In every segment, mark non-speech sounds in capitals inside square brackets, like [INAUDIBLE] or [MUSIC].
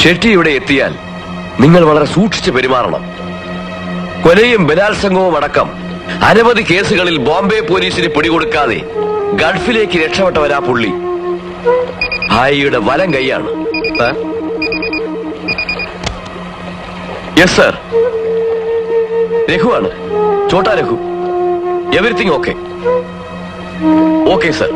ഷെട്ടി ഇവിടെ എത്തിയാൽ നിങ്ങൾ വളരെ സൂക്ഷിച്ച് പെരുമാറണം. കൊലയും ബലാത്സംഗവും അടക്കം അനവധി കേസുകളിൽ ബോംബെ പോലീസിന് പിടികൊടുക്കാതെ ഗൾഫിലേക്ക് രക്ഷപ്പെട്ടവരാ പുള്ളി. ഭായിയുടെ വലം കൈയാണ്. Yes sir രഘുവാണ്. Chhota Raghu. Everything okay okay sir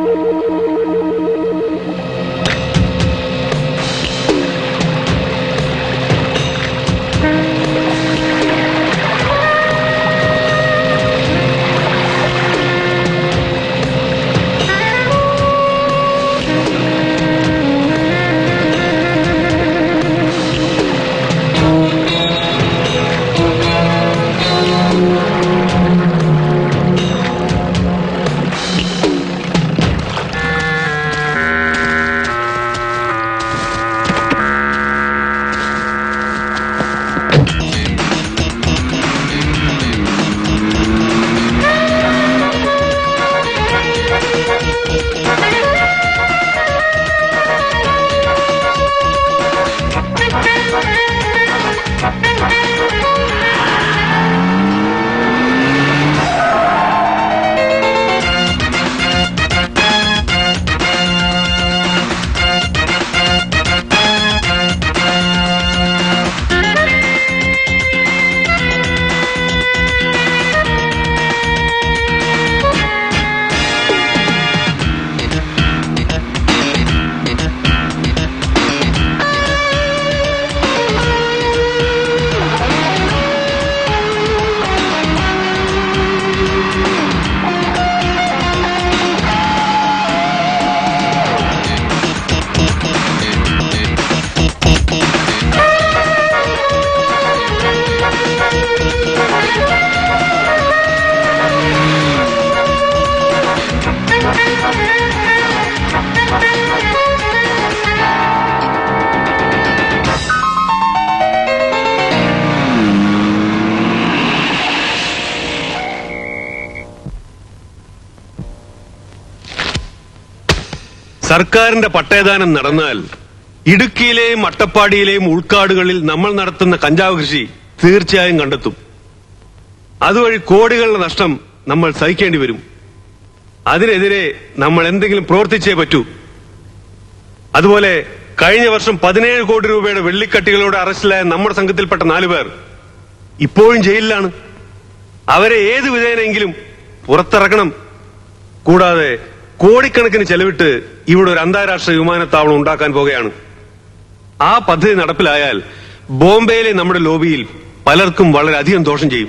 സർക്കാരിന്റെ പട്ടേദാനം നടന്നാൽ ഇടുക്കിയിലെയും അട്ടപ്പാടിയിലെയും ഉൾക്കാടുകളിൽ നമ്മൾ നടത്തുന്ന കഞ്ചാവ് കൃഷി തീർച്ചയായും കണ്ടെത്തും. അതുവഴി കോടികളുടെ നഷ്ടം നമ്മൾ സഹിക്കേണ്ടി വരും. അതിനെതിരെ നമ്മൾ എന്തെങ്കിലും പ്രവർത്തിച്ചേ പറ്റൂ. അതുപോലെ കഴിഞ്ഞ വർഷം പതിനേഴ് കോടി രൂപയുടെ വെള്ളിക്കട്ടികളോട് അറസ്റ്റിലായ നമ്മുടെ സംഘത്തിൽപ്പെട്ട നാലുപേർ ഇപ്പോഴും ജയിലിലാണ്. അവരെ ഏത് വിധേനെങ്കിലും പുറത്തിറക്കണം. കൂടാതെ കോടിക്കണക്കിന് ചെലവിട്ട് ഇവിടെ ഒരു അന്താരാഷ്ട്ര വിമാനത്താവളം ഉണ്ടാക്കാൻ പോകുകയാണ് ആ പദ്ധതി നടപ്പിലായാൽ ബോംബെയിലെ നമ്മുടെ ലോബിയിൽ പലർക്കും വളരെയധികം ദോഷം ചെയ്യും.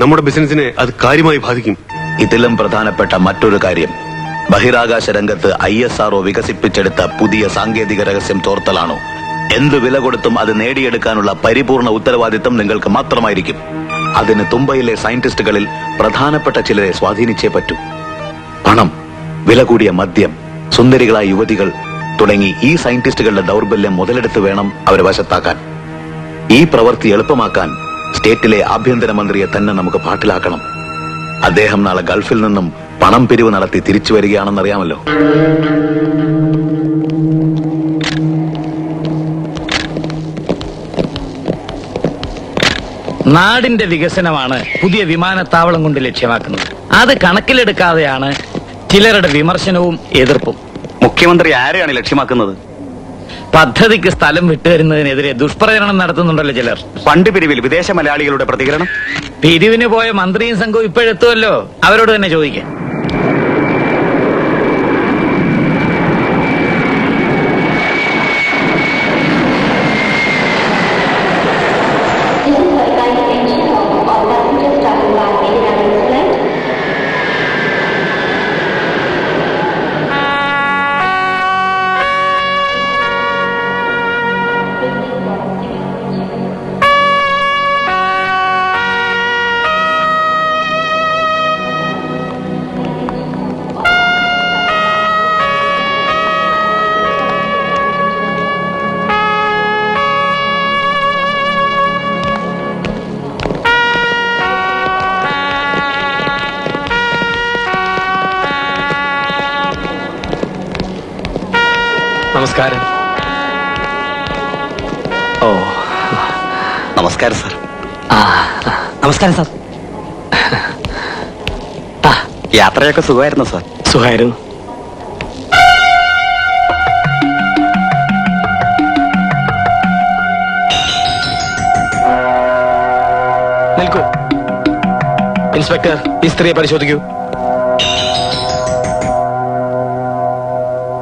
നമ്മുടെ ബിസിനസിനെ അത് കാര്യമായി ബാധിക്കും. ഇതിലും പ്രധാനപ്പെട്ട മറ്റൊരു കാര്യം ബഹിരാകാശ രംഗത്ത് ഐ എസ് ആർഒ വികസിപ്പിച്ചെടുത്ത പുതിയ സാങ്കേതിക രഹസ്യം ചോർത്തലാണോ എന്ത് വില കൊടുത്തും അത് നേടിയെടുക്കാനുള്ള പരിപൂർണ ഉത്തരവാദിത്തം നിങ്ങൾക്ക് മാത്രമായിരിക്കും. അതിന് തുമ്പയിലെ സയന്റിസ്റ്റുകളിൽ പ്രധാനപ്പെട്ട ചിലരെ സ്വാധീനിച്ചേ പറ്റൂ. പണം വില കൂടിയ മദ്യം സുന്ദരികളായ യുവതികൾ തുടങ്ങി ഈ സയന്റിസ്റ്റുകളുടെ ദൗർബല്യം മുതലെടുത്ത് വേണം അവരെ വശത്താക്കാൻ. ഈ പ്രവൃത്തി എളുപ്പമാക്കാൻ സ്റ്റേറ്റിലെ ആഭ്യന്തരമന്ത്രിയെ തന്നെ നമുക്ക് പാട്ടിലാക്കണം. അദ്ദേഹം നാളെ ഗൾഫിൽ നിന്നും പണം പിരിവ് നടത്തി തിരിച്ചു വരികയാണെന്നറിയാമല്ലോ. നാടിന്റെ വികസനമാണ് പുതിയ വിമാനത്താവളം കൊണ്ട് ലക്ഷ്യമാക്കുന്നത്. അത് കണക്കിലെടുക്കാതെയാണ് ചിലരുടെ വിമർശനവും എതിർപ്പും. മുഖ്യമന്ത്രി ആരെയാണ് ലക്ഷ്യമാക്കുന്നത്? പദ്ധതിക്ക് സ്ഥലം വിട്ടുതരുന്നതിനെതിരെ ദുഷ്പ്രചരണം നടത്തുന്നുണ്ടല്ലോ ചിലർ. ഫണ്ട് പിരിവിൽ വിദേശ മലയാളികളുടെ പ്രതികരണം? പിരിവിന് പോയ മന്ത്രിയും സംഘവും ഇപ്പോഴെത്തുമല്ലോ? അവരോട് തന്നെ ചോദിക്കാം. നമസ്കാരം സാർ. ആ. യാത്രയൊക്കെ സുഖമായിരുന്നു സാർ? സുഖമായിരുന്നു. നിൽക്കൂ. ഇൻസ്പെക്ടർ ഈ സ്ത്രീയെ പരിശോധിക്കൂ.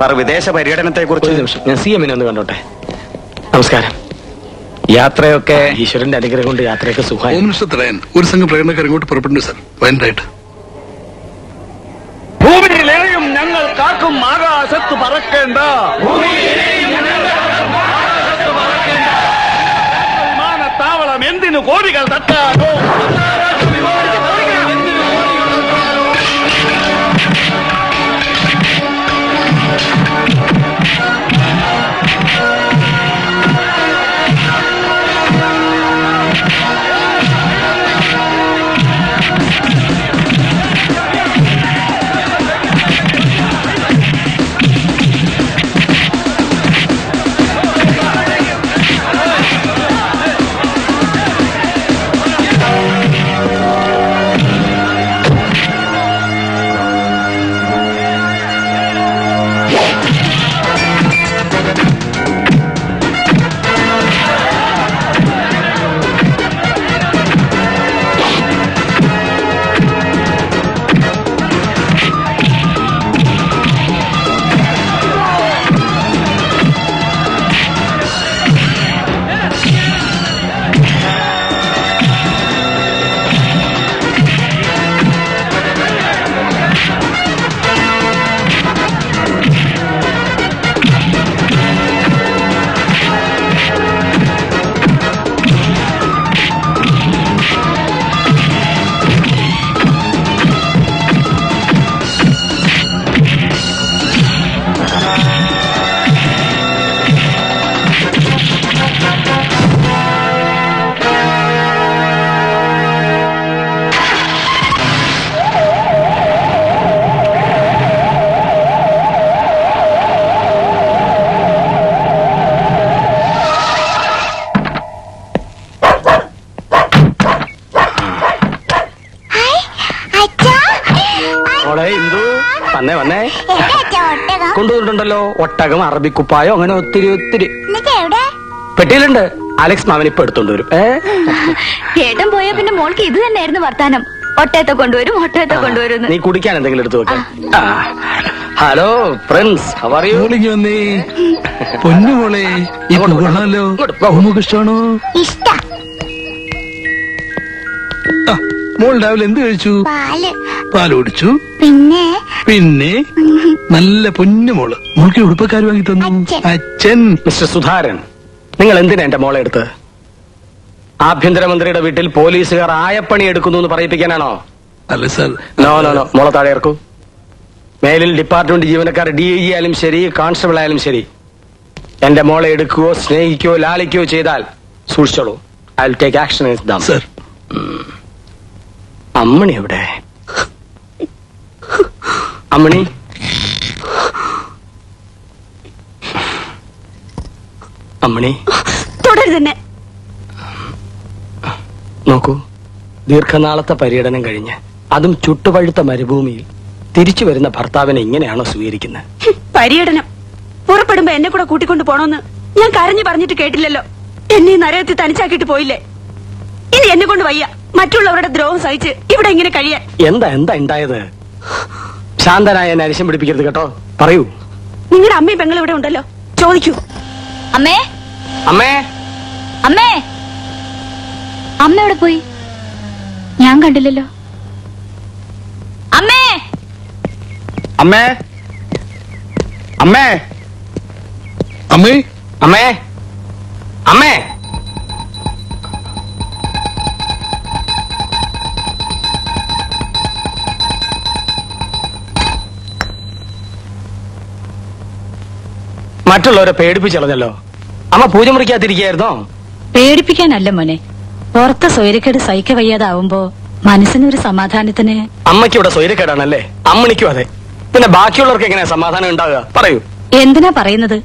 സാർ വിദേശ പര്യടനത്തെ കുറിച്ച് നിമിഷം. ഞാൻ സി എമ്മിനെ ഒന്ന് കണ്ടോട്ടെ. നമസ്കാരം. യാത്രയൊക്കെ ഈശ്വരന്റെ അനുഗ്രഹം കൊണ്ട് യാത്രയൊക്കെ ഹോം സുഖമായി മിനിസ്റ്റർ തടയാൻ ഒരു സംഘം പ്രകടനക്കാർ ഇങ്ങോട്ട് പുറപ്പെടുന്നു സാർ. വയനായിട്ട് ഭൂമിയിലെയും ഞങ്ങൾ കാക്കും ആകാശത്ത് പറക്കേണ്ട. വിമാനത്താവളം എന്തിനു കോടികൾ തട്ടാനോ? ഒട്ടകം അറബിക്കുപ്പായോ അങ്ങനെ ഒത്തിരി ഒത്തിരി. പെട്ടിയിലുണ്ട്. അലക്സ് മാമൻ ഇപ്പൊ എടുത്തോണ്ട് വരും. ഏട്ടൻ പോയ പിന്നെ മോൾക്ക് ഇത് തന്നെയായിരുന്നു വർത്താനം. ഒട്ടയത്തെ കൊണ്ടുവരും ഒട്ടയത്തെ കൊണ്ടുവരും നീ കുടിക്കാൻ എന്തെങ്കിലും എടുത്തു വെക്ക. ഹലോ ഫ്രണ്ട്സ് വന്നേ. പൊന്നു മോളെ കൊള്ളാലോ. നമുക്ക് ഇഷ്ടമാണോ ഇഷ്ട. മോൾ രാവിലെ എന്ത് കഴിച്ചു? പാൽ. പാൽ ഓടിച്ചു പിന്നെ? പിന്നെ? നല്ല പൊന്നുമോൾ മോൾക്ക് ഉടുപ്പക്കാർ വാങ്ങി തന്നു. അച്ഛൻ. മിസ്റ്റർ സുധാരൻ നിങ്ങൾ എന്തിനാ എന്റെ മോളെ എടുത്ത് ആഭ്യന്തരമന്ത്രിയുടെ വീട്ടിൽ പോലീസുകാർ ആയപ്പണി എടുക്കുന്നു എന്ന് പറയിപ്പിക്കാനാണോ? അല്ല സർ. No no no. മോളെ താഴെ ഇറക്കൂ. മേലിൽ ഡിപ്പാർട്ട്മെന്റ് ജീവനക്കാർ ഡി ഐ ജി ആയാലും ശരി കോൺസ്റ്റബിൾ ആയാലും ശരി. എന്റെ മോളെ എടുക്കുകയോ സ്നേഹിക്കുകയോ ലാളിക്കുകയോ ചെയ്താൽ സൂക്ഷിച്ചോളൂ. I will take action sir. അമ്മണി എവിടെ അമ്മണി? അമ്മണി തുടരുതന്നെ. നോക്കൂ ദീർഘനാളത്തെ പര്യടനം കഴിഞ്ഞ് അതും ചുട്ടുപഴുത്ത മരുഭൂമിയിൽ തിരിച്ചു വരുന്ന ഭർത്താവിനെ ഇങ്ങനെയാണോ സ്വീകരിക്കുന്നത് പര്യടനം. പുറപ്പെടുമ്പോ എന്നെ കൂടെ കൂട്ടിക്കൊണ്ട് പോണോന്ന് ഞാൻ കരഞ്ഞു പറഞ്ഞിട്ട് കേട്ടില്ലല്ലോ. എന്നെ നരകത്തിൽ തനിച്ചാക്കിട്ട് പോയില്ലേ? ഇനി എന്നെ കൊണ്ട് വയ്യ. മറ്റുള്ളവരുടെ ദ്രോഹം സഹിച്ച് ഇവിടെ ഇങ്ങനെ കഴിയാൻ. എന്താ എന്താ ഉണ്ടായത് ശാന്തനായ എന്നെ അരിശം പിടിപ്പിക്കരുത് കേട്ടോ. പറയൂ. നിങ്ങളുടെ അമ്മയും പെങ്ങളും ഇവിടെ ഉണ്ടല്ലോ. ചോദിക്കൂ. അമ്മേ അമ്മേ. അമ്മേ. അമ്മ എവിടെ പോയി? ഞാൻ കണ്ടില്ലല്ലോ. അമ്മേ. അമ്മേ. അമ്മേ. അമ്മേ. അമ്മേ. അമ്മേ. മറ്റുള്ളവരെ പേടിപ്പിച്ചളഞ്ഞല്ലോ. അമ്മ പൂജ മുറിക്കാതിരിക്കായിരുന്നോ പേടിപ്പിക്കാനല്ല മോനെ. പുറത്തെ സ്വൈരക്കേട് സഹിക്ക വയ്യാതാവുമ്പോ മനസ്സിനൊരു സമാധാനത്തിന് അമ്മയ്ക്ക് ഇവിടെ സ്വൈരക്കേടാണല്ലേ അമ്മണിക്കും അതെ. പിന്നെ ബാക്കിയുള്ളവർക്ക് എങ്ങനെയാ സമാധാനം ഉണ്ടാവുക? പറയൂ. എന്തിനാ പറയുന്നത്?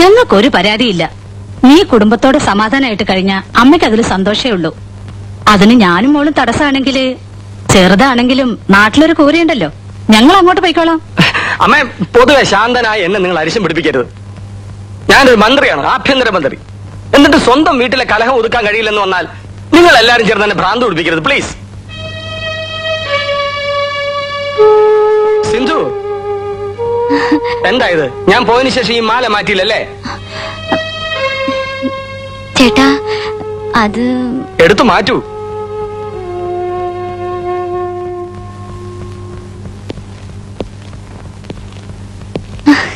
ഞങ്ങൾക്കൊരു പരാതിയില്ല. നീ കുടുംബത്തോടെ സമാധാനമായിട്ട് കഴിഞ്ഞാ അമ്മയ്ക്ക് അതിൽ സന്തോഷേ ഉള്ളൂ. അതിന് ഞാനും മോളും തടസ്സമാണെങ്കിൽ ചെറുതാണെങ്കിലും നാട്ടിലൊരു കൂരയുണ്ടല്ലോ. ഞങ്ങൾ അങ്ങോട്ട് പോയിക്കോളാം. അമ്മ പൊതുവെ ശാന്തനായി എന്നെ നിങ്ങൾ അരിശം പിടിപ്പിക്കരുത്. ഞാനൊരു മന്ത്രിയാണ് ആഭ്യന്തരമന്ത്രി എന്നിട്ട് സ്വന്തം വീട്ടിലെ കലഹം ഒതുക്കാൻ കഴിയില്ലെന്ന് വന്നാൽ നിങ്ങൾ എല്ലാരും ചേർന്ന് തന്നെ ഭ്രാന്ത് പിടിപ്പിക്കരുത് പ്ലീസ് സിന്ധു എന്തായത് ഞാൻ പോയതിനു ശേഷം ഈ മാല മാറ്റിയില്ലല്ലേ? ചേട്ടാ അത് എടുത്തു മാറ്റൂ.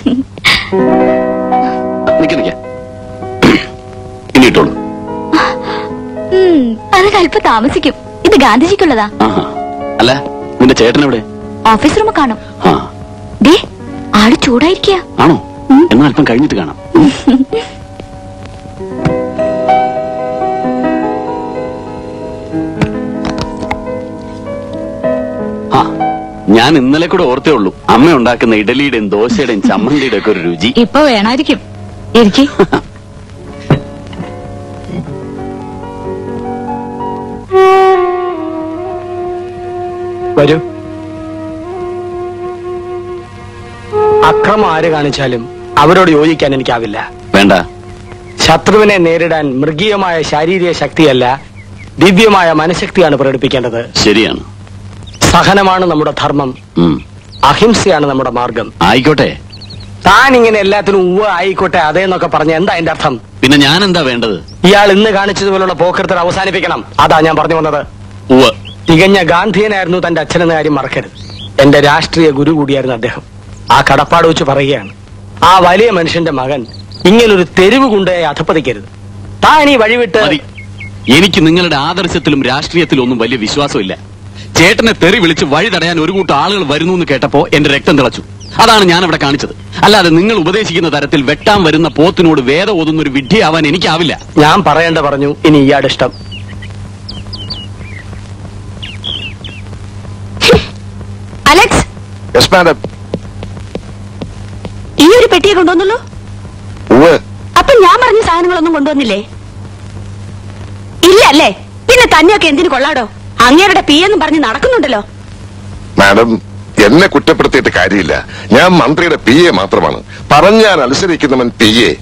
നിക്ക [LAUGHS] ഉം, അത് അല്പം താമസിക്കും. ഇത് ഗാന്ധിജിക്കുള്ളതാ. അല്ല നിന്റെ ചേട്ടൻ എവിടെ? ഓഫീസ് റൂമ് കാണും. ഡേ ആൾ ചൂടായിരിക്കുക ആണോ? എന്നാൽ അല്പം കഴിഞ്ഞിട്ട് കാണാം. ഞാൻ ഇന്നലെ കൂടെ ഓർത്തേ ഉള്ളൂ. അമ്മ ഉണ്ടാക്കുന്ന ഇഡലിയുടെയും ദോശയുടെയും ചമ്മന്തിയുടെ ഒക്കെ ഒരു രുചി. ഇപ്പൊ വേണായിരിക്കും. ഇരിക്കി. [LAUGHS] വരൂ. അക്രമം ആര് കാണിച്ചാലും അവരോട് യോജിക്കാൻ എനിക്കാവില്ല. വേണ്ട. ശത്രുവിനെ നേരിടാൻ മൃഗീയമായ ശാരീരിക ശക്തിയല്ല ദിവ്യമായ മനഃശക്തിയാണ് പ്രകടിപ്പിക്കേണ്ടത്. ശരിയാണ്. സഹനമാണ് നമ്മുടെ ധർമ്മം. അഹിംസയാണ് നമ്മുടെ മാർഗം. ആയിക്കോട്ടെ. താൻ ഇങ്ങനെ എല്ലാത്തിനും ഉവ്വ ആയിക്കോട്ടെ അതേന്നൊക്കെ പറഞ്ഞ എന്താ എന്റെ അർത്ഥം? പിന്നെ ഞാൻ എന്താ വേണ്ടത്? ഇയാൾ ഇന്ന് കാണിച്ചതുപോലുള്ള പോക്കൃത്തർ അവസാനിപ്പിക്കണം. അതാ ഞാൻ പറഞ്ഞു വന്നത്. ഉവ്വ്. തികഞ്ഞ ഗാന്ധിയനായിരുന്നു തന്റെ അച്ഛനെന്ന കാര്യം മറക്കരുത്. എന്റെ രാഷ്ട്രീയ ഗുരു കൂടിയായിരുന്നു അദ്ദേഹം. ആ കടപ്പാട് വെച്ച് പറയുകയാണ് ആ വലിയ മനുഷ്യന്റെ മകൻ ഇങ്ങനൊരു തെരുവ് കൊണ്ടുപോയി അധപ്പതിക്കരുത്. താൻ ഈ വഴിവിട്ട് മതി. എനിക്ക് നിങ്ങളുടെ ആദർശത്തിലും രാഷ്ട്രീയത്തിലും ഒന്നും വലിയ വിശ്വാസമില്ല. ചേട്ടനെ തെറി വിളിച്ച് വഴി തടയാൻ ഒരു കൂട്ടം ആളുകൾ വരുന്നു എന്ന് കേട്ടപ്പോ എന്റെ രക്തം തിളച്ചു. അതാണ് ഞാൻ അവിടെ കാണിച്ചത്. അല്ലാതെ നിങ്ങൾ ഉപദേശിക്കുന്ന തരത്തിൽ വെട്ടാൻ വരുന്ന പോത്തിനോട് വേദ ഓതുന്ന ഒരു വിഡ്ഢിയാവാൻ എനിക്കാവില്ല. ഞാൻ പറയേണ്ട പറഞ്ഞു ഇനി ഇയാളുടെ ഇഷ്ടം. അലക്സ്? യെസ് മാഡം ഈ ഒരു പെട്ടിയെ കൊണ്ടുവന്നല്ലോ? അപ്പൊ ഞാൻ പറഞ്ഞ സാധനങ്ങളൊന്നും കൊണ്ടുവന്നില്ലേ? ഇല്ല അല്ലേ പിന്നെ തന്നെയൊക്കെ എന്തിനു കൊള്ളാടോ? അങ്ങേരുടെ പി എന്നും പറഞ്ഞ് നടക്കുന്നുണ്ടല്ലോ. മാഡം എന്നെ കുറ്റപ്പെടുത്തിയിട്ട് കാര്യമില്ല. ഞാൻ മന്ത്രിയുടെ പി എ മാത്രമാണ്. പറഞ്ഞാൽ അനുസരിക്കുന്നവൻ പി എ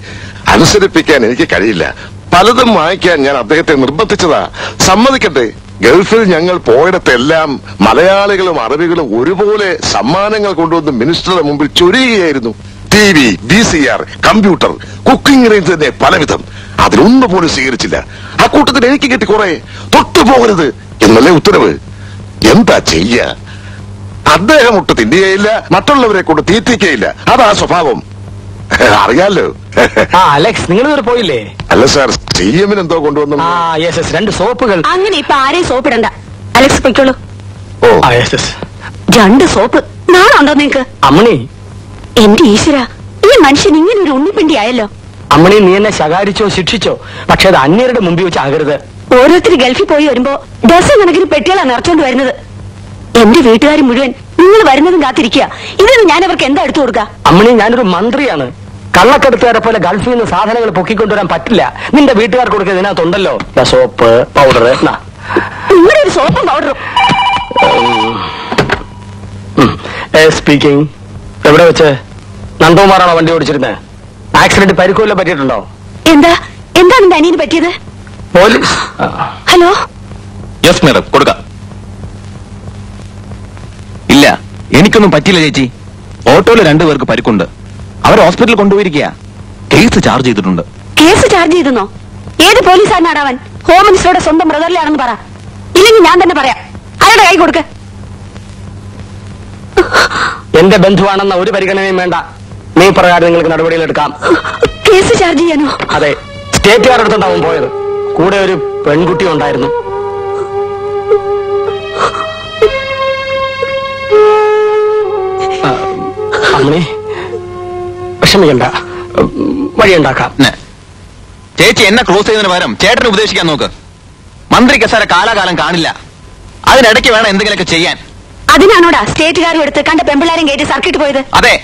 അനുസരിപ്പിക്കാൻ എനിക്ക് കഴിയില്ല. പലതും വായിക്കാൻ ഞാൻ അദ്ദേഹത്തെ നിർബന്ധിച്ചതാ. സമ്മതിക്കട്ടെ. ഗൾഫിൽ ഞങ്ങൾ പോയിടത്തെല്ലാം മലയാളികളും അറബികളും ഒരുപോലെ സമ്മാനങ്ങൾ കൊണ്ടുവന്ന് മിനിസ്റ്ററുടെ മുമ്പിൽ ചൊരിയുകയായിരുന്നു. T V V C R computer cooking range തന്നെ പലവിധം. അതിലൊന്നും പോലും സ്വീകരിച്ചില്ല. ആ കൂട്ടത്തിൽ എനിക്ക് കിട്ടി കുറെ. തൊട്ടു പോകരുത് എന്നല്ലേ ഉത്തരവ്? എന്താ ചെയ്യ? അദ്ദേഹം ഒട്ട് തിന്നുകയില്ല മറ്റുള്ളവരെ കൊണ്ട് തീറ്റിക്കയില്ല. അതാ സ്വഭാവം. അറിയാലോ. ആ അലക്സ് നിങ്ങൾ ഇതുവരെ പോയില്ലേ? അല്ല സാർ സി എമ്മിന് എന്തോ കൊണ്ടുവന്നു. ആ യെസ് യെസ് രണ്ട് സോപ്പുകൾ. അങ്ങനെ ഇപ്പൊ ആരെയും സോപ്പ് ഇടണ്ട അലക്സ് പൊയ്ക്കോളൂ. ഓ. ആ യെസ് യെസ് രണ്ട് സോപ്പ്. നാളുണ്ടോ നിങ്ങക്ക്? അമ്മണി. എന്റെ ഈശ്വര ഈ മനുഷ്യൻ ഇങ്ങനെ ഒരു ഉണ്ണിപ്പിണ്ടി ആയല്ലോ. അമ്മണി നീ എന്നെ ശകാരിച്ചോ ശിക്ഷിച്ചോ? പക്ഷെ അത് അന്യരുടെ മുമ്പിൽ വെച്ചാകരുത് ഓരോരുത്തർ ഗൾഫിൽ പോയി വരുമ്പോ ഡസൻ കണക്കിന് പെട്ടികളാണ് നിറച്ചോണ്ട് വരുന്നത്. എന്റെ വീട്ടുകാർ മുഴുവൻ നിങ്ങൾ വരുന്നതും കാത്തിരിക്കുക. ഇതിന് ഞാൻ അവർക്ക് എന്താ എടുത്തു കൊടുക്ക അമ്മണി ഞാനൊരു മന്ത്രിയാണ്. കള്ളക്കടത്തുകാരെ പോലെ ഗൾഫിൽ നിന്ന് സാധനങ്ങൾ പൊക്കിക്കൊണ്ടുവരാൻ പറ്റില്ല. നിന്റെ വീട്ടുകാർക്ക് കൊടുക്കുന്നത് ഇതിനകത്തുണ്ടല്ലോ സോപ്പ് പൗഡർ നിങ്ങളുടെ ഒരു സോപ്പും പൗഡറും സ്പീക്കിംഗ് എവിടെ വെച്ച്? നന്ദകുമാറാണോ വണ്ടി ഓടിച്ചിരുന്നത് ആക്സിഡന്റ് പരിക്കൂല പറ്റിയിട്ടുണ്ടോ? എന്താ? എന്താ നിന്റെ അനിയന് പറ്റിയത്? പോലീസ്. ഹലോ? യെസ് മേഡം കൊടുക്കാം. എനിക്കൊന്നും പറ്റില്ല ചേച്ചി. ഓട്ടോയിൽ രണ്ടുപേർക്ക് പരിക്കുണ്ട്. അവർ ഹോസ്പിറ്റലിൽ കൊണ്ടുപോയിരിക്കുക കേസ് ചാർജ് ചെയ്തിട്ടുണ്ട്. കേസ് ചാർജ് ചെയ്തോ ഏത് പോലീസാരനാണ് അവൻ ഹോം മിനിസ്റ്ററുടെ സ്വന്തം ബ്രദറിലാണെന്ന് പറ. ഇല്ലെങ്കിൽ ഞാൻ തന്നെ പറയാം. അയാളുടെ കൈ കൊടുക്ക്. എന്റെ ബന്ധുവാണെന്ന ഒരു പരിഗണനയും വേണ്ട. നീ പ്രകാരം നിങ്ങൾക്ക് നടപടികൾ എടുക്കാം. കേസ് ചാർജ് ചെയ്യാനോ? അതെ സ്റ്റേറ്റ് കാർഡ് എടുത്തുണ്ടാവും പോയത്. കൂടെ ഒരു പെൺകുട്ടി ഉണ്ടായിരുന്നു. അമ്മണി വിഷമിക്കണ്ട. വഴിയുണ്ടാക്കാം. ചേച്ചി എന്നെ ക്ലോസ് ചെയ്യുന്നതിന് പകരം ചേട്ടനെ ഉപദേശിക്കാൻ നോക്ക്. മന്ത്രി കസാര കാലാകാലം കാണില്ല. അതിനിടയ്ക്ക് വേണം എന്തെങ്കിലുമൊക്കെ ചെയ്യാൻ. അതിനാണോടാ സ്റ്റേറ്റുകാരും എടുത്ത് കണ്ട പെമ്പിള്ളാരും കയറ്റി സർക്കിട്ട് പോയത്? അതെ.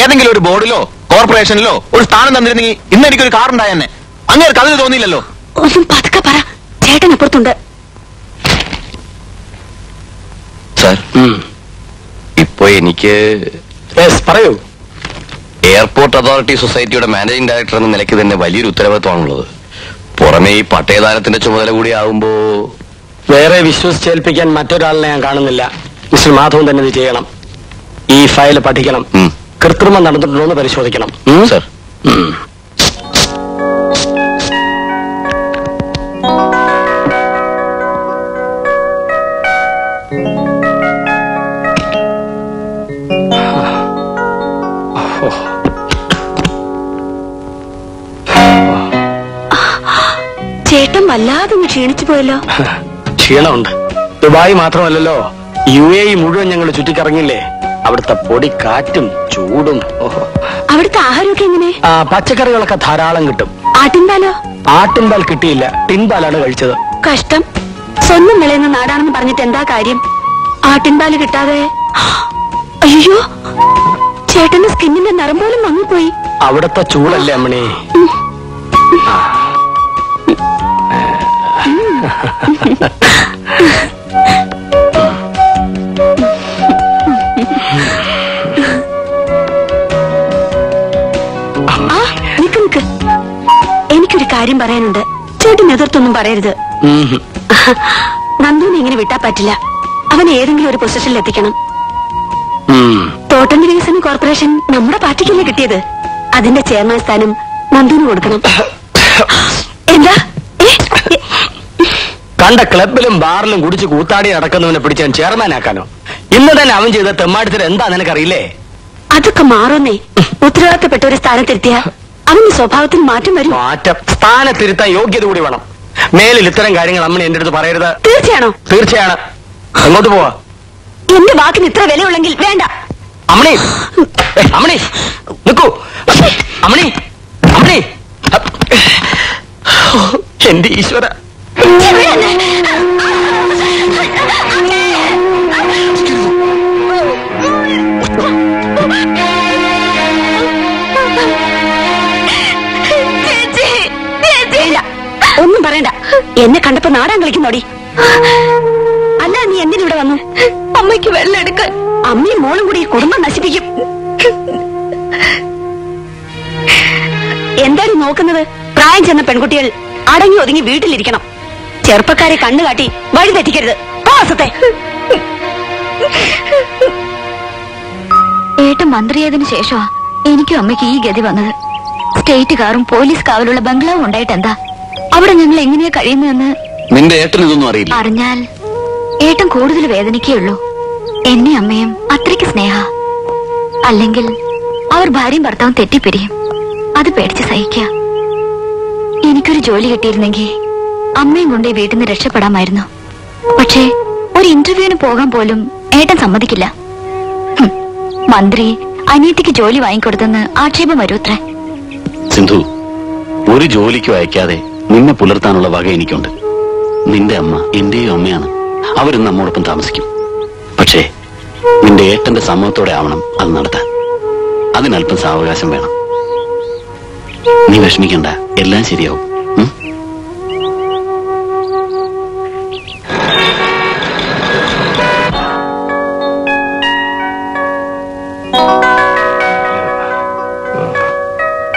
ഏതെങ്കിലും ഒരു ബോർഡിലോ കോർപ്പറേഷനിലോ ഒരു സ്ഥാനം തന്നിരുന്നെങ്കിൽ ഇന്ന് എനിക്കൊരു കാറുണ്ടായെന്നെ അങ്ങേർക്ക് അതിന് തോന്നിയില്ലല്ലോ. ഒന്നും പതുക്കെ പറ. ചേട്ടൻ അപ്പുറത്തുണ്ട്. സാർ ഇപ്പൊ എനിക്ക് പറയൂ. എയർപോർട്ട് അതോറിറ്റി സൊസൈറ്റിയുടെ മാനേജിംഗ് ഡയറക്ടർ എന്ന നിലയ്ക്ക് തന്നെ വലിയൊരു ഉത്തരവാദിത്വമാണുള്ളത്. പുറമെ ഈ പട്ടയദാനത്തിന്റെ ചുമതല കൂടി ആവുമ്പോ വേറെ വിശ്വസിച്ചേൽപ്പിക്കാൻ മറ്റൊരാളിനെ ഞാൻ കാണുന്നില്ല. മിസ്റ്റർ മാധവൻ തന്നെ ഇത് ചെയ്യണം. ഈ ഫയൽ പഠിക്കണം. കൃത്രിമം നടന്നിട്ടുണ്ടോ എന്ന് പരിശോധിക്കണം. സർ വല്ലാതെ ക്ഷീണിച്ചു പോയല്ലോ. ക്ഷീണമുണ്ട്. ദുബായ് മാത്രമല്ലല്ലോ. യു എ മുഴുവൻ ഞങ്ങൾ ചുറ്റിക്കറങ്ങില്ലേ അവിടുത്തെ പൊടി കാറ്റും ചൂടും. അവിടുത്തെ ആഹാരമൊക്കെ എങ്ങനെ? ആ പച്ചക്കറികളൊക്കെ ധാരാളം കിട്ടും. ആട്ടിൻപാലോ? ആട്ടിൻപാൽ കിട്ടിയില്ല. ടിൻപാലാണ് കഴിച്ചത്. കഷ്ടം. സ്വന്തം വിളയുന്ന നാടാണെന്ന് പറഞ്ഞിട്ട് എന്താ കാര്യം? ആട്ടിൻപാൽ കിട്ടാതെ. അയ്യോ. ചേട്ടന്റെ സ്കിന്നിന്റെ നിറം പോലും മങ്ങിപ്പോയി. അവിടുത്തെ ചൂടല്ലേ അമ്മണി? എനിക്കൊരു കാര്യം പറയാനുണ്ട്. ചേട്ടൻ എതിർത്തൊന്നും പറയരുത്. നന്ദുവിനെ ഇങ്ങനെ വിട്ടാ പറ്റില്ല. അവൻ ഏതെങ്കിലും ഒരു പൊസിഷനിൽ എത്തിക്കണം. തോട്ടം വികസന കോർപ്പറേഷൻ നമ്മുടെ പാർട്ടിക്കല്ലേ കിട്ടിയത്? അതിന്റെ ചെയർമാൻ സ്ഥാനം നന്ദുവിന് കൊടുക്കണം. [COUGHS] എന്താ? കണ്ട ക്ലബിലും ബാറിലും കുടിച്ച് കൂത്താടി നടക്കുന്നവനെ പിടിച്ചാൻ ചെയർമാൻ ആക്കാനോ? ഇന്ന് തന്നെ അവൻ ചെയ്ത തെമ്മാടിത്തര എന്താ നിനക്കറിയില്ലേ? അതൊക്കെ മാറുന്നേ. ഉത്തരവാദിത്തപ്പെട്ട ഒരു സ്ഥാനത്തെത്തിയ അവന്റെ സ്വഭാവത്തിൽ മാറ്റം വരും. മാറ്റം. സ്ഥാനത്തിരുത്താൻ യോഗ്യത കൂടി വേണം. മേലിൽ ഇത്തരം കാര്യങ്ങൾ അമ്മ എന്റെ അടുത്ത് പറയരുത്. തീർച്ചയാണോ? തീർച്ചയാണ്. അങ്ങോട്ട് പോവാ. എന്റെ വാക്കിന് ഇത്ര വിലയുള്ളെങ്കിൽ വേണ്ട. അമ്മണി. അമ്മണി. നിക്കൂ. അമ്മണി. അമ്മണി. എന്റെ ഈശ്വര. ഒന്നും പറയണ്ട. എന്നെ കണ്ടപ്പോ നാടാൻ കളിക്കുന്നോടി. അല്ല നീ എന്തിനിവിടെ വന്നു? അമ്മയ്ക്ക് വെള്ളം എടുക്കാൻ. അമ്മയും മോളും കൂടി കുടുംബം നശിപ്പിക്കും. എന്താണ് നോക്കുന്നത്? പ്രായം ചെന്ന പെൺകുട്ടികൾ അടങ്ങി ഒതുങ്ങി വീട്ടിലിരിക്കണം. ചെറുപ്പക്കാരെ കണ്ണുകാട്ടി വഴി തെറ്റിക്കരുത്. പോസത്തെ ഏട്ടൻ മന്ത്രിയായതിനു ശേഷമാ എനിക്കും അമ്മയ്ക്ക് ഈ ഗതി വന്നത്. സ്റ്റേറ്റ് കാറും പോലീസ് കാവലുള്ള ബംഗ്ലാവും ഉണ്ടായിട്ട് എന്താ അവിടെ ഞങ്ങൾ എങ്ങനെയാ കഴിയുന്നതെന്ന് നിന്റെ ഏട്ടൻ ഇതൊന്നും അറിയില്ല. അറിഞ്ഞാൽ ഏട്ടൻ കൂടുതൽ വേദനിക്കുകയുള്ളൂ എന്നെ അമ്മയും അത്രയ്ക്ക് സ്നേഹ. അല്ലെങ്കിൽ അവർ ഭാര്യയും ഭർത്താവും തെറ്റിപ്പിരിയും. അത് പേടിച്ച് സഹിക്കുക എനിക്കൊരു ജോലി കിട്ടിയിരുന്നെങ്കിൽ അമ്മയും കൊണ്ട് ഈ വീട്ടിൽ നിന്ന് രക്ഷപ്പെടാമായിരുന്നു. പക്ഷേ ഒരു ഇന്റർവ്യൂവിന് പോകാൻ പോലും ഏട്ടൻ സമ്മതിക്കില്ല. മന്ത്രി അനിയത്തിക്ക് ജോലി വാങ്ങിക്കൊടുത്തെന്ന് ആക്ഷേപം വരൂത്രേ. സിന്ധു ഒരു ജോലിക്ക് അയക്കാതെ നിന്നെ പുലർത്താനുള്ള വക എനിക്കുണ്ട്. നിന്റെ അമ്മ എന്റെയും അമ്മയാണ്. അവരും നമ്മോടൊപ്പം താമസിക്കും. പക്ഷേ നിന്റെ ഏട്ടന്റെ സമ്മതത്തോടെ ആവണം അത് നടത്താൻ. അതിനല്പം സാവകാശം വേണം. നീ വിഷമിക്കണ്ട എല്ലാം ശരിയാവും.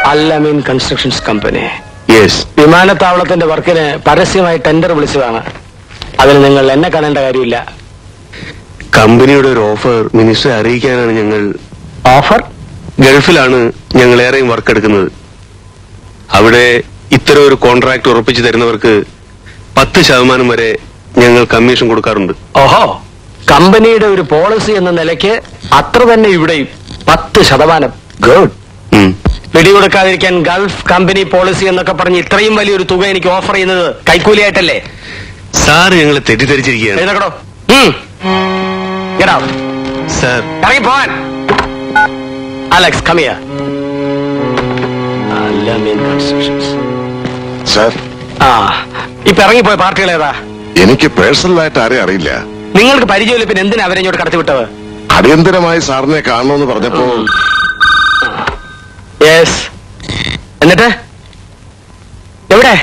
Allameen constructions company. യെസ് വിമാനത്താവളത്തിന്റെ വർക്കിന് പരസ്യമായി ടെൻഡർ വിളിച്ചതാണ്. അതിന് നിങ്ങൾ എന്നെ കാണേണ്ട കാര്യമില്ല. കമ്പനിയുടെ ഒരു ഓഫർ മിനിസ്റ്ററെ അറിയിക്കാനാണ് ഞങ്ങൾ ഓഫർ? ഗൾഫിലാണ് ഞങ്ങൾ ഏറെയും വർക്ക് എടുക്കുന്നത്. അവിടെ ഇത്തരം ഒരു കോൺട്രാക്ട് ഉറപ്പിച്ചു തരുന്നവർക്ക് പത്ത് ശതമാനം വരെ ഞങ്ങൾ കമ്മീഷൻ കൊടുക്കാറുണ്ട്. ഓഹോ. കമ്പനിയുടെ ഒരു പോളിസി എന്ന നിലയ്ക്ക് അത്ര തന്നെ ഇവിടെയും പത്ത് ശതമാനം. ഗുഡ്. പിടികൊടുക്കാതിരിക്കാൻ ഗൾഫ് കമ്പനി പോളിസി എന്നൊക്കെ പറഞ്ഞ് ഇത്രയും വലിയൊരു തുക എനിക്ക് ഓഫർ ചെയ്യുന്നത് കൈക്കൂലിയായിട്ടല്ലേ? സാർ ഞങ്ങളെ തെറ്റിദ്ധരിച്ചിരിക്കുകയാണ്. സാർ. ഇറങ്ങി പോവാൻ. അലക്സ് കമിയ സാർ. ആ ഇപ്പൊ ഇറങ്ങിപ്പോയ പാർട്ടികൾ ഏതാ? എനിക്ക് പേഴ്സണലായിട്ട് ആരെയും അറിയില്ല. നിങ്ങൾക്ക് പരിചയമില്ല പിന്നെ എന്തിനാ അവരെ ഇങ്ങോട്ട് കടത്തിവിട്ടത്? അടിയന്തരമായി സാറിനെ കാണണമെന്ന് പറഞ്ഞപ്പോ യെസ് എന്നിട്ട്? എവിടെ?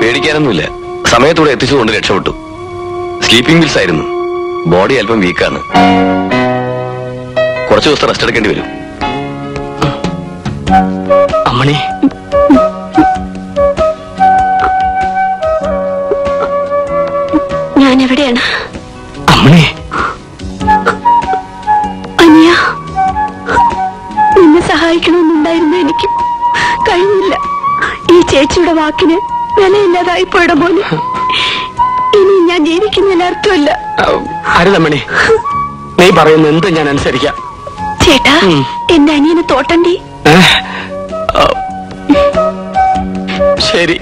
പേടിക്കാനൊന്നുമില്ല. സമയത്തൂടെ എത്തിച്ചുകൊണ്ട് രക്ഷപ്പെട്ടു. സ്ലീപ്പിംഗ് പിൽസ് ആയിരുന്നു. ബോഡി അല്പം വീക്കാണ് കുറച്ചു ദിവസം റെസ്റ്റ് എടുക്കേണ്ടി വരും. അമ്മണി. ഞാൻ എവിടെയാണ് അമ്മണി. അനിയ നിന്നെ സഹായിക്കണമെന്നുണ്ടായിരുന്നു എനിക്ക് കഴിഞ്ഞില്ല ഈ ചേച്ചിയുടെ വാക്കിന് വിലയില്ലാതായി പോയുടെ പോലെ ഇനി ഞാൻ ജീവിക്കുന്നതിൽ അർത്ഥമില്ല. അരുതമ്മണി നീ പറയുന്ന എന്ത് ഞാൻ അനുസരിക്കാം. ചേട്ടാ എന്റെ അനിയന് തോട്ടണ്ടി. ശരി.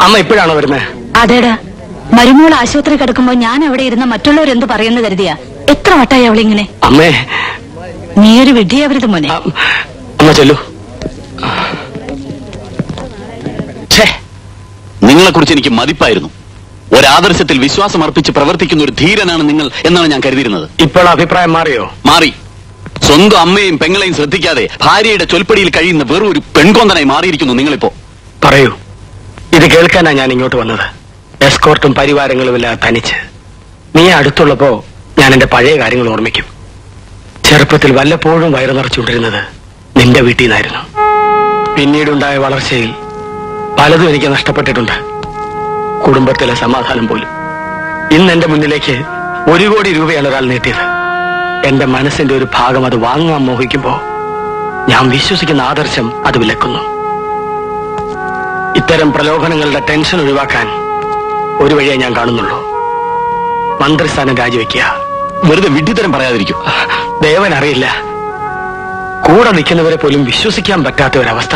അമ്മ ഇപ്പോഴാണോ വരുന്നത് അതേടാ. മരുമോൾ ആശുപത്രി കിടക്കുമ്പോ ഞാൻ അവിടെ ഇരുന്ന മറ്റുള്ളവർ എന്ത് പറയുന്നു കരുതിയാ? എത്ര വട്ടായി അവളിങ്ങനെ അമ്മേ. നീ ഒരു വിഡ്ഢിയാവരുത് മോനെ. അമ്മ ചെല്ലു. നിങ്ങളെ കുറിച്ച് എനിക്ക് മതിപ്പായിരുന്നു. ഒരാദർശത്തിൽ വിശ്വാസം അർപ്പിച്ച് പ്രവർത്തിക്കുന്ന ഒരു ധീരനാണ് നിങ്ങൾ എന്നാണ് ഞാൻ കരുതിയിരുന്നത്. ഇപ്പോൾ അഭിപ്രായം മാറിയോ? മാറി. സ്വന്തം അമ്മയും പെങ്ങളെയും ശ്രദ്ധിക്കാതെ ഭാര്യയുടെ ചൊൽപ്പടിയിൽ കഴിയുന്ന വെറും ഒരു പെൺകൊന്തനായി മാറിയിരിക്കുന്നു നിങ്ങളിപ്പോ. പറയൂ. ഇത് കേൾക്കാനാ ഞാൻ ഇങ്ങോട്ട് വന്നത്. എസ്കോർട്ടും പരിവാരങ്ങളും എല്ലാം തനിച്ച്. നീ അടുത്തുള്ളപ്പോ ഞാൻ എന്റെ പഴയ കാര്യങ്ങൾ ഓർമ്മിക്കും. ചെറുപ്പത്തിൽ വല്ലപ്പോഴും വയറു നിറച്ചുകൊണ്ടിരുന്നത് നിന്റെ വീട്ടിൽ നിന്നായിരുന്നു. പിന്നീടുണ്ടായ വളർച്ചയിൽ പലതും എനിക്ക് നഷ്ടപ്പെട്ടിട്ടുണ്ട്. കുടുംബത്തിലെ സമാധാനം പോലും. ഇന്ന് എന്റെ മുന്നിലേക്ക് ഒരു കോടി രൂപയാണ് ഒരാൾ നീട്ടിയത്. എന്റെ മനസ്സിന്റെ ഒരു ഭാഗം അത് വാങ്ങാൻ മോഹിക്കുമ്പോ ഞാൻ വിശ്വസിക്കുന്ന ആദർശം അത് വിലക്കുന്നു. ഇത്തരം പ്രലോഭനങ്ങളുടെ ടെൻഷൻ ഒഴിവാക്കാൻ ഒരു വഴിയെ ഞാൻ കാണുന്നുള്ളൂ. മന്ത്രിസ്ഥാനം രാജിവെക്കുക. വെറുതെ വിഡ്ഢിത്തരം പറയാതിരിക്കും. ദേവൻ അറിയില്ല. കൂടെ നിൽക്കുന്നവരെ പോലും വിശ്വസിക്കാൻ പറ്റാത്ത ഒരവസ്ഥ.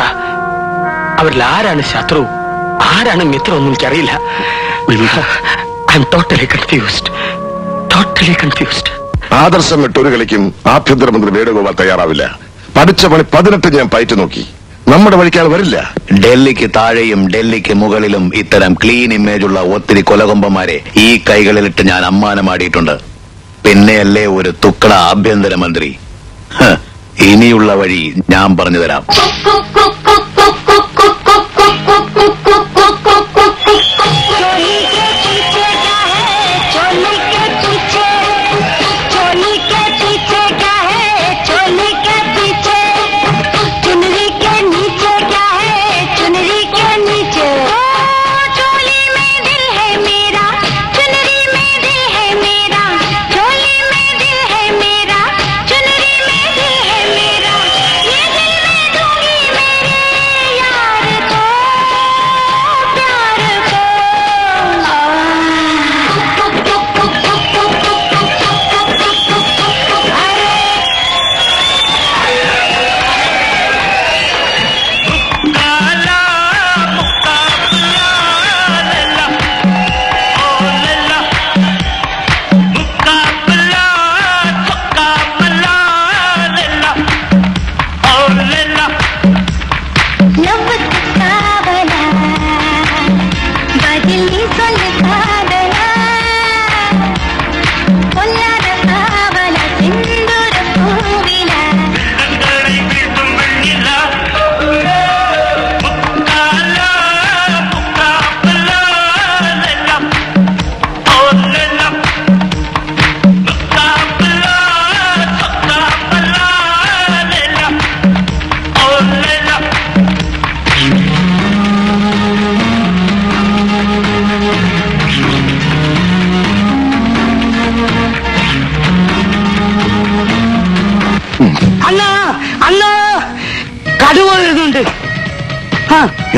അവരിൽ ആരാണ് ശത്രു? ആരാണ് മിത്രം ഒന്നും എനിക്കറിയില്ല. I am totally confused totally confused ആദർശം വിട്ടൊരു കളിക്കും ആഭ്യന്തരമന്ത്രി വേണുഗോപാൽ തയ്യാറാവില്ല. പഠിച്ച പണി പതിനെട്ട് ഞാൻ പയറ്റു നോക്കി. നമ്മുടെ വഴിക്കാൾ വരില്ല. ഡൽഹിക്ക് താഴെയും ഡൽഹിക്ക് മുകളിലും ഇത്തരം ക്ലീൻ ഇമേജ് ഉള്ള ഒത്തിരി കൊലകൊമ്പന്മാരെ ഈ കൈകളിലിട്ട് ഞാൻ അമ്മാനമാടിയിട്ടുണ്ട് പിന്നെയല്ലേ ഒരു തുക്കട ആഭ്യന്തരമന്ത്രി. ഹ്, ഇനിയുള്ള വഴി ഞാൻ പറഞ്ഞു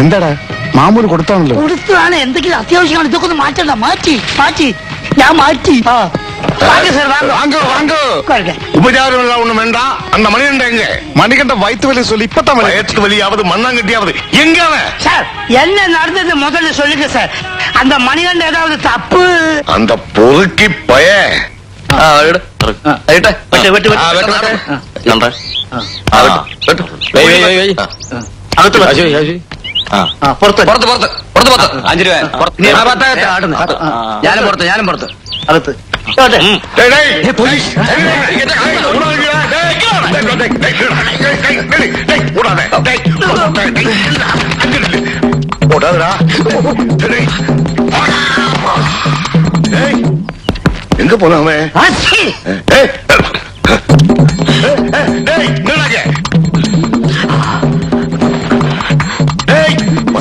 എന്താടാ മാമൂല് കൊടുത്താണല്ലോ കൊടുത്തതാണ് എന്തെങ്കിലും അത്യാവശ്യമാണ് ഇതൊക്കെ ഒന്ന് മാറ്റണ്ട മാറ്റി മാറ്റി ഞാൻ മാറ്റി வாங்க சார் வாங்க வாங்க வாங்க உட்காருங்க உபச்சாரம் எல்லாம் ஒண்ணு வேண்டாம் அந்த மணிகண்ட எங்க மணிகண்ட வயிற்று வலி சொல்லி இப்பதான் வயிற்று வலியாவது மண்ணாங்கட்டியாவது எங்க அவன் சார் என்ன நடந்தது முதல்ல சொல்லுங்க சார் அந்த மணிகண்ட ஏதாவது தப்பு அந்த பொறுக்கி பய வெட்டு வெட்டு வெட்டு நன்றா പുറത്ത് പുറത്ത് പുറത്ത് പുറത്ത് പുറത്ത് അഞ്ചു രൂപ പുറത്ത്. നീ ആ ഭാഗത്താകത്ത് ആടുന്നു. ആ. ഞാനും പുറത്ത് ഞാനും പുറത്ത് അകത്ത് ഇങ്ങോട്ട്. டேய்,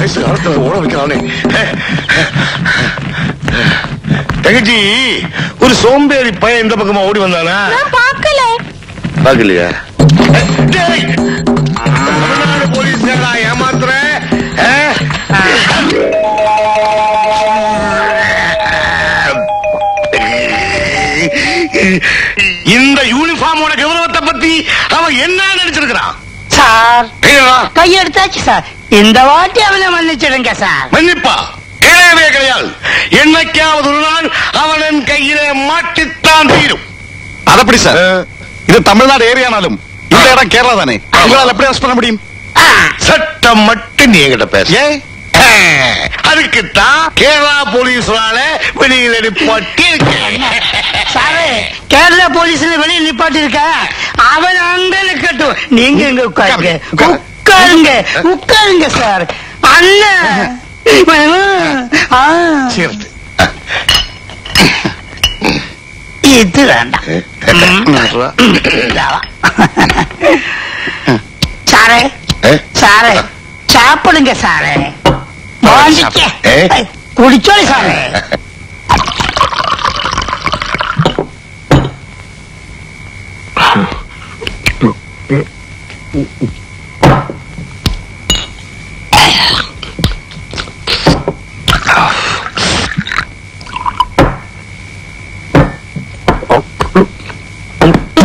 வயசு காலத்துல ஓட வைக்கிறானே தங்கச்சி ஒரு சோம்பேறி பையன் இந்த பக்கமா ஓடி வந்தானா? பாக்கல பாக்கலையா தமிழ்நாடு போலீஸ் ஏமாத்துற? இந்த யூனிஃபார்மோட கௌரவத்தை பத்தி? அவன் என்ன நினைச்சிருக்கிறான்? சார். கையெடுத்தாச்சு சார். இந்த வாட்டி அவனை மன்னிச்சிடுங்க சார். மன்னிப்பா. கிடையவே கிடையாது. என்னைக்காவது ஒரு நாள் அவனன் கையிலே மாட்டித்தான் தீரும். அதப்படி சார்? இது தமிழ்நாடு ஏரியானாலும் இந்த இடம் கேரளா தானே? உங்களால் எப்படி அரெஸ்ட் பண்ண முடியும்? சட்டம் மட்டும் நீ என்கிட்ட பேச. அதுக்குத்தான் கேரளா போலீஸ்னால வெளியில நிப்பாட்டி சாரு கேரளா போலீஸ்ல வெளியில் நிப்பாட்டி இருக்க. அவன் அங்க இருக்கட்டும் நீங்க எங்க உட்காருங்க. உட்காருங்க உட்காருங்க சார் அண்ணன் சேர்த்து ഇത് വേണ്ട സാറേ സാറേ ചാപ്പിടുങ്ക സാറേ കുടിച്ചോളി സാറേ Mm-hmm.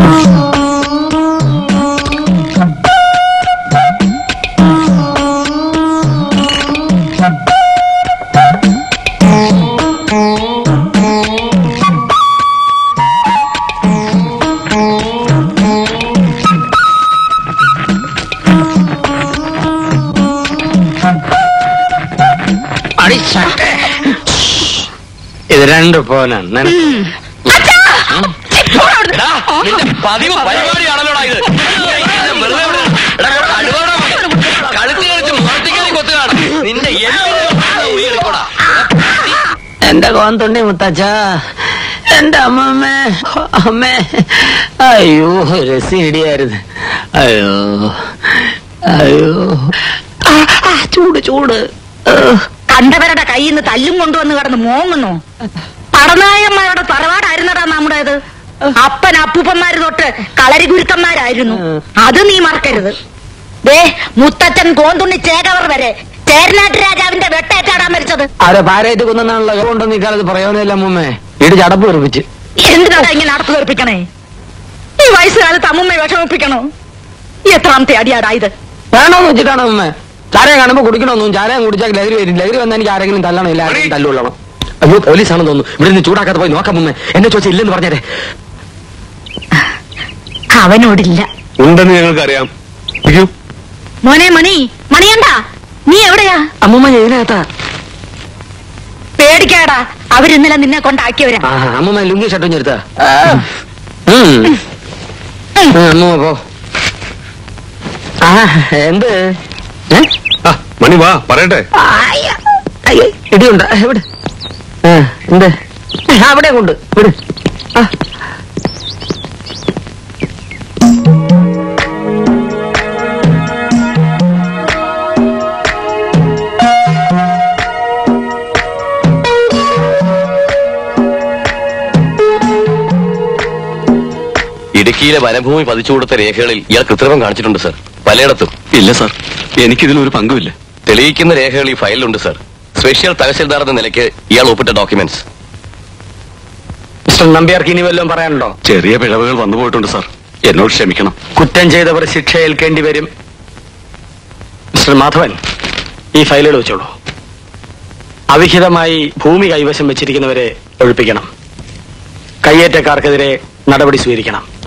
Oh. രണ്ട് പോനാ പതിവ് പരിപാടിയാണല്ലോടാ ഇത്. കഴുത്തി കളിച്ച് മുറത്തിക്കലും കൊത്തുകയാണ് നിന്റെ എന്റെ കോന്തുണ്ടി മുത്തച്ഛ എന്റെ അമ്മമ്മേ അമ്മേ. അയ്യോ രസി ഇടിയായിരുന്നു അയ്യോ അയ്യോ. ചൂട് ചൂട്. കണ്ടവരുടെ കയ്യിൽ നിന്ന് തല്ലും കൊണ്ടുവന്ന് കിടന്ന് മോങ്ങുന്നു. പടനായന്മാരുടെ തറവാടായിരുന്നടാ നമ്മുടേത്. അപ്പൻ അപ്പൂപ്പന്മാര് തൊട്ട് കളരി ഗുരുക്കന്മാരായിരുന്നു അത് നീ മറക്കരുത്. ദേ മുത്തച്ഛൻ കോന്തുണ്ണി ചേകവർ വരെ ചേരനാട്ട് രാജാവിന്റെ വെട്ടേറ്റാടാൻ മരിച്ചത്. അവരെ പാരയിട്ട് കൊന്നാണല്ലോ കൊണ്ടൊന്നും ഇക്കാലത്ത് പറയാനില്ല അമ്മേ ഇടി ചടപ്പ് തെറിപ്പിച്ച് എന്തിനാ ഇങ്ങനെ നടത്തു തെറിപ്പിക്കണേ ഈ വയസ്സുകാലത്ത് അമ്മുമ്മയെ വിഷമിപ്പിക്കണോ? എത്രാമത്തെ അടിയാടായത് വേണോന്ന് വെച്ചിട്ടാണ് അമ്മ ചാരയെ കാണുമ്പോ കുടിക്കണമെന്നും ചാരം കുടിച്ചാൽ ലഹരി വരും. ലഹരി വന്നാൽ എനിക്ക് ആരെങ്കിലും തല്ലണം ഇല്ല ആരെങ്കിലും തല്ലുള്ളണം അയ്യോ പോലീസാണെന്ന് തോന്നുന്നു. ഇവിടെ നിന്ന് ചൂടാക്കാതെ പോയി നോക്കാം മുമ്മേ എന്നെ ചോദിച്ചാൽ ഇല്ലെന്ന് പറഞ്ഞേരെ. അവനോടില്ല. ഉണ്ടെന്ന് ഞങ്ങൾക്കറിയാം. മോനെ മണി മണിയണ്ടാ നീ എവിടെയാ? അമ്മൂമ്മ ഇതിനകത്താ. പേടിക്കാടാ. അവരിന്നലെ നിന്നെ കൊണ്ടാക്കിയവരാ. അമ്മൂമ്മ ലുങ്കി ഷട്ടും ചെറുത്താ അമ്മൂമ്മ പോ. ആ എന്ത്? ഏ? മണി വാ പറയട്ടെ. ഇടിയുണ്ട? എവിടെ എന്ത്? അവിടെ കൊണ്ട് ഇവിടെ. ആ. ഇടുക്കിയിലെ വനഭൂമി പതിച്ചു കൊടുത്ത രേഖകളിൽ ഇയാൾ കൃത്രിമം കാണിച്ചിട്ടുണ്ട് സർ. പലയിടത്തും. ഇല്ല സർ. എനിക്കിതിൽ ഒരു പങ്കുമില്ല. തെളിയിക്കുന്ന രേഖകൾ ഈ ഫയലിലുണ്ട് സർ. സ്പെഷ്യൽ തഹസിൽദാർ എന്ന നിലയ്ക്ക് ഇയാൾ ഒപ്പിട്ട ഡോക്യുമെന്റ്സ്. മിസ്റ്റർ നമ്പ്യാർക്ക് ഇനി വല്ലതും പറയാനുണ്ടോ? ചെറിയ പിഴവുകൾ വന്നു പോയിട്ടുണ്ട് സാർ. എന്നോട് ക്ഷമിക്കണം. കുറ്റം ചെയ്തവർ ശിക്ഷ ഏൽക്കേണ്ടി വരും. മിസ്റ്റർ മാധവൻ ഈ ഫയലുകൾ വെച്ചോളൂ. അവിഹിതമായി ഭൂമി കൈവശം വെച്ചിരിക്കുന്നവരെ ഒഴിപ്പിക്കണം. കയ്യേറ്റക്കാർക്കെതിരെ നടപടി സ്വീകരിക്കണം.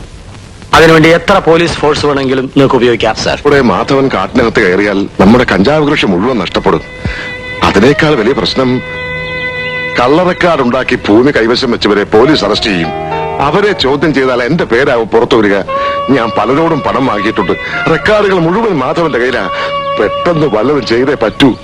അതിനുവേണ്ടി എത്ര പോലീസ് ഫോഴ്സ് വേണമെങ്കിലും നിങ്ങൾക്ക് ഉപയോഗിക്കാം സാർ. ഇവിടെ മാധവൻ കാട്ടിനകത്ത് കയറിയാൽ നമ്മുടെ കഞ്ചാവ് കൃഷി മുഴുവൻ നഷ്ടപ്പെടും. അതിനേക്കാൾ വലിയ പ്രശ്നം കള്ളറക്കാടുണ്ടാക്കി ഭൂമി കൈവശം വെച്ചവരെ പോലീസ് അറസ്റ്റ് ചെയ്യും. അവരെ ചോദ്യം ചെയ്താൽ എന്റെ പേരാവും പുറത്തു വരിക. ഞാൻ പലരോടും പണം വാങ്ങിയിട്ടുണ്ട്. റെക്കാർഡുകൾ മുഴുവൻ മാധവന്റെ കയ്യിലാ. പെട്ടെന്ന് വല്ലതും ചെയ്തേ പറ്റൂ.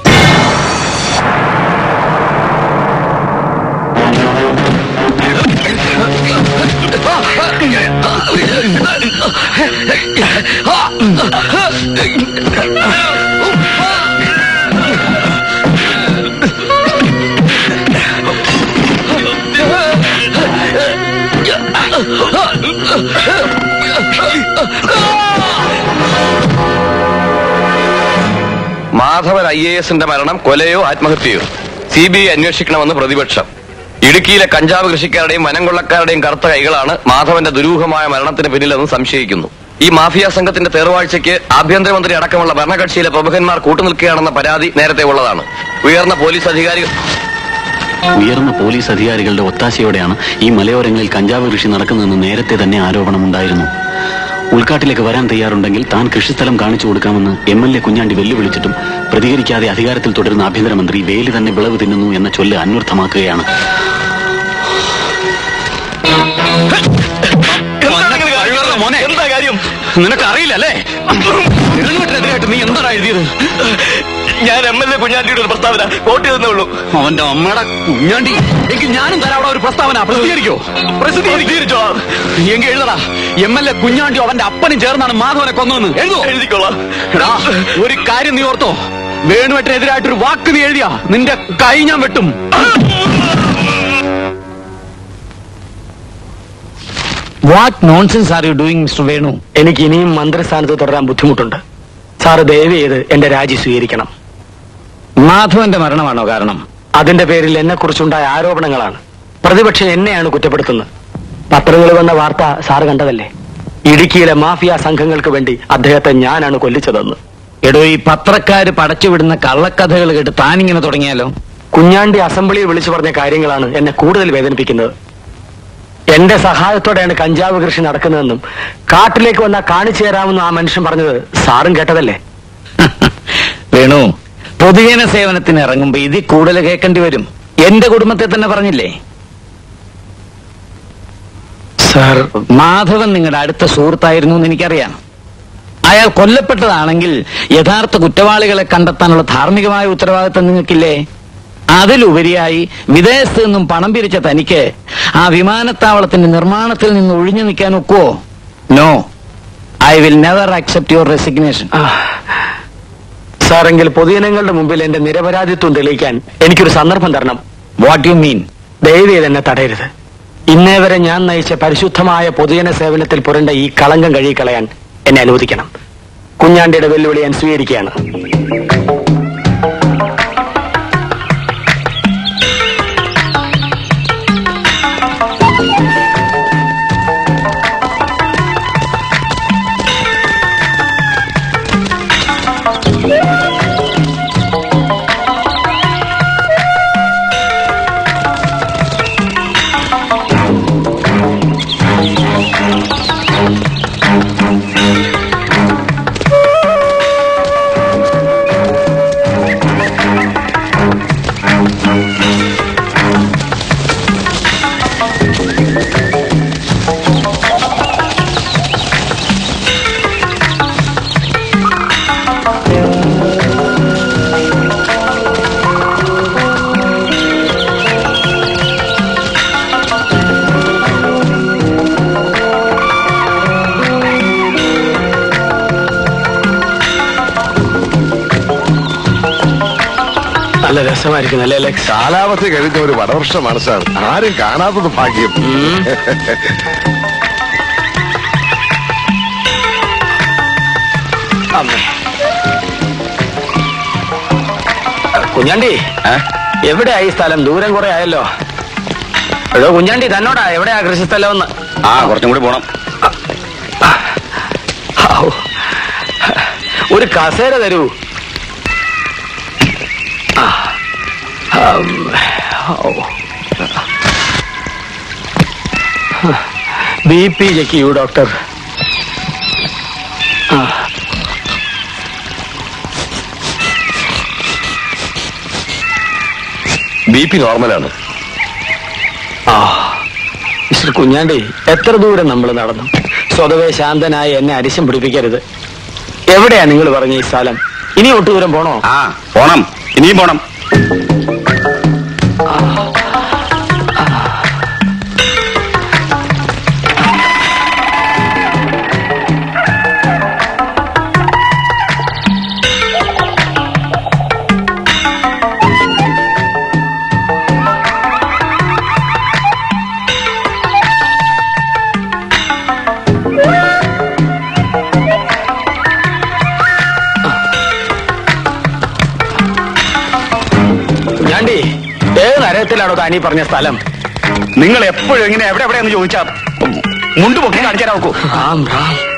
ഐ എ എസിന്റെ മരണം കൊലയോ ആത്മഹത്യയോ? സി ബി ഐ അന്വേഷിക്കണമെന്ന് പ്രതിപക്ഷം. ഇടുക്കിയിലെ കഞ്ചാവ് കൃഷിക്കാരുടെയും വനം കൊള്ളക്കാരുടെയും കറുത്ത കൈകളാണ് മാധവന്റെ ദുരൂഹമായ മരണത്തിന് പിന്നിലെന്ന് സംശയിക്കുന്നു. ഈ മാഫിയ സംഘത്തിന്റെ തേർവാഴ്ചയ്ക്ക് ആഭ്യന്തരമന്ത്രി അടക്കമുള്ള ഭരണകക്ഷിയിലെ പ്രമുഖന്മാർ കൂട്ടുനിൽക്കുകയാണെന്ന പരാതി നേരത്തെ ഉള്ളതാണ്. ഉയർന്ന പോലീസ് അധികാരികൾ ഉയർന്ന പോലീസ് അധികാരികളുടെ ഒത്താശയോടെയാണ് ഈ മലയോരങ്ങളിൽ കഞ്ചാവ് കൃഷി നടക്കുന്നതെന്ന് നേരത്തെ തന്നെ ആരോപണമുണ്ടായിരുന്നു. ഉൾക്കാട്ടിലേക്ക് വരാൻ തയ്യാറുണ്ടെങ്കിൽ താൻ കൃഷിസ്ഥലം കാണിച്ചു കൊടുക്കാമെന്ന് എം എൽ എ കുഞ്ഞാണ്ടി വെല്ലുവിളിച്ചിട്ടും പ്രതികരിക്കാതെ അധികാരത്തിൽ തുടരുന്ന ആഭ്യന്തരമന്ത്രി വേലി തന്നെ വിളവ് തിന്നുന്നു എന്ന ചൊല്ല് അന്വർത്ഥമാക്കുകയാണ്. നിനക്കറിയില്ലേ നിനക്ക് നീ എന്താണ് എഴുതിയത്? ഞാൻ എം എൽ എ കുഞ്ഞാണ്ടിയുടെ ഒരു പ്രസ്താവന. വോട്ട് ചെയ്തേ ഉള്ളൂ. അവന്റെ അമ്മയുടെ കുഞ്ഞാണ്ടി. എനിക്ക് ഞാനും തരാം അവിടെ ഒരു പ്രസ്താവന. പ്രസിദ്ധീകരിക്കോ? പ്രസിദ്ധീകരിച്ചോ? എങ്കിൽ എഴുതടാ. എം എൽ എ കുഞ്ഞാണ്ടിയോ അവന്റെ അപ്പനും ചേർന്നാണ് മാധവനെ കൊന്നതെന്ന്. എഴുതോ? എഴുതിക്കോളാം. ഒരു കാര്യം നീ ഓർത്തോ? വേണുവെട്ടിനെതിരായിട്ട് ഒരു വാക്ക് നീ എഴുതിയാ? നിന്റെ കൈ ഞാൻ വെട്ടും. What nonsense are you doing mister Venu എനിക്ക് ഇനിയും മന്ത്രിസ്ഥാനത്ത് തുടരാൻ ബുദ്ധിമുട്ടുണ്ട്. സാറ് ദയവ് ചെയ്ത് എന്റെ രാജി സ്വീകരിക്കണം. മാധവന്റെ മരണമാണോ കാരണം? അതിന്റെ പേരിൽ എന്നെ കുറിച്ചുണ്ടായ ആരോപണങ്ങളാണ്. പ്രതിപക്ഷം എന്നെയാണ് കുറ്റപ്പെടുത്തുന്നത്. പത്രങ്ങളിൽ വന്ന വാർത്ത സാറ് കണ്ടതല്ലേ? ഇടുക്കിയിലെ മാഫിയ സംഘങ്ങൾക്ക് വേണ്ടി അദ്ദേഹത്തെ ഞാനാണ് കൊല്ലിച്ചതെന്ന്. എടോ ഈ പത്രക്കാര് പടച്ചുവിടുന്ന കള്ളക്കഥകൾ കേട്ട് താനിങ്ങനെ തുടങ്ങിയാലോ? കുഞ്ഞാണ്ടി അസംബ്ലിയിൽ വിളിച്ചു പറഞ്ഞ കാര്യങ്ങളാണ് എന്നെ കൂടുതൽ വേദനിപ്പിക്കുന്നത്. എന്റെ സഹായത്തോടെയാണ് കഞ്ചാവ് കൃഷി നടക്കുന്നതെന്നും കാട്ടിലേക്ക് വന്നാൽ കാണിച്ചു തരാമെന്നും ആ മനുഷ്യൻ പറഞ്ഞത് സാറും കേട്ടതല്ലേ? [LAUGHS] വേണു പൊതുജന സേവനത്തിന് ഇറങ്ങുമ്പോ ഇതിൽ കൂടുതൽ കേൾക്കേണ്ടി വരും. എന്റെ കുടുംബത്തെ തന്നെ പറഞ്ഞില്ലേ? സാർ മാധവൻ നിങ്ങളുടെ അടുത്ത സുഹൃത്തായിരുന്നു എന്ന് എനിക്കറിയാം. അയാൾ കൊല്ലപ്പെട്ടതാണെങ്കിൽ യഥാർത്ഥ കുറ്റവാളികളെ കണ്ടെത്താനുള്ള ധാർമ്മികമായ ഉത്തരവാദിത്തം നിങ്ങൾക്കില്ലേ? അതിലുപരിയായി വിദേശത്ത് നിന്നും പണം പിരിച്ച തനിക്ക് ആ വിമാനത്താവളത്തിന്റെ നിർമ്മാണത്തിൽ നിന്ന് ഒഴിഞ്ഞു നിൽക്കാൻ ഒക്കുവോ? No I will never accept your resignation സാറെങ്കിൽ പൊതുജനങ്ങളുടെ മുമ്പിൽ എന്റെ നിരപരാധിത്വം തെളിയിക്കാൻ എനിക്കൊരു സന്ദർഭം തരണം. വാട്ട് യു മീൻ ദയവ് ചെയ്ത് എന്നെ തടയരുത്. ഇന്നേ വരെ ഞാൻ നയിച്ച പരിശുദ്ധമായ പൊതുജന സേവനത്തിൽ പുരണ്ട ഈ കളങ്കം കഴുകിക്കളയാൻ എന്നെ അനുവദിക്കണം. കുഞ്ഞാണ്ടിയുടെ വെല്ലുവിളി ഞാൻ സ്വീകരിക്കുകയാണ്. രസമായിരിക്കും അല്ലേ? കാലാവധി കഴിഞ്ഞ ഒരു വടവർഷമാണ് സാർ. ആരും കാണാത്തത് ഭാഗ്യം. കുഞ്ഞാണ്ടി എവിടെയായി സ്ഥലം? ദൂരം കുറെ ആയല്ലോ. എടോ കുഞ്ഞാണ്ടി തന്നോടാ. എവിടെയാ കൃഷി സ്ഥലം ഒന്ന്? ആ കുറച്ചും കൂടി പോണം. ഒരു കസേര തരൂ ആ. ആം. ഔ. ബി പി ചെക്ക് ചെയ്യൂ ഡോക്ടർ. ബി പി നോർമലാണ് ആ. മിസ്റ്റർ കുഞ്ഞാണ്ടി എത്ര ദൂരം നമ്മൾ നടന്നു? സ്വതവേ ശാന്തനായി എന്നെ അരിശം പിടിപ്പിക്കരുത്. എവിടെയാ നിങ്ങൾ പറഞ്ഞ ഈ സ്ഥലം? ഇനി ഒട്ടു ദൂരം പോണോ? ആ പോണം. ഇനിയും പോണം. നരകത്തിലാണോ താനീ പറഞ്ഞ സ്ഥലം? നിങ്ങൾ എപ്പോഴും ഇങ്ങനെ എവിടെ എവിടെയെന്ന് ചോദിച്ചാ മുണ്ടുപൊക്കി പൊക്കി കാണിച്ചു തരാൻ നോക്കൂ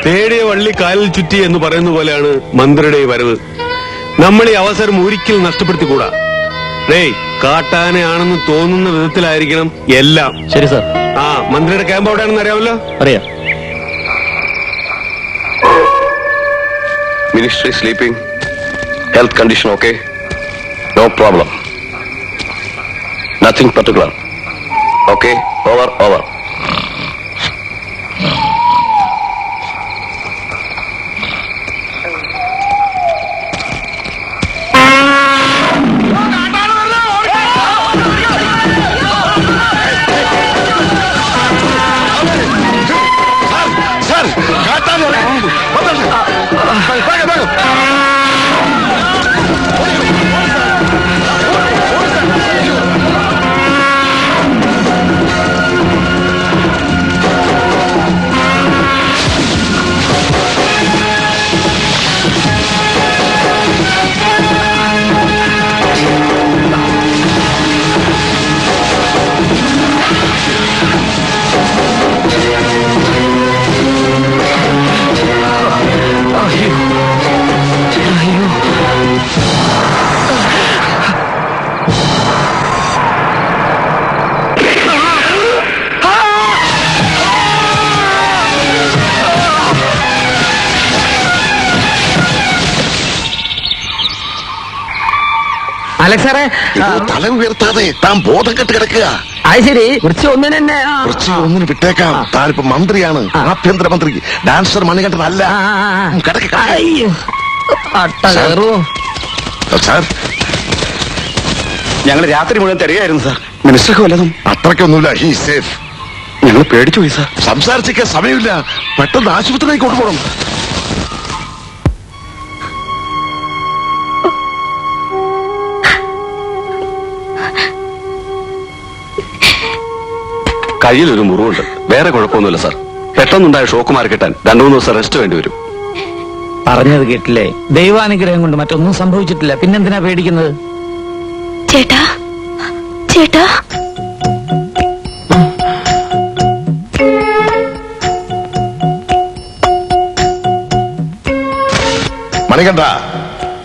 തേടിയ വള്ളി കാലിൽ ചുറ്റി എന്ന് പറയുന്ന പോലെയാണ് മന്ത്രിയുടെ ഈ വരവ്. നമ്മൾ ഈ അവസരം ഒരിക്കലും നഷ്ടപ്പെടുത്തിക്കൂടാ. ഡേയ് കാട്ടാനയാണെന്ന് തോന്നുന്ന വിധത്തിലായിരിക്കണം എല്ലാം. ശരി സാർ. ആ മന്ത്രിയുടെ ക്യാമ്പ് എവിടെയാണെന്ന് അറിയാമല്ലോ? അറിയാം. Ministry sleeping health condition okay no problem Nothing particular. Okay, over, over. സാറേ. തല ഉയർത്താതെ താൻ ബോധം കെട്ട് കിടക്കുക. അത് ശരി കുറച്ച് ഒന്നിന് തന്നെ കുറച്ച് ഒന്നിന് വിട്ടേക്കാം. താനിപ്പോ മന്ത്രിയാണ് ആഭ്യന്തരമന്ത്രി ഡാൻസർ മണികണ്ഠനല്ല. സാർ. ഞങ്ങൾ രാത്രി മുഴുവൻ തരികയായിരുന്നു സാർ. മിനിസ്റ്റർക്ക് വല്ലതും? അത്രയ്ക്കൊന്നുമില്ല ഹീ സേഫ് ഞങ്ങൾ പേടിച്ചു പോയി സാർ. സംസാരിച്ചൊക്കെ സമയമില്ല. പെട്ടെന്ന് ആശുപത്രിയിലേക്ക് കൊണ്ടുപോകണം. കയ്യിലൊരു മുറിവുണ്ട്. വേറെ കുഴപ്പമൊന്നുമില്ല സാർ പെട്ടെന്നുണ്ടായ ഷോക്ക് മാറി കിട്ടാൻ രണ്ടു മൂന്ന് ദിവസം റെസ്റ്റ് വേണ്ടി വരും. പറഞ്ഞത് കേട്ടില്ലേ? ദൈവാനുഗ്രഹം കൊണ്ട് മറ്റൊന്നും സംഭവിച്ചിട്ടില്ല. പിന്നെന്തിനാ പേടിക്കുന്നത്? ചേട്ടാ ചേട്ടാ. മണികണ്ഠ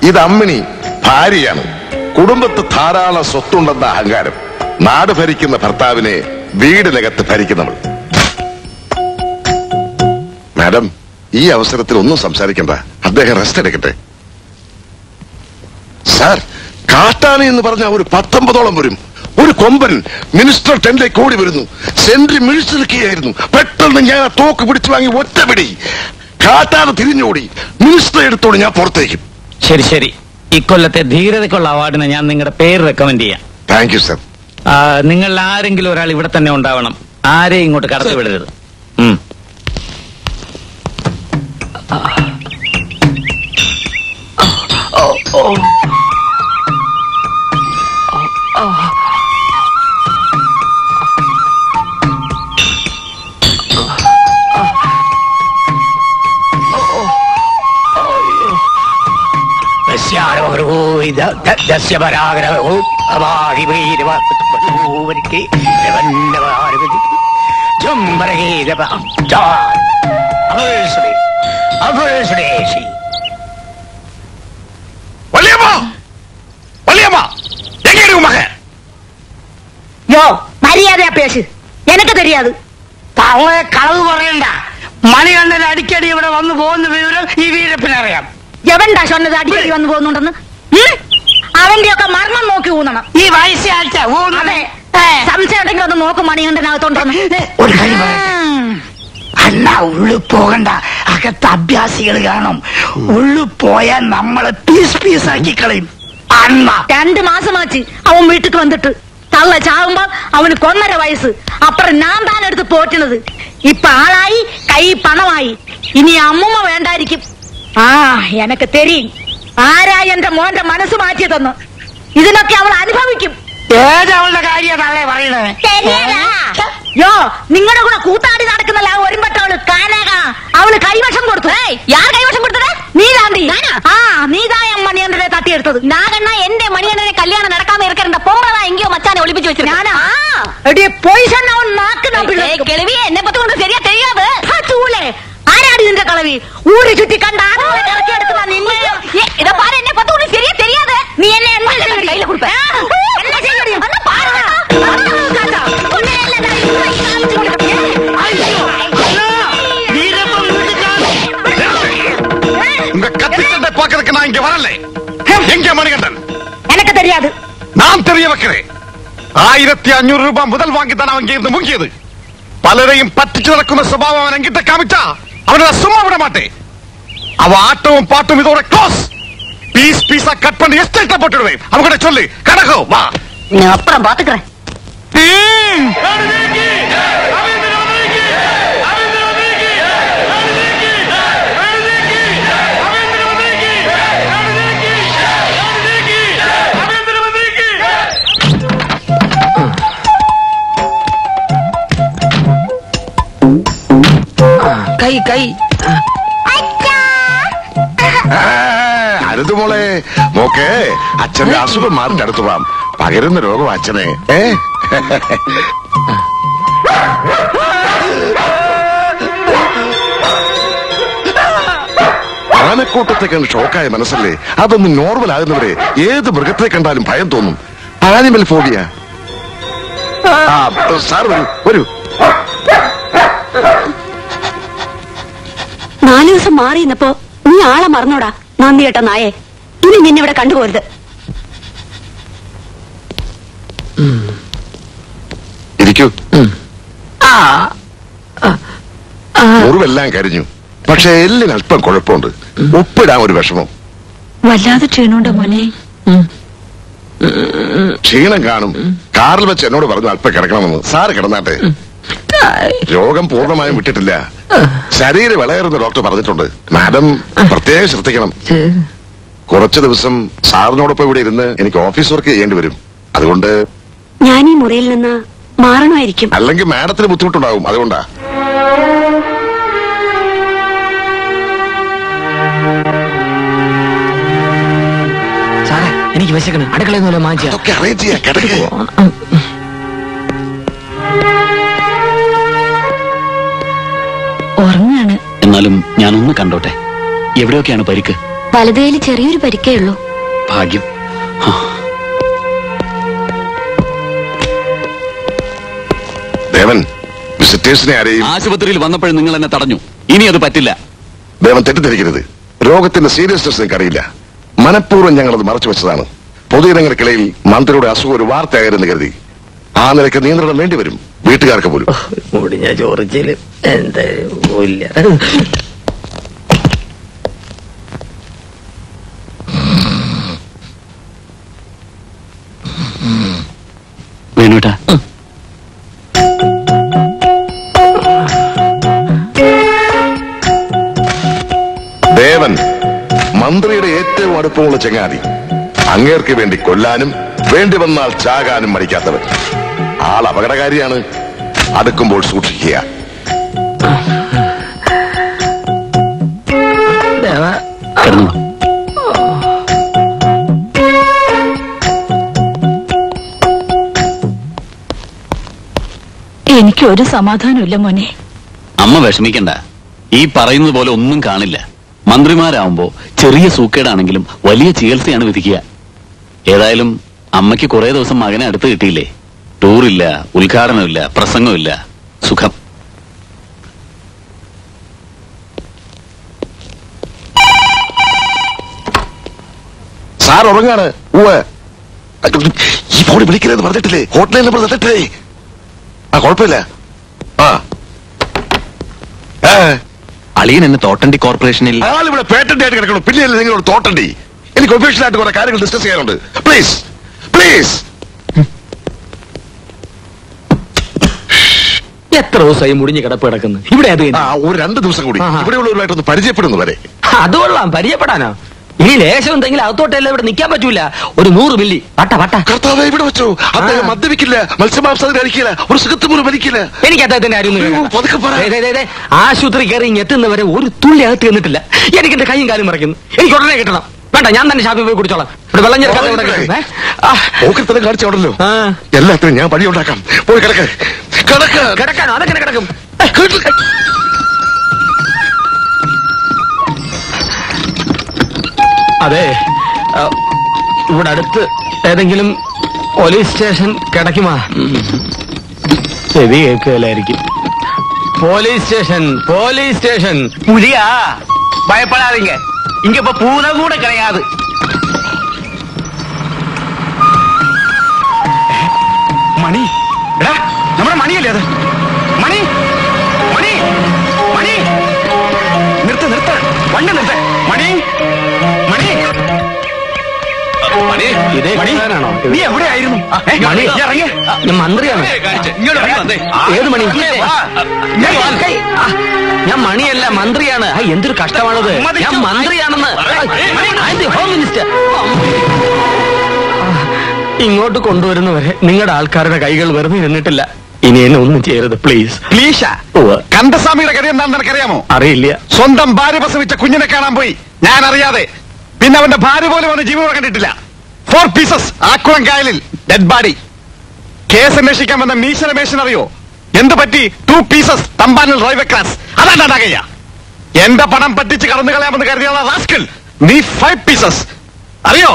ഇത് അമ്മിണി ഭാര്യയാണ്. കുടുംബത്ത് ധാരാളം സ്വത്തുണ്ടെന്ന അഹങ്കാരം. നാട് ഭരിക്കുന്ന ഭർത്താവിനെ വീടിനകത്ത് ഭരിക്കുന്നവൾ. മാഡം ഈ അവസരത്തിൽ ഒന്നും സംസാരിക്കണ്ട. അദ്ദേഹം റെസ്റ്റ് എടുക്കട്ടെ. സാർ കാട്ടാന എന്ന് പറഞ്ഞ ഒരു പത്തൊമ്പതോളം വരും. ഒരു കൊമ്പൻ മിനിസ്റ്റർ ടെന്റിലേക്ക് കൂടി വരുന്നു. സെന്റി മിഴിച്ചു നിൽക്കുകയായിരുന്നു പെട്ടെന്ന് ഞാൻ ആ തോക്ക് പിടിച്ചു വാങ്ങി ഒറ്റപിടി. പിടി കാട്ടാന തിരിഞ്ഞോടി. മിനിസ്റ്റർ എടുത്തോടി ഞാൻ പുറത്തേക്കും. ശരി ശരി. ഇക്കൊല്ലത്തെ ധീരതയ്ക്കുള്ള അവാർഡിന് ഞാൻ നിങ്ങളുടെ പേര് റെക്കമെൻഡ് ചെയ്യാം. Thank you sir. നിങ്ങൾ ആരെങ്കിലും ഒരാൾ ഇവിടെ തന്നെ ഉണ്ടാവണം ആരെയും ഇങ്ങോട്ട് കടത്തി വിടരുത് ഉം. ദസ്യാരോഹരോ ഇത- ദ- ദസ്യപരാഗ്രഹോ வள்ளியம்மா வள்ளியம்மா எங்கடி உன் மகன் யோ மரியாதையா பேசு எனக்கு தெரியாது തവളെ കളവ് പറയണ്ട മണികണ്ഠൻ അടിക്കടി ഇവിടെ വന്നു പോകുന്ന വിവരം ഈ വീരപ്പനറിയാം എവൻടാ சொன்னது അടിക്കടി വന്നു പോകുന്നുണ്ടെന്ന് ഉം? അവന്റെ ഒക്കെ മരണം നോക്കി ഊന്നണം. ഈ വയസ്സ ആഴ്ച അതെ. സംശയം ഉണ്ടെങ്കിൽ ഒന്ന് നോക്കും മണികണ്ഠനകത്തോണ്ടോന്ന് ഒരു കാര്യം അല്ല ഉള്ളു പോകണ്ട. അകത്ത് അഭ്യാസികൾ കാണും. ഉള്ളു പോയാൽ നമ്മളെ പീസ് പീസ് ആക്കി കളയും. അണ്ണ. രണ്ടു മാസമാച്ച് അവൻ വീട്ടിക്ക് വന്നിട്ട്. തള്ള ചാവുമ്പോ അവന് കൊന്നര വയസ്സ്. അപ്പുറം ഞാൻ താൻ എടുത്ത് പോറ്റുന്നത്. ഇപ്പൊ ആളായി കൈ പണമായി. ഇനി അമ്മുമ്മ വേണ്ടായിരിക്കും. ആ എനക്ക് തെരീം ആരാ എന്റെ മോന്റെ മനസ്സ് മാറ്റിയതെന്ന്? ഇതിനൊക്കെ അവൾ അനുഭവിക്കും. ഏതവളുടെ കാര്യമാണല്ലേ പറയണേ ശരിയല്ല. യോ നിങ്ങളുടെ കൂടെ കൂത്താടി നടക്കുന്നല്ല ആ ഒരുമ്പട്ടവൾ കാനക. അവൾ കൈവശം കൊടുത്തു. യാർ കൈവശം കൊടുത്തത്? നീതാന്തി ആ നീതായ മണിയണ്ണനെ തട്ടിയെടുത്തത്. നാഗണ്ണ എന്റെ മണിയണ്ണനെ കല്യാണം നടക്കാമെ ഇറക്കണ്ട പോറതാ എങ്കിയോ മച്ചാനെ ഒളിപ്പിച്ചു വെച്ചു ഞാനാ? എടി പൊയ്സൺ അവൻ നാക്ക് ഏയ്, കിളവിയെ, എന്നെ പറ്റി കൊണ്ട് ശരിയാ ചൂലേ ஆடுகின்ற கலவி ஊரை சுத்தி கண்ட ஆடுகளை இறக்கி எடுத்து நான் நின்னையும் இத பாரு என்ன பத்தி உனக்கு சரியா தெரியாது நீ என்ன என்ன கையில கொடுப்ப என்ன செய்ய முடியும் பாருங்க உங்க கத்திச்சண்டை பாக்குறதுக்கு நான் இங்க வரல எங்க மணிகண்டன் எனக்கு தெரியாது நான் தெரிய வைக்கிறேன் ஆயிரத்தி அஞ்சூறு ரூபாய் முதல் வாங்கி தான் அவங்க இருந்து முங்கியது பலரையும் பற்றிச்சு நடக்கும் சுபாவம் என்கிட்ட காமிச்சா அவனை சும்மா விட மாட்டேன். அவ ஆட்டமும் பாட்டும் இதோட க்ளோஸ் பீஸ் பீஸா கட் பண்ணி எஸ்டேட்ல போட்டுடுவேன். அவங்கிட்ட சொல்லு கணக்கு வா. நீ அப்புறம் பாத்துக்கிறேன். കൈ കൈ. അടുത്ത് മോളെ. മോക്കെ അച്ഛന്റെ അസുഖം മാറിന്റെ അടുത്ത് പോവാം. പകരുന്ന രോഗം അച്ഛനെ. ഏ? ആനക്കൂട്ടത്തെ കണ്ട് ഷോക്കായ മനസ്സല്ലേ? അതൊന്നും നോർമൽ ആകുന്നവരെ ഏത് മൃഗത്തെ കണ്ടാലും ഭയം തോന്നും. ആനിമൽ ഫോബിയ ആ സാർ വരൂ വരൂ. നാലു ദിവസം മാറി നിന്നപ്പോ നീ ആളെ മറന്നോടാ നന്ദി കേട്ട നായേ. ഇനി നിന്നെ ഇവിടെ കണ്ടുപോരുത് ഇരിക്കൂ. മുറിവെല്ലാം കരിഞ്ഞു. പക്ഷെ എല്ലിന് അല്പം കുഴപ്പമുണ്ട്. ഉപ്പിടാൻ ഒരു വിഷമം. വല്ലാതെ ക്ഷീണുണ്ടോ മോനെ? ക്ഷീണം കാണും. കാറിൽ വെച്ച് എന്നോട് പറഞ്ഞു അല്പം കിടക്കണമെന്ന്. സാറ് കിടന്നാട്ടെ. രോഗം പൂർണമായും വിട്ടിട്ടില്ല. ശരീരം വിളയറുന്ന ഡോക്ടർ പറഞ്ഞിട്ടുണ്ട്. മാഡം പ്രത്യേകം ശ്രദ്ധിക്കണം. കുറച്ചു ദിവസം സാറിനോടൊപ്പം ഇവിടെ ഇരുന്ന് എനിക്ക് ഓഫീസ് വർക്ക് ചെയ്യേണ്ടി വരും. അതുകൊണ്ട് ഞാൻ ഈ മുറിയിൽ നിന്ന് മാറണമായിരിക്കും. അല്ലെങ്കിൽ മാഡത്തിന് ബുദ്ധിമുട്ടുണ്ടാവും അതുകൊണ്ടാ. സാറേ എനിക്ക് വിശക്കണം അടുക്കളയിൽ നിന്നല്ലോ അതൊക്കെ അറേഞ്ച് ചെയ്യാം. എന്നാലും ഞാനൊന്ന് കണ്ടോട്ടെ. എവിടെയൊക്കെയാണ് പരിക്ക്? വലതുകയിൽ ചെറിയൊരു പരിക്കേ ഉള്ളൂ. ഭാഗ്യം. ദേവൻ വിസിറ്റേഴ്സിനെ ആരെയും ആശുപത്രിയിൽ വന്നപ്പോഴും നിങ്ങൾ എന്നെ തടഞ്ഞു. ഇനി അത് പറ്റില്ല. ദേവൻ തെറ്റിദ്ധരിക്കരുത്. രോഗത്തിന്റെ സീരിയസ്നെസ് നിങ്ങൾക്ക് അറിയില്ല മനഃപൂർവം ഞങ്ങളത് മറച്ചു വെച്ചതാണ്. പൊതുജനങ്ങൾക്കിടയിൽ മന്ത്രിയുടെ അസുഖം ഒരു വാർത്തയായിരുന്നു കരുതി. ആ നിലയ്ക്ക് നിയന്ത്രണം വേണ്ടിവരും. വീട്ടുകാർക്ക് പോലും. മുടിഞ്ഞ ചോറിച്ചിൽ. എന്താ ഇല്ല വേണുട്ടാ. ദേവൻ മന്ത്രിയുടെ ഏറ്റവും അടുപ്പമുള്ള ചങ്ങാതി. അങ്ങേർക്ക് വേണ്ടി കൊല്ലാനും വേണ്ടി വന്നാൽ ചാകാനും മടിക്കാത്തവൻ. ആൾ അപകടകാരിയാണ് അടുക്കുമ്പോൾ സൂക്ഷിക്കുക. എനിക്ക് ഒരു സമാധാനമില്ല മോനെ. അമ്മ വിഷമിക്കണ്ട. ഈ പറയുന്നത് പോലെ ഒന്നും കാണില്ല. മന്ത്രിമാരാവുമ്പോ ചെറിയ സൂക്കേടാണെങ്കിലും വലിയ ചികിത്സയാണ് വിധിക്കുക. ഏതായാലും അമ്മയ്ക്ക് കുറെ ദിവസം മകനെ അടുത്ത് കിട്ടിയില്ലേ? ടൂറില്ല ഉദ്ഘാടനമില്ല പ്രസംഗമില്ല സുഖം. സാർ ഉറങ്ങാണ്. ഈ ഫോണിൽ വിളിക്കരുത് പറഞ്ഞിട്ടില്ലേ? ഹോട്ടലിൽ നമ്പർ തന്നിട്ടില്ലേ ആ കുഴപ്പമില്ല. ആ. അളിയൻ എന്നെ തോട്ടണ്ടി കോർപ്പറേഷനിൽ ആളിവിടെ പേറ്റന്റ് ആയിട്ട് കിടക്കണം പിന്നെയല്ലേ നിങ്ങളോട് തോട്ടണ്ടി? എനിക്ക് ഒഫീഷ്യൽ ആയിട്ട് കുറെ കാര്യങ്ങൾ ഡിസ്കസ് ചെയ്യാനുണ്ട്. പ്ലീസ് പ്ലീസ് എത്ര ദിവസമായി മുടിഞ്ഞ് കിടപ്പ് കിടക്കുന്നു? ഇവിടെ അത് ആ ഒരു രണ്ട് ദിവസം കൂടി. ഇവിടെയുള്ളവരുമായിട്ടൊന്ന് പരിചയപ്പെടുന്നു വരെ. അത് കൊള്ളാം പരിചയപ്പെടാനോ. ഇനി ലേശം എന്തെങ്കിലും അകത്തോട്ടല്ല ഇവിടെ നിൽക്കാൻ പറ്റൂല. ഒരു നൂറ് മില്ലി. വട്ട വട്ട. കർത്താവെ ഇവിടെ വെച്ചോ. അദ്ദേഹം മദ്യപിക്കില്ല മത്സ്യമാംസം കഴിക്കില്ല ഒരു സുഖത്ത് പോലും വലിക്കില്ല എനിക്ക് അദ്ദേഹത്തിന്റെ ആരും അയ്യോ, പതുക്കെ പറ. ആശുപത്രി കയറി ഇങ്ങ് എത്തുന്നവരെ ഒരു തുള്ളി അകത്ത് ചെന്നിട്ടില്ല എനിക്ക് എന്റെ കൈയും കാലും മറിക്കുന്നു എനിക്ക് ഉടനെ കിട്ടണം. വേണ്ട ഞാൻ തന്നെ ഷാപ്പിൽ പോയി കുടിച്ചോളാം ഇവിടെ വെള്ളം ചേർക്കാതെ ഇവിടെ കിടക്കും, ഏ? ആ, പോക്കരത്തരം കാണിച്ചോടല്ലോ എല്ലാത്തിനും ഞാൻ വഴി ഉണ്ടാക്കാം പോയി കിടക്ക് കിടക്ക് കിടക്കാനോ അതെങ്ങനെ കിടക്കും അതെ ആ, ഇവിടെ അടുത്ത് ഏതെങ്കിലും പോലീസ് സ്റ്റേഷൻ കിടക്കുമാ ചെവി കേൾക്കുകയില്ലായിരിക്കും போலீஸ் ஸ்டேஷன் போலீஸ் ஸ்டேஷன் புலியா பயப்படாதீங்க இங்க இப்ப பூனை கூட கிடையாது മണി എടാ നമ്മുടെ മണിയല്ലേ അത് മണി മണി മണി നിർത്ത് നിർത്ത് വണ്ടി നിർത്ത് ഇതേ മണി നീ എവിടെയായിരുന്നു? മണി ഞാൻ മന്ത്രിയാണ്. ഏത് മണി? ഞാൻ മണിയല്ല മന്ത്രിയാണ്. എന്തൊരു കഷ്ടമാണത്. ഞാൻ മന്ത്രിയാണെന്ന്. Home minister. ഇങ്ങോട്ട് കൊണ്ടുവരുന്നവരെ നിങ്ങളുടെ ആൾക്കാരുടെ കൈകൾ വെറുതെ ഇരുന്നിട്ടില്ല. ഇനി എന്നെ ഒന്നും ചെയ്യരുത് പ്ലീസ്. പ്ലീഷ കണ്ടസ്വാമിയുടെ കഥ എന്താണെന്ന് എനിക്കറിയാമോ? അറിയില്ല. സ്വന്തം ഭാര്യ പ്രസവിച്ച കുഞ്ഞിനെ കാണാൻ പോയി. ഞാൻ അറിയാതെ പിന്നെ അവന്റെ ഭാര്യ പോലും അവന് ജീവിതം കണ്ടിട്ടില്ല. ഫോർ പീസസ് ആക്കുളം കായലിൽ ഡെഡ് ബോഡി കേസ് അന്വേഷിക്കാൻ വന്ന മീശ രമേശൻ അറിയോ? എന്ത് പറ്റി? ടു പീസസ് തമ്പാനിൽ റോയ് ക്ലാസ് അതാണ്ടാകയ്യ എന്റെ പണം പറ്റിച്ച് കടന്നു കളയാമെന്ന് കരുതിയുള്ള റാസ്കിൾ നീ ഫൈവ് പീസസ് അറിയോ?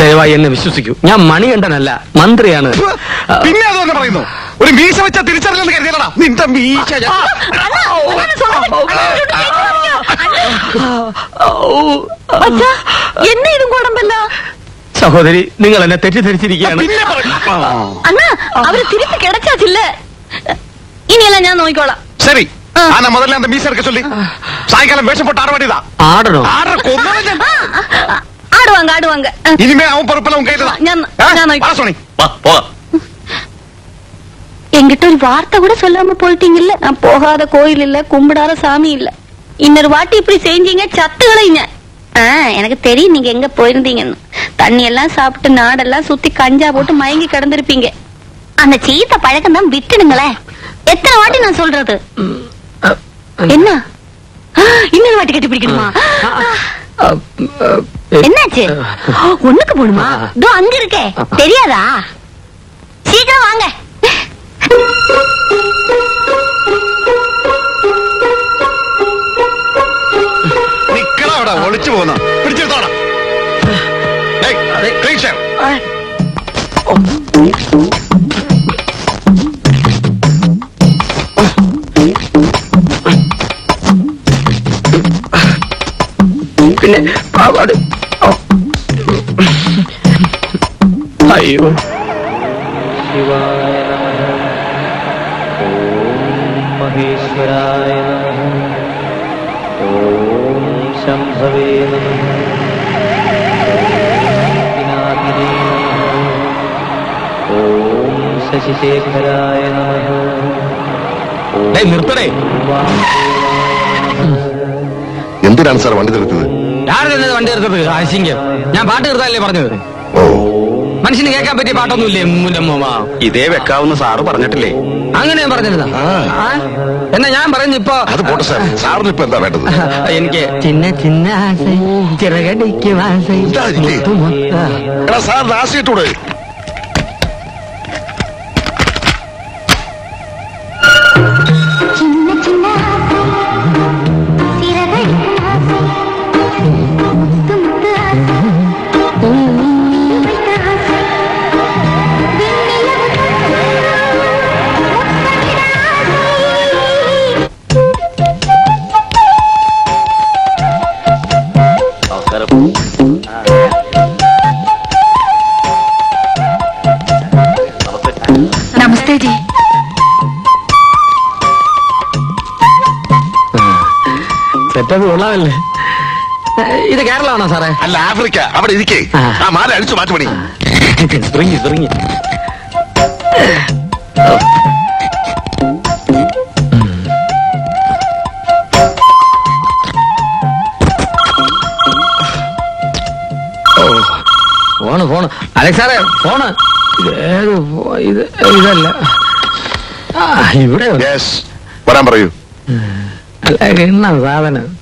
ദയവായി എന്നെ വിശ്വസിക്കൂ. ഞാൻ മണികണ്ഠനല്ല മന്ത്രിയാണ്. പിന്നെ അത് തന്നെ പറയുന്നു? ഒരു മീശ വെച്ച തിരിച്ചറിഞ്ഞെന്ന് കരുതിയല്ലടാ. നിന്റെ മീശ എന്നെ ഇതും കുഴമ്പല്ല സഹോദരി നിങ്ങൾ എന്നെ തെറ്റിദ്ധരിച്ചിരിക്കുകയാണ്. അണ്ണ അവർ തിരിച്ച് കിടക്കാച്ചില്ല ഇനിയെല്ലാം ഞാൻ നോക്കിക്കോളാം. ശരി. ആന മുതലേ അന്ത മീശ എടുക്ക ചൊല്ലി. സായങ്കാലം വേഷം പോട്ട് ആറുപടിയതാ ആട കൊന്നു ആടുവാങ്ക ആടുവാങ്ക. ഇനിമേ അവൻ പൊറപ്പല ഉൻ കയ്യിലതാ. ഞാൻ ഞാൻ നോക്കി വാ പോകാം என்கிட்ட ஒரு வார்த்தை கூட சொல்லாம போயிட்டீங்கல்ல? நான் போகாத கோயில் இல்ல கும்பிடாத சாமி இல்ல. இன்னொரு வாட்டி இப்படி செஞ்சீங்க சத்துகளைங்க ஆ, எனக்கு தெரியும் நீங்க எங்க போயிருந்தீங்கன்னு. தண்ணி எல்லாம் சாப்பிட்டு நாடெல்லாம் சுத்தி கஞ்சா போட்டு மயங்கி கிடந்திருப்பீங்க. அந்த சீத்த பழக்கம் தான் விட்டுடுங்களேன் எத்தனை வாட்டி நான் சொல்றது? என்ன? இன்னொரு வாட்டி கட்டி பிடிக்கணுமா என்னாச்சு? ஒண்ணுக்கு போடுமா இதோ அங்க இருக்கே தெரியாதா? சீக்கிரம் வாங்க. നിക്കടാ ഒളിച്ചു പോകുന്ന. പിടിച്ചെടുത്തോടാ. പിന്നെ പാവാട്. അയ്യോ. മഹേശ്വരായ ഓം ശംഭവേ നമഃ. ഓം പിനാകിനേ നമഃ. ഓം ശശിശേഖരായ നമഃ. ഡേയ്, നിർത്തടേ. എന്തിനാണ് സാർ വണ്ടി നിർത്തിയത്? ആരുടെ വണ്ടി നിർത്തത്? ആശിങ്കം ഞാൻ പാട്ട് നിർത്താനല്ലേ പറഞ്ഞത്? മനുഷ്യന് കേൾക്കാൻ പറ്റിയ പാട്ടൊന്നുമില്ലേ മുല്ലമ്മ ഇതേ വെക്കാവുന്ന സാറ് പറഞ്ഞിട്ടില്ലേ? അങ്ങനെ ഞാൻ പറഞ്ഞിരുന്ന എന്നാ ഞാൻ പറഞ്ഞു ഇപ്പൊ അത് പോട്ടെ സാർ. സാറിന് ഇപ്പൊ എന്താ വേണ്ടത്? എനിക്ക് ചിന്ന ചിന്ന ചിറകടിക്കും സാറിന് ആശയിട്ടൂടെ സെറ്റപ്പ് കൊള്ളാമല്ലേ? ഇത് കേരളമാണോ സാറേ? അല്ല ആഫ്രിക്ക. അവിടെ ഇരിക്കേ. ആ. മാല അടിച്ചു മാറ്റുപണി തുടങ്ങി തുടങ്ങി ഫോണ് ഫോണ്. അലക്സ് സാറേ ഫോണ്. ഇത് ഏത് ഇത് ഇതല്ല. ഇവിടെ വരാൻ പറയൂ. അല്ല എന്നാ സാധനം?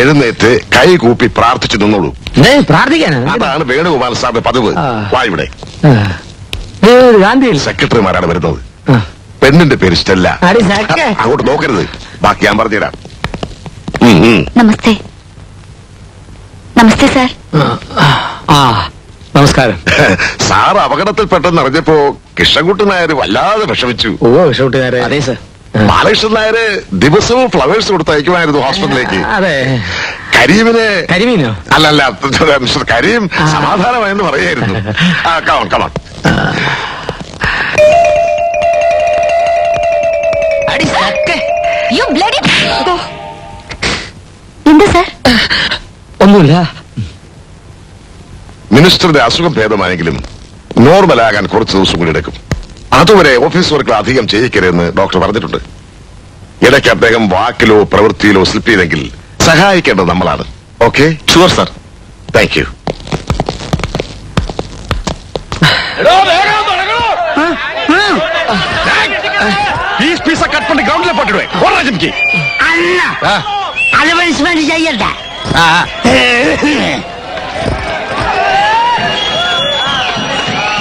എഴുന്നേറ്റ് കൈ കൂപ്പി പ്രാർത്ഥിച്ചു നിന്നോളൂ. അതാണ് വേണുഗോപാൽ സാറിന്റെ പതിവ്. വായുടെ സെക്രട്ടറിമാരാണ് വരുന്നത്. പെണ്ണിന്റെ പേര് സ്റ്റെല്ല. [LAUGHS] അങ്ങോട്ട് നോക്കരുത്. ബാക്കി ഞാൻ പറഞ്ഞുതരാം. നമസ്തേ. നമസ്തേ സാർ. ആ നമസ്കാരം. [LAUGHS] സാർ അപകടത്തിൽപ്പെട്ടെന്ന് അറിഞ്ഞപ്പോ കൃഷ്ണൻകുട്ടി നായർ വല്ലാതെ വിഷമിച്ചു. ഓ വിഷമുട്ടുകാരെ അതെ സർ. ബാലകൃഷ്ണൻ നായര് ദിവസവും ഫ്ലവേഴ്സ് കൊടുത്തയക്കുമായിരുന്നു ഹോസ്പിറ്റലിലേക്ക്. അതെ. കരീമിന് കരിമീനോ? അല്ലല്ല മിസ്റ്റർ കരീം സമാധാനമായെന്ന് പറയായിരുന്നു. ആ come on come on you bloody. എന്താ സാർ? ഒന്നുമില്ല. മിനിസ്റ്ററുടെ അസുഖം ഭേദമായെങ്കിലും നോർമലാകാൻ കുറച്ച് ദിവസം കൂടി എടുക്കും. അതുവരെ ഓഫീസ് വർക്കിൽ അധികം ചെയ്യിക്കരുതെന്ന് ഡോക്ടർ പറഞ്ഞിട്ടുണ്ട്. ഇടയ്ക്ക് അദ്ദേഹം വാക്കിലോ പ്രവൃത്തിയിലോ സ്ലിപ്പിയില്ലെങ്കിൽ സഹായിക്കേണ്ടത് നമ്മളാണ്. Okay? Sure sir thank you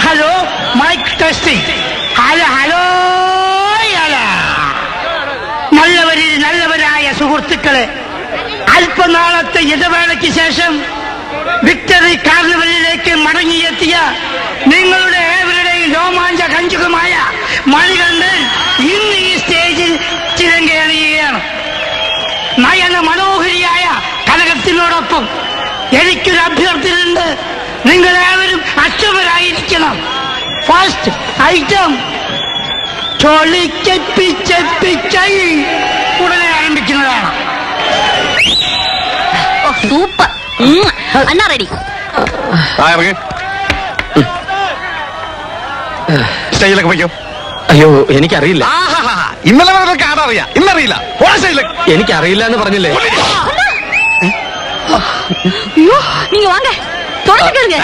hello mike testing സുഹൃത്തുക്കളെ അല്പനാളത്തെ ഇടവേളയ്ക്ക് ശേഷം വിക്ടറി കാർണിവലിലേക്ക് മടങ്ങിയെത്തിയ നിങ്ങളുടെ ഏവരുടെയും രോമാഞ്ച കഞ്ചുകമായ മണികണ്ഠൻ ഇന്ന് ഈ സ്റ്റേജിൽ ചിരങ്കേറിയുകയാണ് നയന മനോഹരിയായ കനകത്തിനോടൊപ്പം എനിക്കൊരു അഭ്യർത്ഥനയുണ്ട്. നിങ്ങളേവരും അക്ഷമരായിരിക്കണം. ഫസ്റ്റ് ഐറ്റം ചൊളിക്കപ്പിച്ചപ്പിച്ചൈ ഉടനെ ആരംഭിക്കുന്നതാണ് സൂപ്പർ അന്നാ റെഡി ആ ഇറങ്ങി സ്റ്റേജിലൊക്കെ വയ്ക്കോ അയ്യോ എനിക്കറിയില്ല ഇന്നലെ വരെ കാണാറിയാം ഇന്നറിയില്ല പോടാ സ്റ്റേജിലേക്ക് എനിക്കറിയില്ല എന്ന് പറഞ്ഞില്ലേ ஐயோ நீங்க வாங்க தொடச்சுக்கிறங்க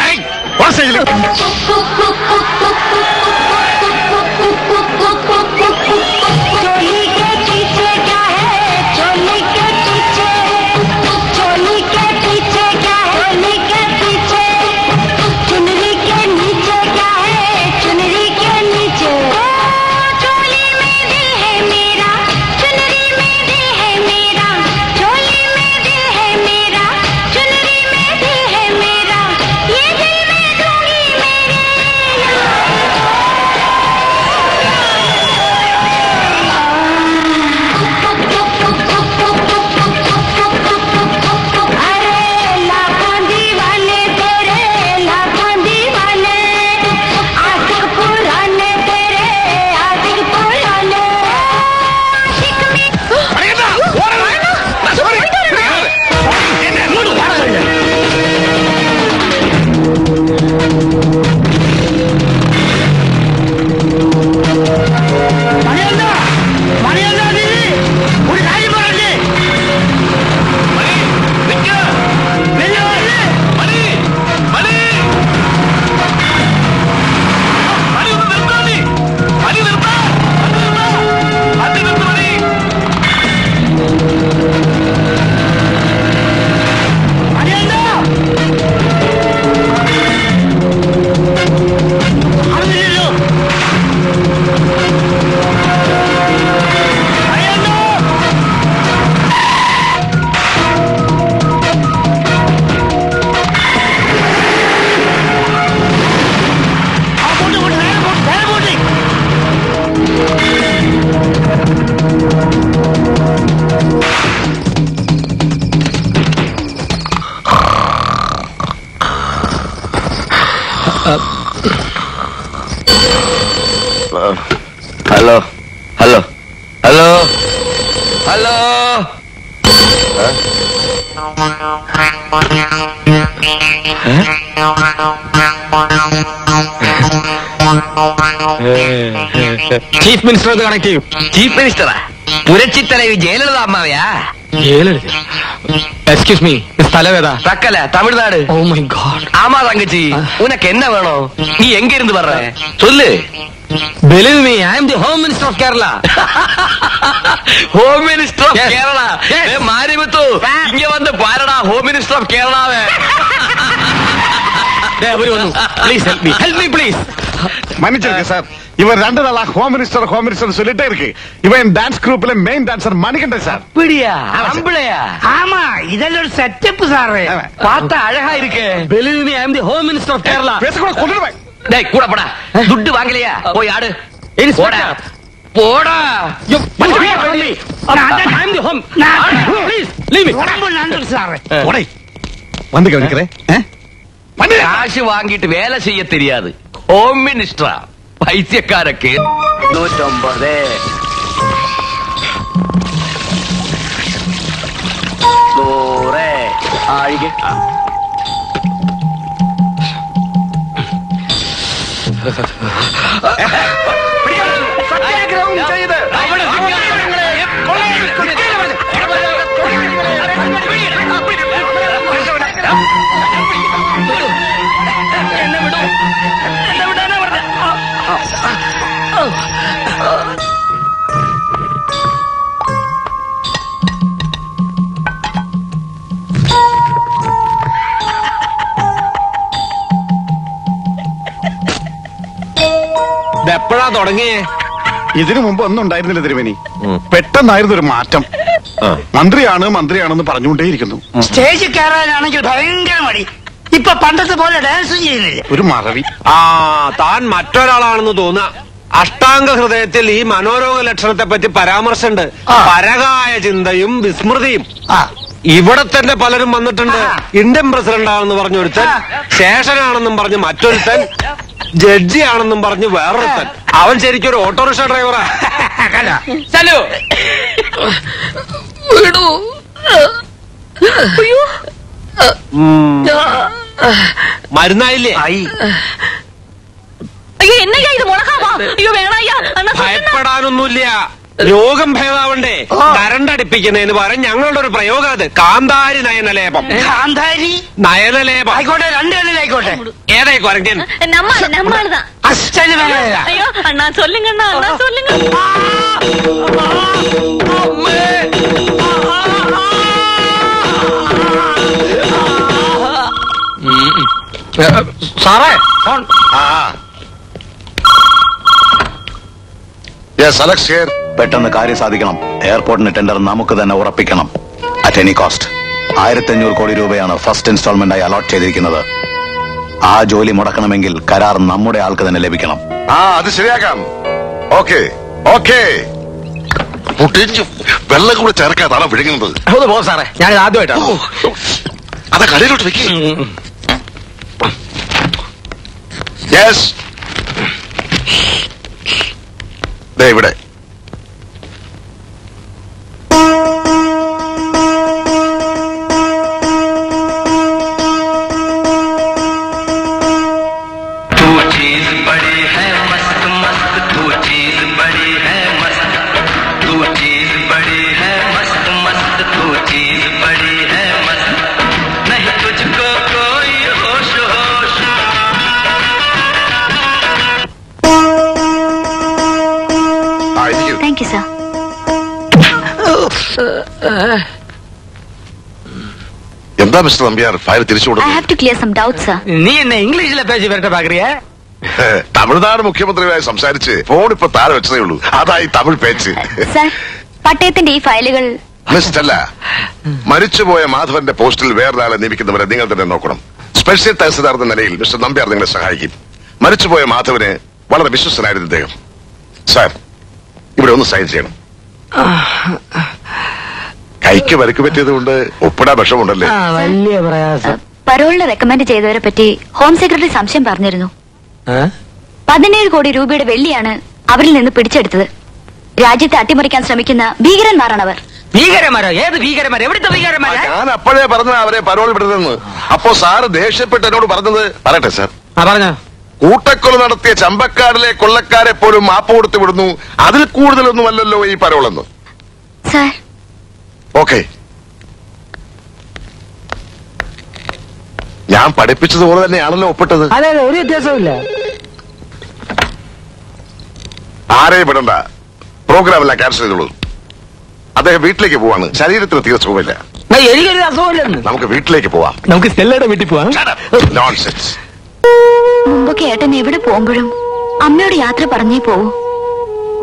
ചീഫ് മിനിസ്റ്റർ അത് കണക്ട് ചെയ്യും. ചീഫ് മിനിസ്റ്ററാ പുരച്ചിത്തലവി ജയലളിത അമ്മാവയാ? ജയലളിത? എക്സ്ക്യൂസ് മീ സ്ഥലം ഏതാ? Thuckalay Tamil Nadu. Oh my God ആമാ തങ്കച്ചി ഉനക്ക് എന്നാ വേണോ? നീ എങ്കിരുന്ന് പറ. ചൊല്ല്. Believe me I am the home minister of Kerala home minister of Kerala Marimuthu ഇങ്ങ വന്ന് പാരടാ home minister of കേരളാവേ please help me help me please മന്നിച്ചെടുക്ക sir இவர் ரெண்டு நாளா ஹோம் மினிஸ்டர் ஹோம் மினிஸ்டர் சொல்லிட்டே இருக்கு. இவன் டான்ஸ் குரூப்ல மெயின் டான்சர் மணிகண்டன் சார். அப்படியா? அம்பளையா ஆமா இதெல்லாம் ஒரு செட்டப் சார். பார்த்தா அழகா இருக்கு. Believe me I am the home minister of Kerala பேச கூட டேய் கூட போடா. துட்டு வாங்கலையா? போய் ஆடு. போடா. போடா. காசு வாங்கிட்டு வேலை செய்ய தெரியாது. ஹோம் மினிஸ்டரா പൈസക്കാരൊക്കെ. നൂറ്റൊമ്പത്. നൂറ്. ആഴിക സത്യാഗ്രഹം ചെയ്ത്. എപ്പോഴാ തുടങ്ങിയേ? ഇതിനു മുമ്പ് ഒന്നും ഉണ്ടായിരുന്നില്ല തിരുമേനി. പെട്ടെന്നായിരുന്നു ഒരു മാറ്റം. മന്ത്രിയാണ് മന്ത്രിയാണെന്ന് പറഞ്ഞുകൊണ്ടേയിരിക്കുന്നു. സ്റ്റേജിൽ കയറാനാണെങ്കിൽ ഭയങ്കര മടി. ഇപ്പൊ പണ്ടത്തെ പോലെ ഡാൻസും ചെയ്യുന്നില്ല. ഒരു മറവി. ആ താൻ മറ്റൊരാളാണെന്ന് തോന്നുക. അഷ്ടാംഗ ഹൃദയത്തിൽ ഈ മനോരോഗ ലക്ഷണത്തെ പറ്റി പരാമർശമുണ്ട് പരകായ ചിന്തയും വിസ്മൃതിയും. ഇവിടെ തന്നെ പലരും വന്നിട്ടുണ്ട്. ഇന്ത്യൻ പ്രസിഡന്റ് ആണെന്ന് പറഞ്ഞൊരുത്തൻ ശേഷനാണെന്നും പറഞ്ഞ് മറ്റൊരുത്തൻ ജഡ്ജി ആണെന്നും പറഞ്ഞ് വേറൊരുത്തൻ. അവൻ ശരിക്കും ഒരു ഓട്ടോറിക്ഷ ഡ്രൈവറാ. ചലോ മരുന്നായില്ലേ? അയ്യോ എന്നയ്യാ ഇത് മുളകാവാ? അയ്യോ വേണയ്യാ ഭയപ്പെടാനൊന്നുമില്ല. രോഗം ഭേദാവണ്ടേ. കരണ്ടടിപ്പിക്കുന്നതെന്ന് അടുപ്പിക്കുന്നതിന് ഞങ്ങളുടെ ഒരു പ്രയോഗം അത്. കാന്താരി നയനലേപം. കാന്താരി? നയനലേപം. ആയിക്കോട്ടെ രണ്ട് ആയിക്കോട്ടെ. ഏതായി ക്വാറന്റൈൻ? അയ്യോ അണ്ണാ അണ്ണാ സാറേ. ആ. Yes Alex here. പെട്ടെന്ന് കാര്യം സാധിക്കണം. എയർപോർട്ടിന് ടെൻഡർ നമുക്ക് തന്നെ ഉറപ്പിക്കണം. അറ്റ് എനി കോസ്റ്റ് ആയിരത്തി അഞ്ഞൂറ് കോടി രൂപയാണ് ഫസ്റ്റ് ഇൻസ്റ്റാൾമെന്റ് ആയി അലോട്ട് ചെയ്തിരിക്കുന്നത്. ആ ജോലി മുടക്കണമെങ്കിൽ കരാർ നമ്മുടെ ആൾക്ക് തന്നെ ലഭിക്കണം. ആ അത് ശരിയാക്കാം. Okay okay. വെള്ളം കൂടെ ചേർക്കാതാണ് വിഴുങ്ങുന്നത്. ഒന്ന് സാറേ ഞാൻ ആദ്യമായിട്ടാണ്. അതാ കടയിലോട്ട് വെക്കേ. യെസ് ദേ ഇവിടെ. മിസ്റ്റർ നമ്പ്യാർ ഫയൽ തിരിച്ചു ഐ കൊടുത്തു have to clear some doubt sir നീ എന്നെ ഇംഗ്ലീഷിലെ പേജ് വരട്ടെ പാക്രിയ തമിഴ്നാട് മുഖ്യമന്ത്രിയുമായി സംസാരിച്ച് ഫോൺ ഇപ്പൊ താഴെ വെച്ചതേ ഉള്ളൂ. അതായി തമിഴ് പേച്ച് സർ പട്ടയത്തിന്റെ ഈ ഫയലുകൾ മിസ്റ്റല്ല മരിച്ചുപോയ മാധവന്റെ പോസ്റ്റിൽ വേറൊരാളെ നിയമിക്കുന്നവരെ നിങ്ങൾ തന്നെ നോക്കണം. സ്പെഷ്യൽ തഹസിൽദാർ എന്ന നിലയിൽ മിസ്റ്റർ നമ്പ്യാർ നിങ്ങളെ സഹായിക്കും. മരിച്ചുപോയ മാധവന് വളരെ വിശ്വസനായിരുന്നു ഇദ്ദേഹം. സാർ ഇവിടെ ഒന്ന് സൈൻ ചെയ്യണം. കൈക്ക് വരക്ക് പറ്റിയത് കൊണ്ട് ഒപ്പിടാൻ വിഷമുണ്ടല്ലേ വലിയ പ്രയാസം. പരോളിന് റെക്കമെൻഡ് ചെയ്തവരെ പറ്റി ഹോം സെക്രട്ടറി സംശയം പറഞ്ഞിരുന്നു. പതിനേഴ് കോടി രൂപയുടെ വെള്ളിയാണ് അവരിൽ നിന്ന് പിടിച്ചെടുത്തത്. രാജ്യത്തെ അട്ടിമറിക്കാൻ ശ്രമിക്കുന്ന ഭീകരന്മാരാണ് ഭീകരന്മാരോ? ഏത് ഭീകരന്മാരോ? എവിടുത്തെ ഭീകരന്മാരാ? ഞാൻ അപ്പോഴേ പറഞ്ഞ അവരെ പരോൾ വിടരുതെന്ന് അപ്പോ സാറ് ദേഷ്യപ്പെട്ട് എന്നോട് പറഞ്ഞത് പറയട്ടെ സാർ. ആ പറഞ്ഞോ. കൂട്ടക്കൊല നടത്തിയ ചമ്പക്കാടിലെ കൊള്ളക്കാരെ പോലും മാപ്പ് കൊടുത്തു വിടുന്നു. അതിൽ കൂടുതലൊന്നുമല്ലല്ലോ ഈ പരോളെന്ന്. Sir okay. ഞാൻ പഠിപ്പിച്ചതുപോലെ തന്നെയാണല്ലോ ഒപ്പിട്ടത്. അതെ അതെ ഒരു വ്യത്യാസവും ആരെയും വിടണ്ട. പ്രോഗ്രാം എല്ലാം ക്യാൻസൽ ചെയ്തോളൂ. അദ്ദേഹം വീട്ടിലേക്ക് പോവാണ്. ശരീരത്തിന് തീരെ സുഖമില്ല. എനിക്കൊരു അസുഖമില്ലെന്ന്. നമുക്ക് വീട്ടിലേക്ക് പോവാം. നമുക്ക് സ്റ്റെല്ലയുടെ വീട്ടിൽ പോവാം. നോൺസെൻസ് മുമ്പൊക്കെ ഏട്ടൻ എവിടെ പോകുമ്പോഴും അമ്മയോട് യാത്ര പറഞ്ഞേ പോവൂ.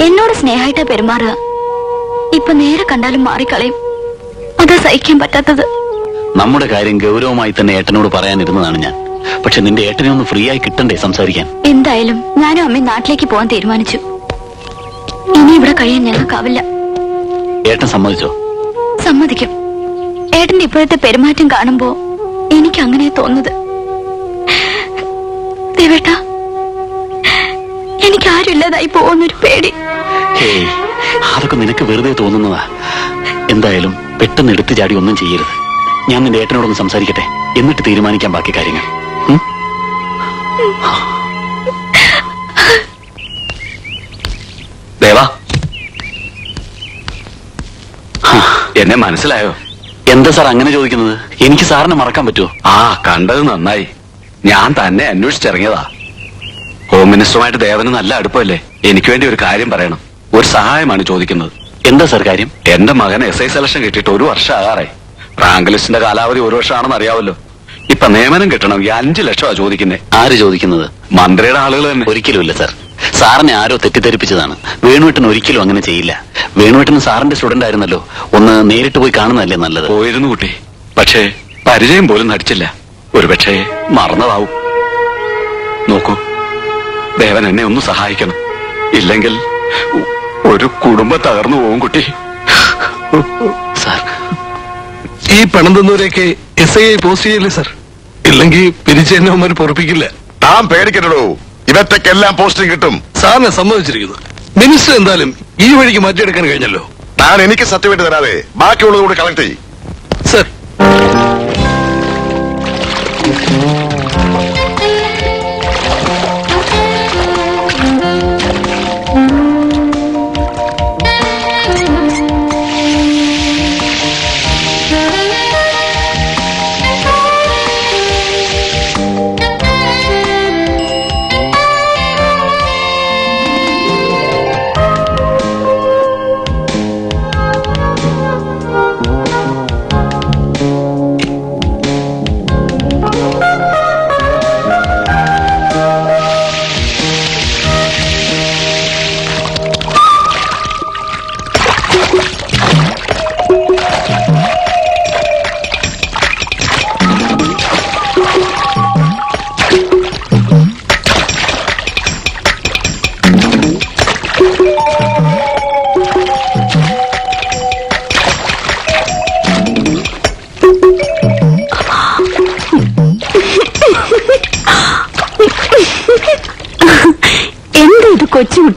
എന്നോട് സ്നേഹമായിട്ടാ പെരുമാറുക. ഇപ്പൊ നേരെ കണ്ടാലും മാറിക്കളയും. അതാ സഹിക്കാൻ പറ്റാത്തത്. നമ്മുടെ കാര്യം ഗൗരവമായി തന്നെ ഏട്ടനോട് പറയാനിരുന്നതാണ് ഞാൻ. പക്ഷെ നിന്റെ ഏട്ടനെ ഒന്ന് ഫ്രീ ആയി കിട്ടണ്ടേ സംസാരിക്കാൻ? എന്തായാലും ഞാനും അമ്മയും നാട്ടിലേക്ക് പോകാൻ തീരുമാനിച്ചു. ഇനി ഇവിടെ കഴിയാൻ ഞങ്ങൾക്കാവില്ല. ഏട്ടൻ സമ്മതിച്ചോ? സമ്മതിക്കും. ഏട്ടന്റെ ഇപ്പോഴത്തെ പെരുമാറ്റം കാണുമ്പോ എനിക്ക് അങ്ങനെ തോന്നുന്നത്. ദേവേട്ട എനിക്ക് ആരുമില്ലാതായി പോകുന്നൊരു പേടി. ഹേയ് അതൊക്കെ നിനക്ക് വെറുതെ തോന്നുന്നതാ. എന്തായാലും പെട്ടെന്ന് എടുത്തു ചാടി ഒന്നും ചെയ്യരുത്. ഞാൻ നിന്റെ ഏട്ടനോടൊന്ന് സംസാരിക്കട്ടെ. എന്നിട്ട് തീരുമാനിക്കാം ബാക്കി കാര്യങ്ങൾ. ദേവാ. എന്നെ മനസ്സിലായോ? എന്താ സാർ അങ്ങനെ ചോദിക്കുന്നത്? എനിക്ക് സാറിനെ മറക്കാൻ പറ്റുമോ ആ കണ്ടത് നന്നായി. ഞാൻ തന്നെ അന്വേഷിച്ചിറങ്ങിയതാ. ഹോം മിനിസ്റ്ററുമായിട്ട് ദേവന് നല്ല അടുപ്പമല്ലേ? എനിക്ക് വേണ്ടി ഒരു കാര്യം പറയണം. ഒരു സഹായമാണ് ചോദിക്കുന്നത്. എന്താ സർ കാര്യം? എന്റെ മകൻ എസ് ഐ സെലക്ഷൻ കിട്ടിയിട്ട് ഒരു വർഷം ആകാറായി റാങ്ക് ലിസ്റ്റിന്റെ കാലാവധി ഒരു വർഷമാണെന്ന് അറിയാവല്ലോ. ഇപ്പൊ നിയമനം കിട്ടണമെങ്കിൽ അഞ്ചു ലക്ഷമാ ചോദിക്കുന്നേ. ആര് ചോദിക്കുന്നത്? മന്ത്രിയുടെ ആളുകൾ തന്നെ. ഒരിക്കലുമില്ല സാർ. സാറിനെ ആരോ തെറ്റിദ്ധരിപ്പിച്ചതാണ്. വേണുവേട്ടൻ ഒരിക്കലും അങ്ങനെ ചെയ്യില്ല. വേണുവേട്ടൻ സാറിന്റെ സ്റ്റുഡന്റ് ആയിരുന്നല്ലോ. ഒന്ന് നേരിട്ട് പോയി കാണുന്നതല്ലേ നല്ലത്? പോയിരുന്നു കുട്ടി. പക്ഷേ പരിചയം പോലും നടിച്ചില്ല. ഒരുപക്ഷെ മറന്നതാവും. നോക്കൂ. ദേവൻ എന്നെ ഒന്ന് സഹായിക്കണം. ഇല്ലെങ്കിൽ ഒരു കുടുംബം തകർന്നു പോകും കുട്ടി. സാർ. ഈ പണം തന്നവരെയൊക്കെ എസ് ഐ ആയി പോസ്റ്റ് ചെയ്യല്ലേ സാർ? ഇല്ലെങ്കിൽ പിരിച്ച് എന്നെ അവന്മാർ പൊറപ്പിക്കില്ല. താൻ പേടിക്കണ്ടോ ഇവറ്റക്കെല്ലാം പോസ്റ്റിംഗ് കിട്ടും. സാറിനെ സമ്മതിച്ചിരിക്കുന്നു. മിനിസ്റ്റർ എന്തായാലും ഈ വഴിക്ക് മാറ്റിയെടുക്കാൻ കഴിഞ്ഞല്ലോ. താൻ എനിക്ക് സർട്ടിഫിക്കറ്റ് തരാതെ ബാക്കിയുള്ളത് കൂടെ കളക്ട് ചെയ്യും. സർ.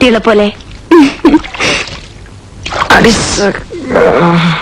ഇത് പോലെ. ദേവരാഗം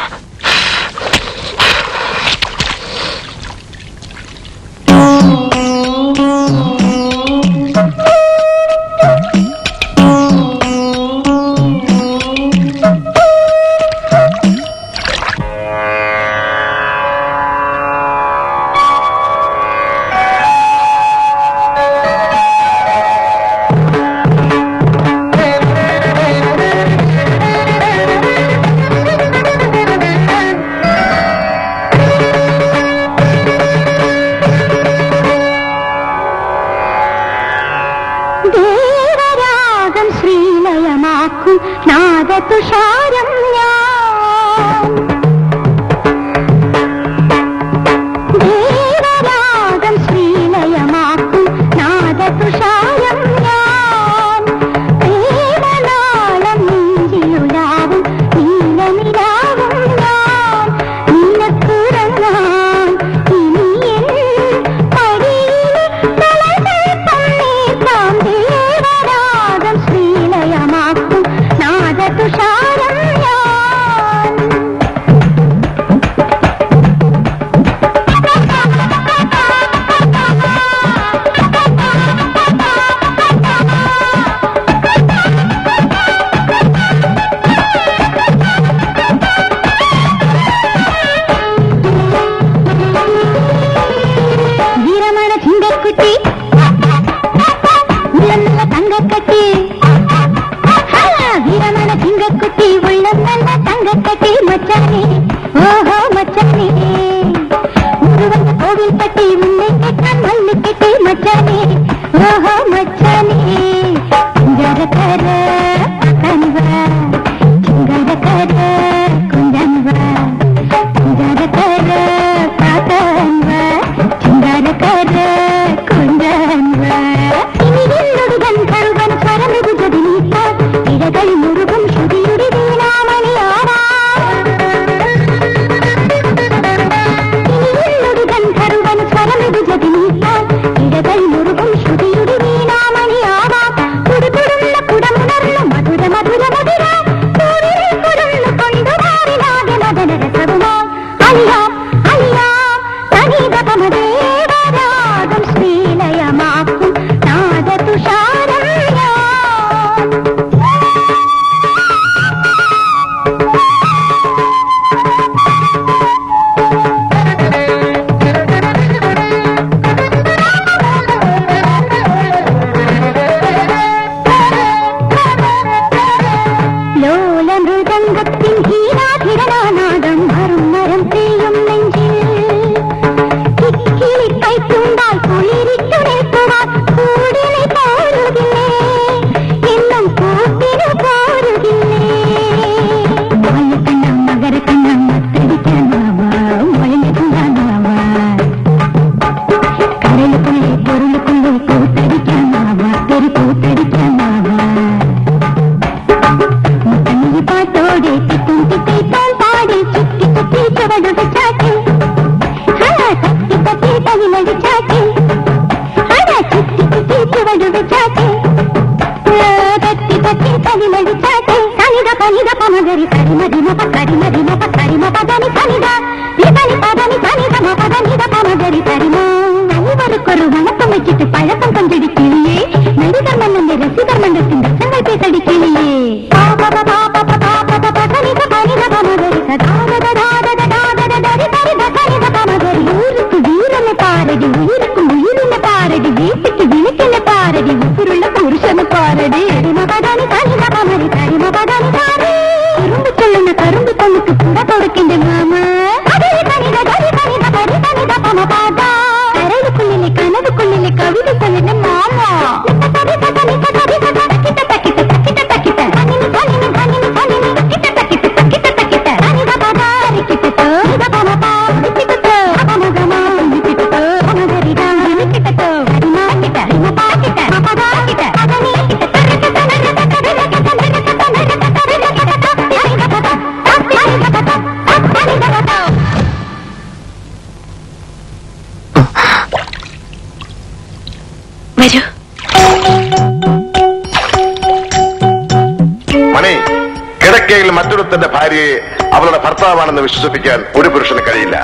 സഹിക്കാൻ ഒരു പുരുഷന് കഴിയില്ല.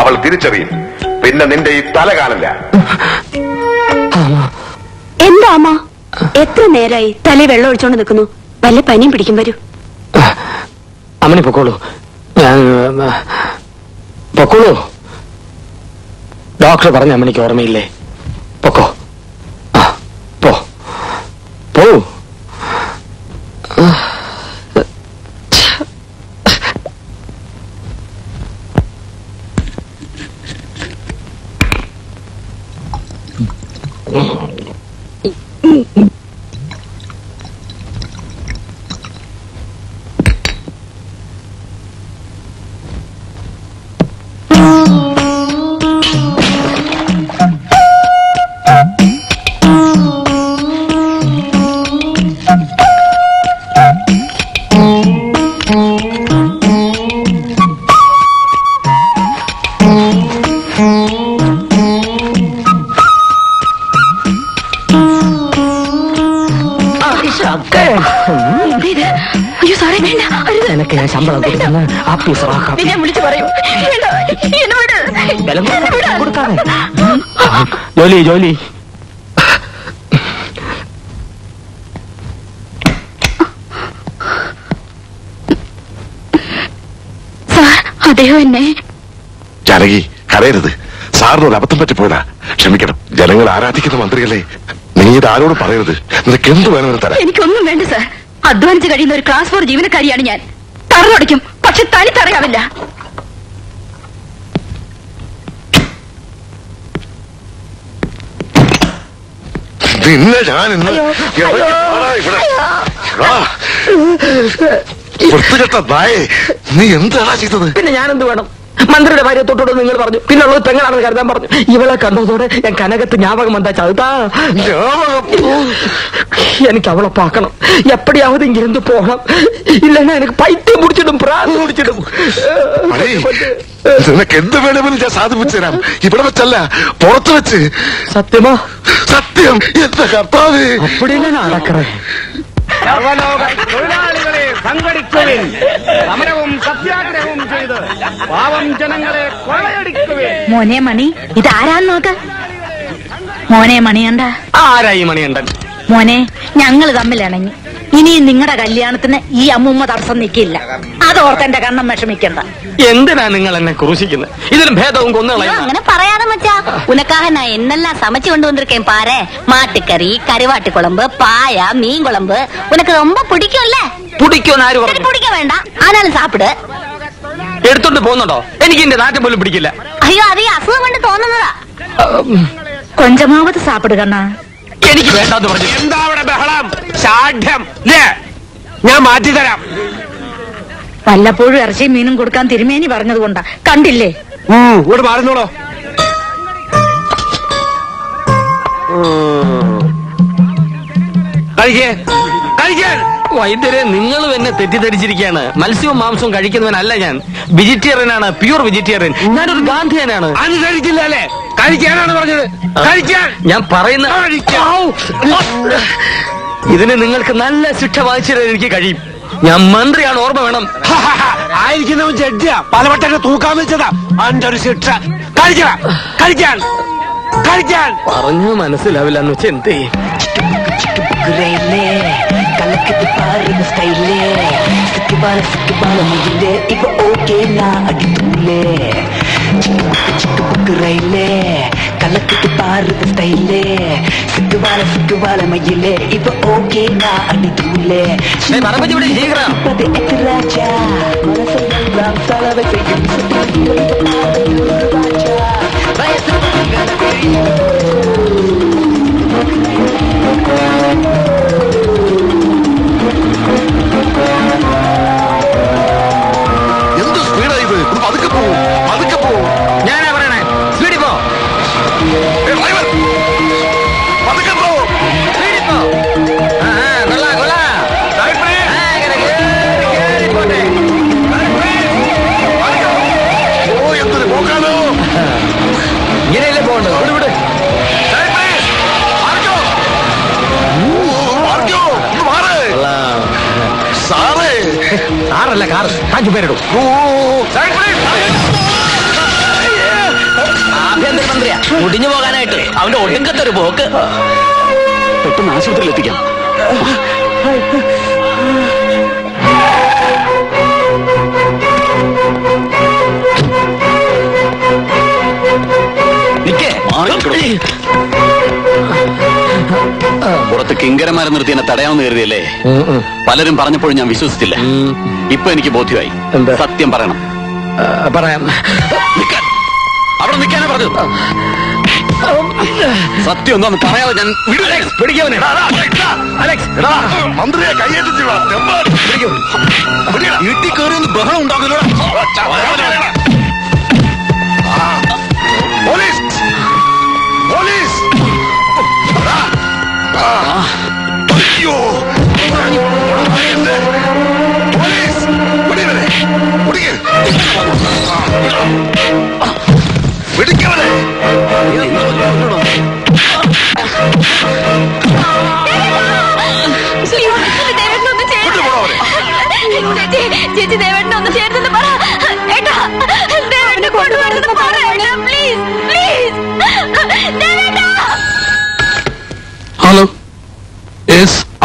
അവൾ തിരിച്ചറിയും. പിന്നെ നിന്റെ ഈ തല കാണില്ല. എന്താ അമ്മ? എത്ര നേരായി തലയിൽ വെള്ളം ഒഴിച്ചോണ്ട് നിൽക്കുന്നു. വല്ല പനിയും പിടിക്കും വരൂ. അമ്മനെ പൊക്കോളൂ. ഞാൻ പൊക്കോളൂ. ഡോക്ടർ പറഞ്ഞ അമ്മനിക്ക് ഓർമ്മയില്ലേ? ജോലി. അദ്ദേഹം എന്നെ ജാനകി കരയരുത്. സാറിന് ഒരു അബദ്ധം പറ്റിപ്പോയതാ ക്ഷമിക്കണം. ജനങ്ങൾ ആരാധിക്കുന്ന മന്ത്രിയല്ലേ. നീ ഇത് ആരോടും പറയരുത്. നിനക്ക് എന്ത് വേണമെന്ന് തരാം. എനിക്കൊന്നും വേണ്ട സാർ. അധ്വാനിച്ച് കഴിയുന്ന ഒരു ക്ലാസ് ഫോർ ജീവനക്കാരിയാണ് ഞാൻ. തറടക്കും പക്ഷെ തനി തറയാവില്ല. നിന്നെ ഞാൻ ഇന്ന്. വൃത്തികെട്ട നായേ നീ എന്താണ് ചെയ്തത്? പിന്നെ ഞാൻ എന്ത് വേണം? മന്ത്രിയുടെ ഭാര്യ തൊട്ടോട് നിങ്ങൾ പറഞ്ഞു. പിന്നെ ഉള്ളത് പെങ്ങളാണെന്ന് കരുതാൻ പറഞ്ഞു. ഇവളെ കണ്ടതോടെ ഞാൻ കനകത്ത് ഞാപകം എന്താ ചതുതാ എനിക്ക് അവളെ പാക്കണം. എപ്പടിയാവത് ഇങ്ങിരുന്ന് പോകണം ഇല്ലെന്നാ എനിക്ക് പൈത്യം പിടിച്ചിടും പ്രാന്ത് പിടിച്ചിടും. നിനക്ക് എന്ത് വേണമെങ്കിലും ഞാൻ സാധിപ്പിച്ചു തരാം. ഇവിടെ വെച്ചല്ല പുറത്ത് വെച്ച്. സത്യമാ? സത്യം. എന്താ കർത്താവ്. അപ്പടിയല്ലേ നടക്കറേ സർവലോക തൊഴിലാളികളെ സംഘടിക്കുവിൻ. സമര പാവം ജനങ്ങളെ കൊള്ളയടിക്കുവിൻ മോനെ മണി ഇതാരാന്ന് നോക്ക മോനെ മണിയണ്ട ആരായി മണിയണ്ടൻ മോനെ ഞങ്ങൾ തമ്മിൽ ഇണങ്ങി ഇനിയും നിങ്ങളുടെ കല്യാണത്തിന് ഈ അമ്മൂമ്മ തടസ്സം നിൽക്കില്ല അതോർത്ത് എന്റെ കണ്ണം വിഷമിക്കണ്ട എന്തിനാ നിങ്ങൾ എന്നെ ക്രൂശിക്കുന്നത് ഇതിലും ഭേദവും ஐயோ, കൊന്നുകളയും അങ്ങനെ പറയാതെ மச்சா உனக்காக நான் என்னெல்லாம் சமைச்சு கொண்டு வந்திருக்கேன் பாரு மாட்டுக்கறி கருவாட்டு குழம்பு பாயா மீன் குழம்பு உனக்கு ரொம்ப பிடிக்கும்ல പിടിക്കുമെന്ന് ആര് சரி പറഞ്ഞു பிடிக்க வேண்டாம் ஆனாலும் சாப்பிடு എടുത്തോണ്ട് പോകുന്നുണ്ടോ? എനിക്ക് എന്റെ നാറ്റം പോലും പിടിക്കില്ല. അയ്യോ അത് അസുഖം കൊണ്ട് തോന്നുന്നതാ. കൊഞ്ചമാവത് സാപ്പിടുക എനിക്ക് വേണ്ടാന്ന് പറഞ്ഞു. എന്താ അവിടെ ബഹളം? ഷാഠ്യം ഞാൻ മാറ്റിത്തരാം വല്ലപ്പോഴും ഇറച്ചിയും മീനും കൊടുക്കാൻ തിരുമേനി പറഞ്ഞത് കൊണ്ടാ. കണ്ടില്ലേ? ഇവിടെ മാറുന്നോളോ. കഴിക്കാൻ വൈദ്യരെ നിങ്ങൾ എന്നെ തെറ്റിദ്ധരിച്ചിരിക്കുകയാണ്. മത്സ്യവും മാംസവും കഴിക്കുന്നവനല്ല ഞാൻ. വെജിറ്റേറിയൻ ആണ് പ്യൂർ വെജിറ്റേറിയൻ ഞാനൊരു ഗാന്ധിയനാണ്. അത് കഴിക്കില്ല അല്ലേ? കഴിക്കാനാണ് പറഞ്ഞത്. കഴിക്കാൻ. ഞാൻ പറയുന്ന! ഇതിന് നിങ്ങൾക്ക് നല്ല ശിക്ഷ വായിച്ചു തരാൻ എനിക്ക് കഴിയും. ഞാൻ മന്ത്രിയാണ് ഓർമ്മ വേണം. ആയിരിക്കുന്നവൻ ജഡ്ജിയാ. പലവട്ടൊക്കെ തൂക്കാൻ വെച്ചതാ. അന്റെ ഒരു ശിക്ഷ. കഴിക്കണം. കഴിക്കാൻ. കഴിക്കാൻ. പറഞ്ഞു മനസ്സിലാവില്ല എന്ന് വെച്ചാൽ എന്ത് ചെയ്യും? வேலே கலக்குது பாருங்க ஸ்டைலே சிக்கிபால சிக்கிபால முயிலே இப்ப ஓகே நான் அடித்துள்ளே. சிக்கு பக்கு சிக்கு பக்கு ரயிலே. கலக்குது பாருங்க ஸ்டைலே சிக்குபால சிக்குபால மயிலே. இப்ப ஓகே நான் அடித்துள்ளே. பது எட்டு ராஜா. மனசை எல்லாம் சலவை செய்யும். ராஜா. வயசு എന്ത് കാറല്ല കാർ അഞ്ചു പേരിടും. ആഭ്യന്തരമന്ത്രിയാ മുടിഞ്ഞു പോകാനായിട്ട്. അവന്റെ ഒടുക്കത്തെ ഒരു പോക്ക്. പെട്ടെന്ന് ആശുപത്രിയിൽ എത്തിക്കാം. നിക്കേ? പുറത്ത് കിങ്കരന്മാരെ നിർത്തി എന്നെ തടയാമെന്ന് കരുതിയല്ലേ? പലരും പറഞ്ഞപ്പോഴും ഞാൻ വിശ്വസിച്ചില്ല. ഇപ്പൊ എനിക്ക് ബോധ്യമായി. സത്യം പറയണം. പറയാം. അവിടെ നിൽക്കാനാ പറഞ്ഞു സത്യം ഒന്നും പറയാതെ ഞാൻ. പിടിക്കവനെ. മന്ത്രിയെ കൈയേറ്റിച്ചു വീട്ടിൽ കയറി ഒന്ന് ബഹളം ഉണ്ടാകുമല്ലോ പോലീസ് പോലീസ് അയ്യോ. പിടിക്കവനെ ചേച്ചി ദേവേട്ടനെ ഒന്ന് ചേർത്തെന്ന് പറ. ഏട്ടാ ദേവേട്ടനെ കൊണ്ടുവരുന്നത് പറ. പ്ലീസ് പ്ലീസ്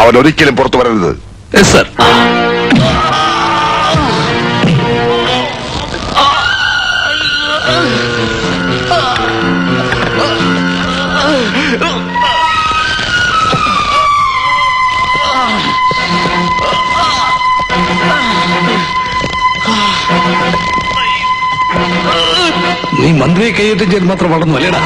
അവൻ ഒരിക്കലും പുറത്തു വരരുത്. സർ നീ മന്ത്രിയെ കൈയേറ്റം ചെയ്ത് മാത്രം വളർന്നു അല്ലേടാ?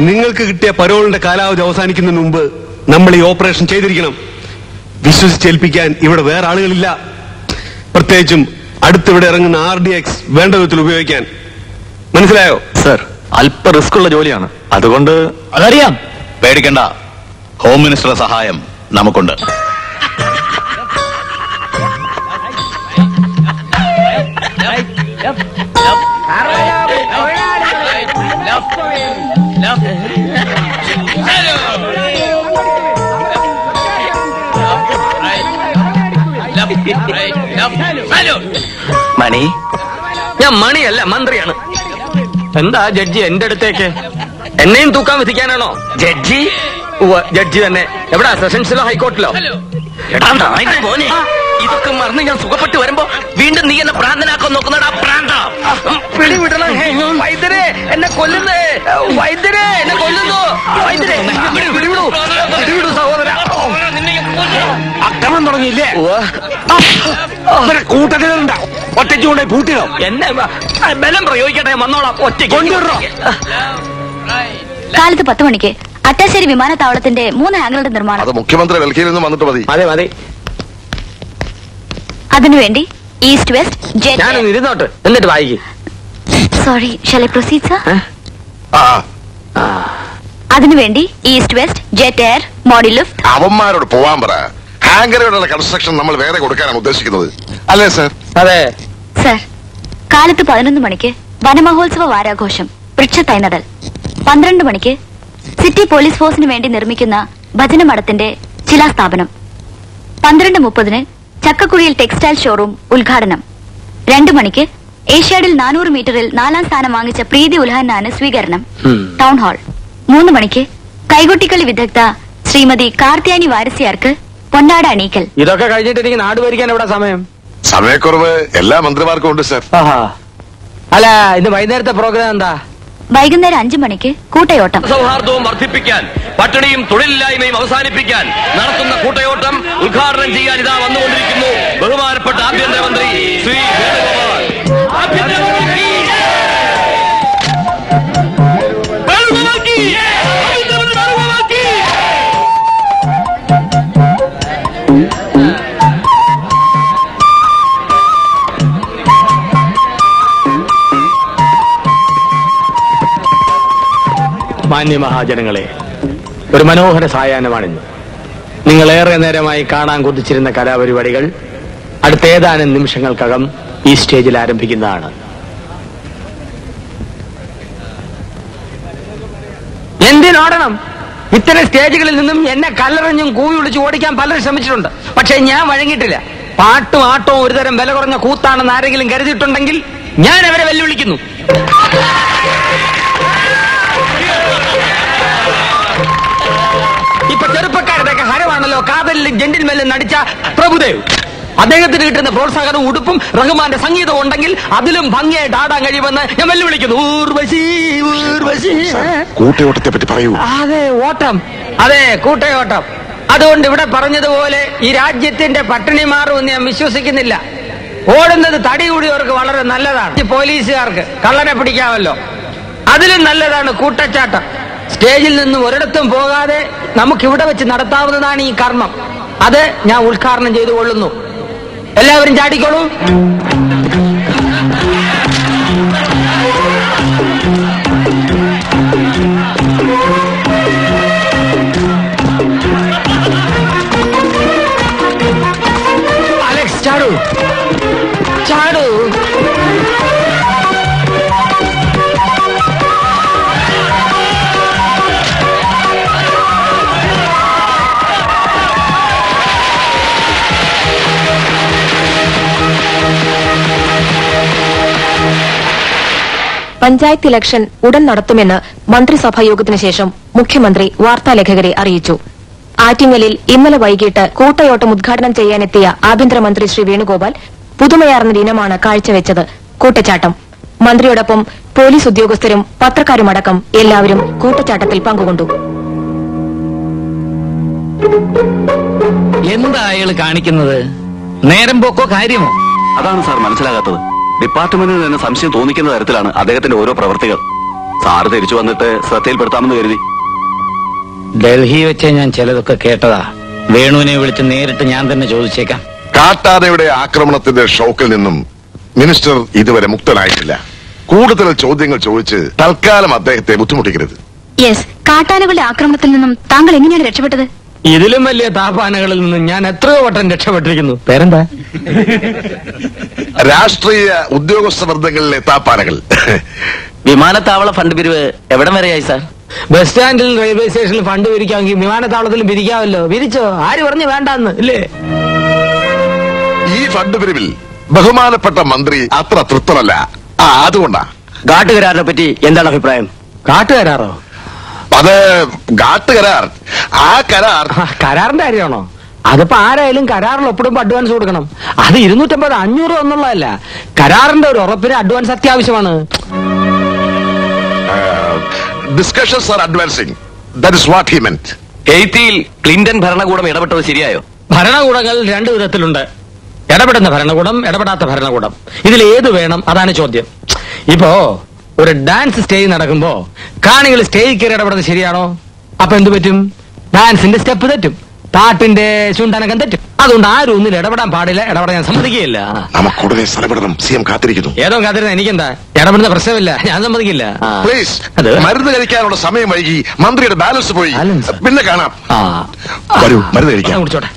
നിങ്ങൾക്ക് കിട്ടിയ പരോളിന്റെ കാലാവധി അവസാനിക്കുന്നതിന് മുമ്പ് നമ്മൾ ഈ ഓപ്പറേഷൻ ചെയ്തിരിക്കണം. വിശ്വസിച്ചേൽപ്പിക്കാൻ ഇവിടെ വേറെ ആളുകളില്ല. പ്രത്യേകിച്ചും അടുത്തിവിടെ ഇറങ്ങുന്ന ആർ ഡി എക്സ് വേണ്ട വിധത്തിൽ ഉപയോഗിക്കാൻ. മനസ്സിലായോ? സർ അല്പ റിസ്ക് ഉള്ള ജോലിയാണ്. അതുകൊണ്ട് അതറിയാം. പേടിക്കണ്ട. ഹോം മിനിസ്റ്ററുടെ സഹായം നമുക്കുണ്ട്. മണി? ഞാൻ മണിയല്ല മന്ത്രിയാണ്. എന്താ ജഡ്ജി എന്റെ അടുത്തേക്ക്? എന്നെയും തൂക്കാൻ വിധിക്കാനാണോ? ജഡ്ജി? ജഡ്ജി തന്നെ. എവിടാ? സെഷൻസിലോ ഹൈക്കോർട്ടിലോ? മോനെ. ഇതൊക്കെ മറന്ന് ഞാൻ സുഖപ്പെട്ട് വരുമ്പോ വീണ്ടും നീ എന്നെ പ്രാന്തനാക്കാൻ നോക്കുന്നടാ പ്രാന്ത. പിടിവിടണം. വൈദ്യരെ എന്നെ കൊല്ലുന്നേ. വൈദ്യരെ എന്നെ കൊല്ലുന്നു. വൈദ്യരെ പിടി- പിടിവിടൂ. പിടിവിടൂ സഹോദര. അക്രമം തുടങ്ങിയില്ലേ? കൂട്ടത്തിലുണ്ട ഒറ്റയ്ക്ക് കൊണ്ടുപോയി പൂട്ടിയോ എന്നെ ബലം പ്രയോഗിക്കട്ടെ വന്നോളാം. ഒറ്റയ്ക്ക് കൊണ്ടുവിടോ കാലത്ത് പത്ത് മണിക്ക് അട്ടാശ്ശേരി വിമാനത്താവളത്തിന്റെ മൂന്ന് ആംഗിളുടെ നിർമ്മാണം. അത് മുഖ്യമന്ത്രി ഡൽഹിയിൽ നിന്ന് വന്നിട്ട് മതി. അതെ മതി. അതിനുവേണ്ടി ഈസ്റ്റ് വെസ്റ്റ് ജെറ്റ് ഇരുന്നോട്ട്. എന്നിട്ട് വായിക്കും. സോറി ഷാലെ പ്രൊസീഡ് സർ ആ. അതിനുവേണ്ടി East West Jet Air Modiluft അവന്മാരോട് പോവാൻ പറ. ഹാങ്കറുകളുടെ കൺസ്ട്രക്ഷൻ നമ്മൾ വേറെ കൊടുക്കാനാണ് ഉദ്ദേശിക്കുന്നത്. അല്ലേ സർ? അതെ. സർ കാലത്ത് പതിനൊന്ന് മണിക്ക് വനമഹോത്സവ വാരാഘോഷം വൃക്ഷത്തൈ നടൽ പന്ത്രണ്ട് മണിക്ക് സിറ്റി പോലീസ് ഫോഴ്സിന് വേണ്ടി നിർമ്മിക്കുന്ന ഭജനമഠത്തിന്റെ ശിലാസ്ഥാപനം. പന്ത്രണ്ട് മുപ്പതിന് ചക്കക്കുഴിയിൽ ടെക്സ്റ്റൈൽ ഷോറൂം ഉദ്ഘാടനം. രണ്ടു മണിക്ക് ഏഷ്യാഡിൽ നാനൂറ് മീറ്ററിൽ നാലാം സ്ഥാനം വാങ്ങിച്ച പ്രീതി ഉൽഹന്നാന് സ്വീകരണം. Town hall. മൂന്ന് മണിക്ക് കൈകൊട്ടിക്കളി വിദഗ്ധ ശ്രീമതി കാർത്തിയാനി വാരസ്യാർക്ക് പൊന്നാട അണീക്കൽ. ഇതൊക്കെ കഴിഞ്ഞിട്ട് എനിക്ക് നാട് ഭരിക്കാൻ എവിടെ സമയം? സമയക്കുറവ് എല്ലാ മന്ത്രിമാർക്കും ഉണ്ട് സർ. ആഹാ. അല്ല ഇന്ന് വൈകുന്നേരത്തെ പ്രോഗ്രാം എന്താ? വൈകുന്നേരം അഞ്ചു മണിക്ക് കൂട്ടയോട്ടം. സൗഹാർദ്ദവും വർദ്ധിപ്പിക്കാൻ പട്ടിണിയും തൊഴിലില്ലായ്മയും അവസാനിപ്പിക്കാൻ നടത്തുന്ന കൂട്ടയോട്ടം ഉദ്ഘാടനം ചെയ്യാൻ ഇതാ വന്നുകൊണ്ടിരിക്കുന്നു. ബഹുമാനപ്പെട്ട ആഭ്യന്തരമന്ത്രി ശ്രീ വേണുഗോപാൽ. മാന്യ മഹാജനങ്ങളെ ഒരു മനോഹര നിങ്ങൾ ഏറെ നേരമായി കാണാൻ കൊതിച്ചിരുന്ന കലാപരിപാടികൾ അടുത്ത ഏതാനും നിമിഷങ്ങൾക്കകം ഈ സ്റ്റേജിൽ ആരംഭിക്കുന്നതാണ്. എന്തിനോടണം? ഇത്തരം സ്റ്റേജുകളിൽ നിന്നും എന്നെ കല്ലെറിഞ്ഞും കൂവി വിളിച്ച് ഓടിക്കാൻ പലരും ശ്രമിച്ചിട്ടുണ്ട്. പക്ഷെ ഞാൻ വഴങ്ങിയിട്ടില്ല. പാട്ടും ആട്ടവും ഒരുതരം വില കുറഞ്ഞ കൂത്താണെന്ന് ആരെങ്കിലും കരുതിയിട്ടുണ്ടെങ്കിൽ ഞാൻ അവരെ വെല്ലുവിളിക്കുന്നു. ഹരമാണല്ലോ കാതലിലും ജെന്റിൽമെല്ലും നടിച്ച പ്രഭുദേവ്. അദ്ദേഹത്തിന് കിട്ടുന്ന പ്രോത്സാഹനവും ഉടുപ്പും റഹ്മാന്റെ സംഗീതവും ഉണ്ടെങ്കിൽ അതിലും ഭംഗിയായിട്ട് ആടാൻ കഴിയുമെന്ന് ഞാൻ വെല്ലുവിളിക്കുന്നു. ഊർവശി ഊർവശി. കൂട്ടയോട്ടത്തെ പറ്റി പറയൂ. അതെ ഓട്ടം. അതെ കൂട്ടയോട്ടം. അതുകൊണ്ട് ഇവിടെ പറഞ്ഞതുപോലെ ഈ രാജ്യത്തിന്റെ പട്ടിണി മാറുമെന്ന് ഞാൻ വിശ്വസിക്കുന്നില്ല. ഓടുന്നത് തടി കൂടിയവർക്ക് വളരെ നല്ലതാണ്. ഈ പോലീസുകാർക്ക് കള്ളനെ പിടിക്കാമല്ലോ. അതിലും നല്ലതാണ് കൂട്ടച്ചാട്ടം. സ്റ്റേജിൽ നിന്ന് ഒരിടത്തും പോകാതെ നമുക്ക് ഇവിടെ വെച്ച് നടത്താവുന്നതാണ് ഈ കർമ്മം. അത് ഞാൻ ഉദ്ഘാടനം ചെയ്തു കൊള്ളുന്നു എല്ലാവരും ചാടിക്കോളൂ. പഞ്ചായത്ത് ഇലക്ഷൻ ഉടൻ നടത്തുമെന്ന് മന്ത്രിസഭാ യോഗത്തിനു ശേഷം മുഖ്യമന്ത്രി വാർത്താലേഖകരെ അറിയിച്ചു. ആറ്റിങ്ങലിൽ ഇന്നലെ വൈകിട്ട് കൂട്ടയോട്ടം ഉദ്ഘാടനം ചെയ്യാനെത്തിയ ആഭ്യന്തരമന്ത്രി ശ്രീ വേണുഗോപാൽ പുതുമയാർന്ന ദിനമാണ് കാഴ്ചവെച്ചത്. കൂട്ടച്ചാട്ടം. മന്ത്രിയോടൊപ്പം പോലീസ് ഉദ്യോഗസ്ഥരും പത്രക്കാരുമടക്കം എല്ലാവരും കൂട്ടച്ചാട്ടത്തിൽ പങ്കുകൊണ്ടു. എന്താ അയാൾ കാണിക്കുന്നത്? നേരം പോക്കോ കാര്യമോ? അതാണ് സാർ മനസ്സിലാകാത്തത്. ഡിപ്പാർട്ട്മെന്റിന് തന്നെ സംശയം തോന്നിക്കുന്ന തരത്തിലാണ് അദ്ദേഹത്തിന്റെ ഓരോ പ്രവർത്തികൾ. സാറ് തിരിച്ചു വന്നിട്ട് ശ്രദ്ധയിൽപ്പെടുത്താമെന്ന് കരുതി. ഡൽഹി വെച്ച് ഞാൻ ചിലതൊക്കെ കേട്ടതാ. വേണുവിനെ വിളിച്ച് നേരിട്ട് ഞാൻ തന്നെ ചോദിച്ചേക്കാം. കാട്ടാനയുടെ ആക്രമണത്തിന്റെ ഷോക്കിൽ നിന്നും മിനിസ്റ്റർ ഇതുവരെ മുക്തനായിട്ടില്ല. കൂടുതൽ ചോദ്യങ്ങൾ ചോദിച്ച് തൽക്കാലം അദ്ദേഹത്തെ ബുദ്ധിമുട്ടിക്കരുത്. യെസ് കാട്ടാനകളുടെ ആക്രമണത്തിൽ നിന്നും താങ്കൾ എങ്ങനെയാണ് രക്ഷപ്പെട്ടത്? ഇതിലും വലിയ താപാനകളിൽ നിന്ന് ഞാൻ എത്രയോ വട്ടം രക്ഷപ്പെട്ടിരിക്കുന്നു. പേരെന്താ? രാഷ്ട്രീയ ഉദ്യോഗസ്ഥ വൃദ്ധങ്ങളിലെ താപ്പാനകൾ വിമാനത്താവള ഫണ്ട് പിരിവ് എവിടം വരെയായി സാർ? ബസ് സ്റ്റാൻഡിൽ റെയിൽവേ സ്റ്റേഷനിൽ ഫണ്ട് പിരിക്കാമെങ്കിൽ വിമാനത്താവളത്തിലും പിരിക്കാമല്ലോ. പിരിച്ചോ? ആര് പറഞ്ഞു വേണ്ടെന്ന്? ഇല്ലേ? ഈ ഫണ്ട് പിരിവിൽ ബഹുമാനപ്പെട്ട മന്ത്രി അത്ര തൃപ്തനല്ല ആ അതുകൊണ്ടാ. കാട്ടുകരാറിനെ പറ്റി എന്താണ് അഭിപ്രായം? കാട്ടുകരാറോ? അത് ഘാട്ട് കരാർ. ആ കരാർ കരാറിന്റെ കാര്യമാണോ? അതിപ്പോ ആരായാലും കരാറിൽ ഒപ്പിടുമ്പോ അഡ്വാൻസ് കൊടുക്കണം. അത് ഇരുന്നൂറ്റമ്പത് അഞ്ഞൂറ് എന്നുള്ളതല്ല. കരാറിന്റെ ഒരു ഉറപ്പിന് അഡ്വാൻസ് അത്യാവശ്യമാണ്. Discussions are advancing that is what he meant എയ്ത്തിയിൽ Clinton ഭരണകൂടം ഇടപെട്ടത് ശരിയായോ? ഭരണകൂടങ്ങൾ രണ്ടു വിധത്തിലുണ്ട്. ഇടപെടുന്ന ഭരണകൂടം ഇടപെടാത്ത ഭരണകൂടം. ഇതിൽ ഏത് വേണം? അതാണ് ചോദ്യം. ഇപ്പോ ഒരു ഡാൻസ് സ്റ്റേജ് നടക്കുമ്പോ കാണികൾ സ്റ്റേജിൽ കയറി ഇടപെടുന്നത് ശരിയാണോ? അപ്പൊ എന്തു പറ്റും? ഡാൻസിന്റെ സ്റ്റെപ്പ് തെറ്റും. പാട്ടിന്റെ ചുണ്ടനകം തെറ്റും. അതുകൊണ്ട് ആരും ഒന്നിൽ ഇടപെടാൻ പാടില്ല ഇടപെടാൻ ഞാൻ സമ്മതിക്കുകയില്ല നമുക്കുടനെ സ്ഥലപ്പെടണം സി എം കാത്തിരിക്കുന്നു. ഏതോ കാത്തിരുന്ന എനിക്കെന്താ? ഇടപെടുന്ന പ്രശ്നമില്ല ഞാൻ സമ്മതിക്കില്ല. പ്ലീസ് അത് മരുന്ന് കഴിക്കാനുള്ള സമയം വൈകി. മന്ത്രിയുടെ ബാലൻസ് പോയി. പിന്നെ കാണാം. ആ. വരൂ മരുന്ന് കഴിക്കാം. കുടിച്ചോട്ടെ.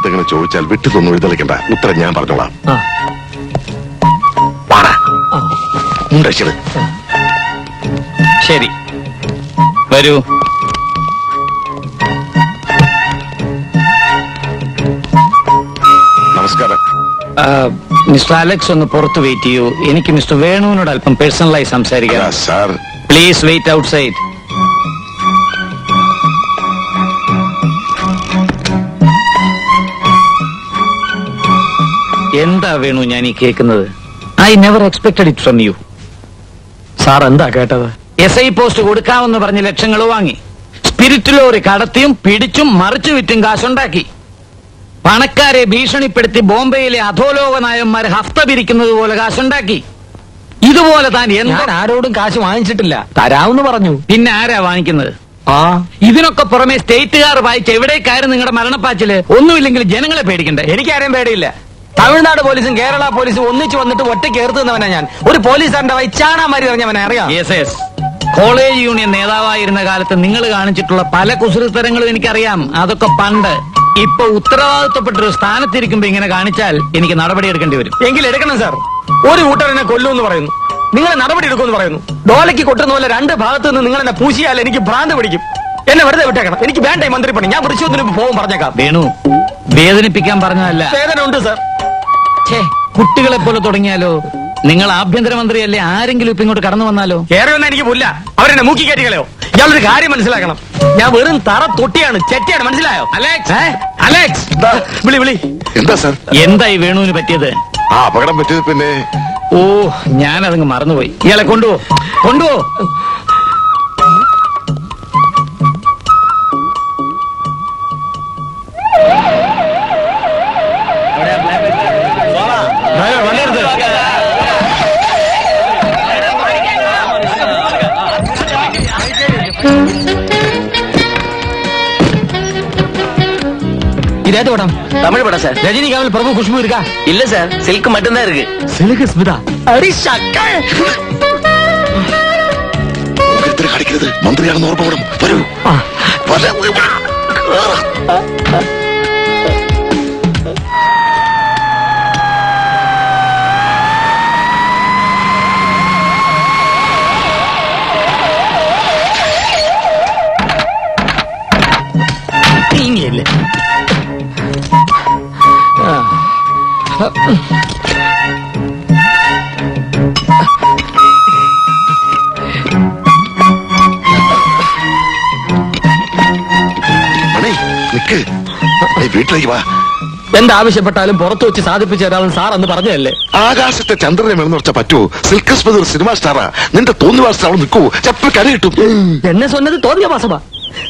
എന്തെങ്കിലും ചോദിച്ചാൽ വിട്ടു തൊന്നും എഴുന്നള്ളിക്കണ്ട. ഉത്തരം ഞാൻ പറഞ്ഞോളാം. ശരി. വരൂ. നമസ്കാരം. മിസ്റ്റർ അലക്സ് ഒന്ന് പുറത്ത് വെയിറ്റ് ചെയ്യൂ. എനിക്ക് മിസ്റ്റർ വേണുവിനോട് അല്പം പേഴ്സണലായി സംസാരിക്കാം. Sir please wait outside എന്താ വേണു ഞാൻ ഈ കേൾക്കുന്നത്? I never expected it from you sir എന്താ കേട്ടത്? എസ് ഐ പോസ്റ്റ് കൊടുക്കാമെന്ന് പറഞ്ഞ് ലക്ഷങ്ങൾ വാങ്ങി. സ്പിരിറ്റ് ലോറി കടത്തിയും പിടിച്ചും മറിച്ചു വിറ്റും കാശുണ്ടാക്കി. പണക്കാരെ ഭീഷണിപ്പെടുത്തി ബോംബെയിലെ അധോലോക നായന്മാർ ഹഫ്ത പിരിക്കുന്നത് പോലെ കാശുണ്ടാക്കി. ഇതുപോലെ താൻ എന്താ ഞാൻ ആരോടും കാശ് വാങ്ങിച്ചിട്ടില്ല. തരാമെന്ന് പറഞ്ഞു. പിന്നെ ആരാ വാങ്ങിക്കുന്നത്? ആ. ഇതിനൊക്കെ പുറമെ സ്റ്റേറ്റുകാർ വായിച്ച് എവിടേക്കായിരുന്നു നിങ്ങളുടെ മരണപ്പാച്ചിൽ ഒന്നുമില്ലെങ്കിൽ ജനങ്ങളെ പേടിക്കണ്ടേ? എനിക്കാരെയും പേടിയില്ല. തമിഴ്നാട് പോലീസും കേരള പോലീസും ഒന്നിച്ചു വന്നിട്ട് ഒറ്റ കേർത്തുന്നവനാ ഞാൻ. ഒരു പോലീസുകാരന്റെ വൈ ചാണാമാരി പറഞ്ഞവനെ അറിയാം? യെസ് യെസ് കോളേജ് യൂണിയൻ നേതാവായിരുന്ന കാലത്ത് നിങ്ങൾ കാണിച്ചിട്ടുള്ള പല കുസൃത്തരങ്ങളും എനിക്കറിയാം. അതൊക്കെ പണ്ട്. ഇപ്പൊ ഉത്തരവാദിത്തപ്പെട്ട ഒരു സ്ഥാനത്തിരിക്കുമ്പോ ഇങ്ങനെ കാണിച്ചാൽ എനിക്ക് നടപടി എടുക്കേണ്ടി വരും. എങ്കിൽ എടുക്കണം സാർ ഒരു കൂട്ടരനെ കൊല്ലുമെന്ന് പറയുന്നു. നിങ്ങൾ നടപടി എടുക്കുമെന്ന് പറയുന്നു. ഡോലയ്ക്ക് കൊട്ടുന്ന പോലെ രണ്ട് ഭാഗത്തുനിന്ന് നിങ്ങൾ എന്നെ പൂശിയാൽ എനിക്ക് ഭ്രാന്ത് പിടിക്കും. എന്നെ വെറുതെ വിട്ടേക്കണം. എനിക്ക് വേണ്ട ഈ മന്ത്രി പണി ഞാൻ വൃശ്വത്തിന് പോകും പറഞ്ഞേക്കാം. വേണു വേദനിപ്പിക്കാൻ പറഞ്ഞതല്ല. വേദന ഉണ്ട് സാർ. ഛേ കുട്ടികളെ പോലെ തുടങ്ങിയാലോ? നിങ്ങൾ ആഭ്യന്തരമന്ത്രിയല്ലേ ആരെങ്കിലും ഇപ്പൊ ഇങ്ങോട്ട് കടന്നു വന്നാലോ? കേറി വന്നാ എനിക്ക് പുല്ല. അവരെന്നെ മൂക്കി കയറ്റികളയോ ഇയാളൊരു കാര്യം മനസ്സിലാക്കണം. ഞാൻ വെറും തറ തൊട്ടിയാണ് ചെറ്റിയാണ് മനസ്സിലായോ? അലക്സ്! അലക്സ്! വിളി വിളി. എന്താ സാർ? എന്തായി വേണുവിന് പറ്റിയത്? ആ അപകടം പറ്റിയത് പിന്നെ? ഓ ഞാനതങ്ങ് മറന്നുപോയി. ഇയാളെ കൊണ്ടുപോ. കൊണ്ടുപോ. ഇതേത് പടം தமிழ் படம் சார் ரஜினிகாவில் பிரபு குஷ்பு இருக்கா இல்ல சார் சில்க் மட்டும்தான் இருக்கு സിൽക്ക് സ്മിത അടി ശക്കൾ ഓരോരുത്തരെ കാണിക്കരുത് മന്ത്രിയാണെന്ന് ഓർമ്മപ്പെടും വരൂ വര- വീട്ടിലേക്ക് വാ എന്താവശ്യപ്പെട്ടാലും പുറത്തു വെച്ച് സാധിപ്പിച്ചു തരാമെന്ന് സാർ അന്ന് പറഞ്ഞതല്ലേ ആകാശത്തെ ചന്ദ്രനെ മെന്ന് വെച്ചാ പറ്റുമോ സിൽക്ക് സ്മിത ഒരു സിനിമ സ്റ്റാറാ നിന്റെ തോന്നിവാസത്തിൽ അവൾ നിൽക്കൂ ചപ്പൽ കര കിട്ടും എന്നെ சொன்னது തോന്നിയ മാസമാ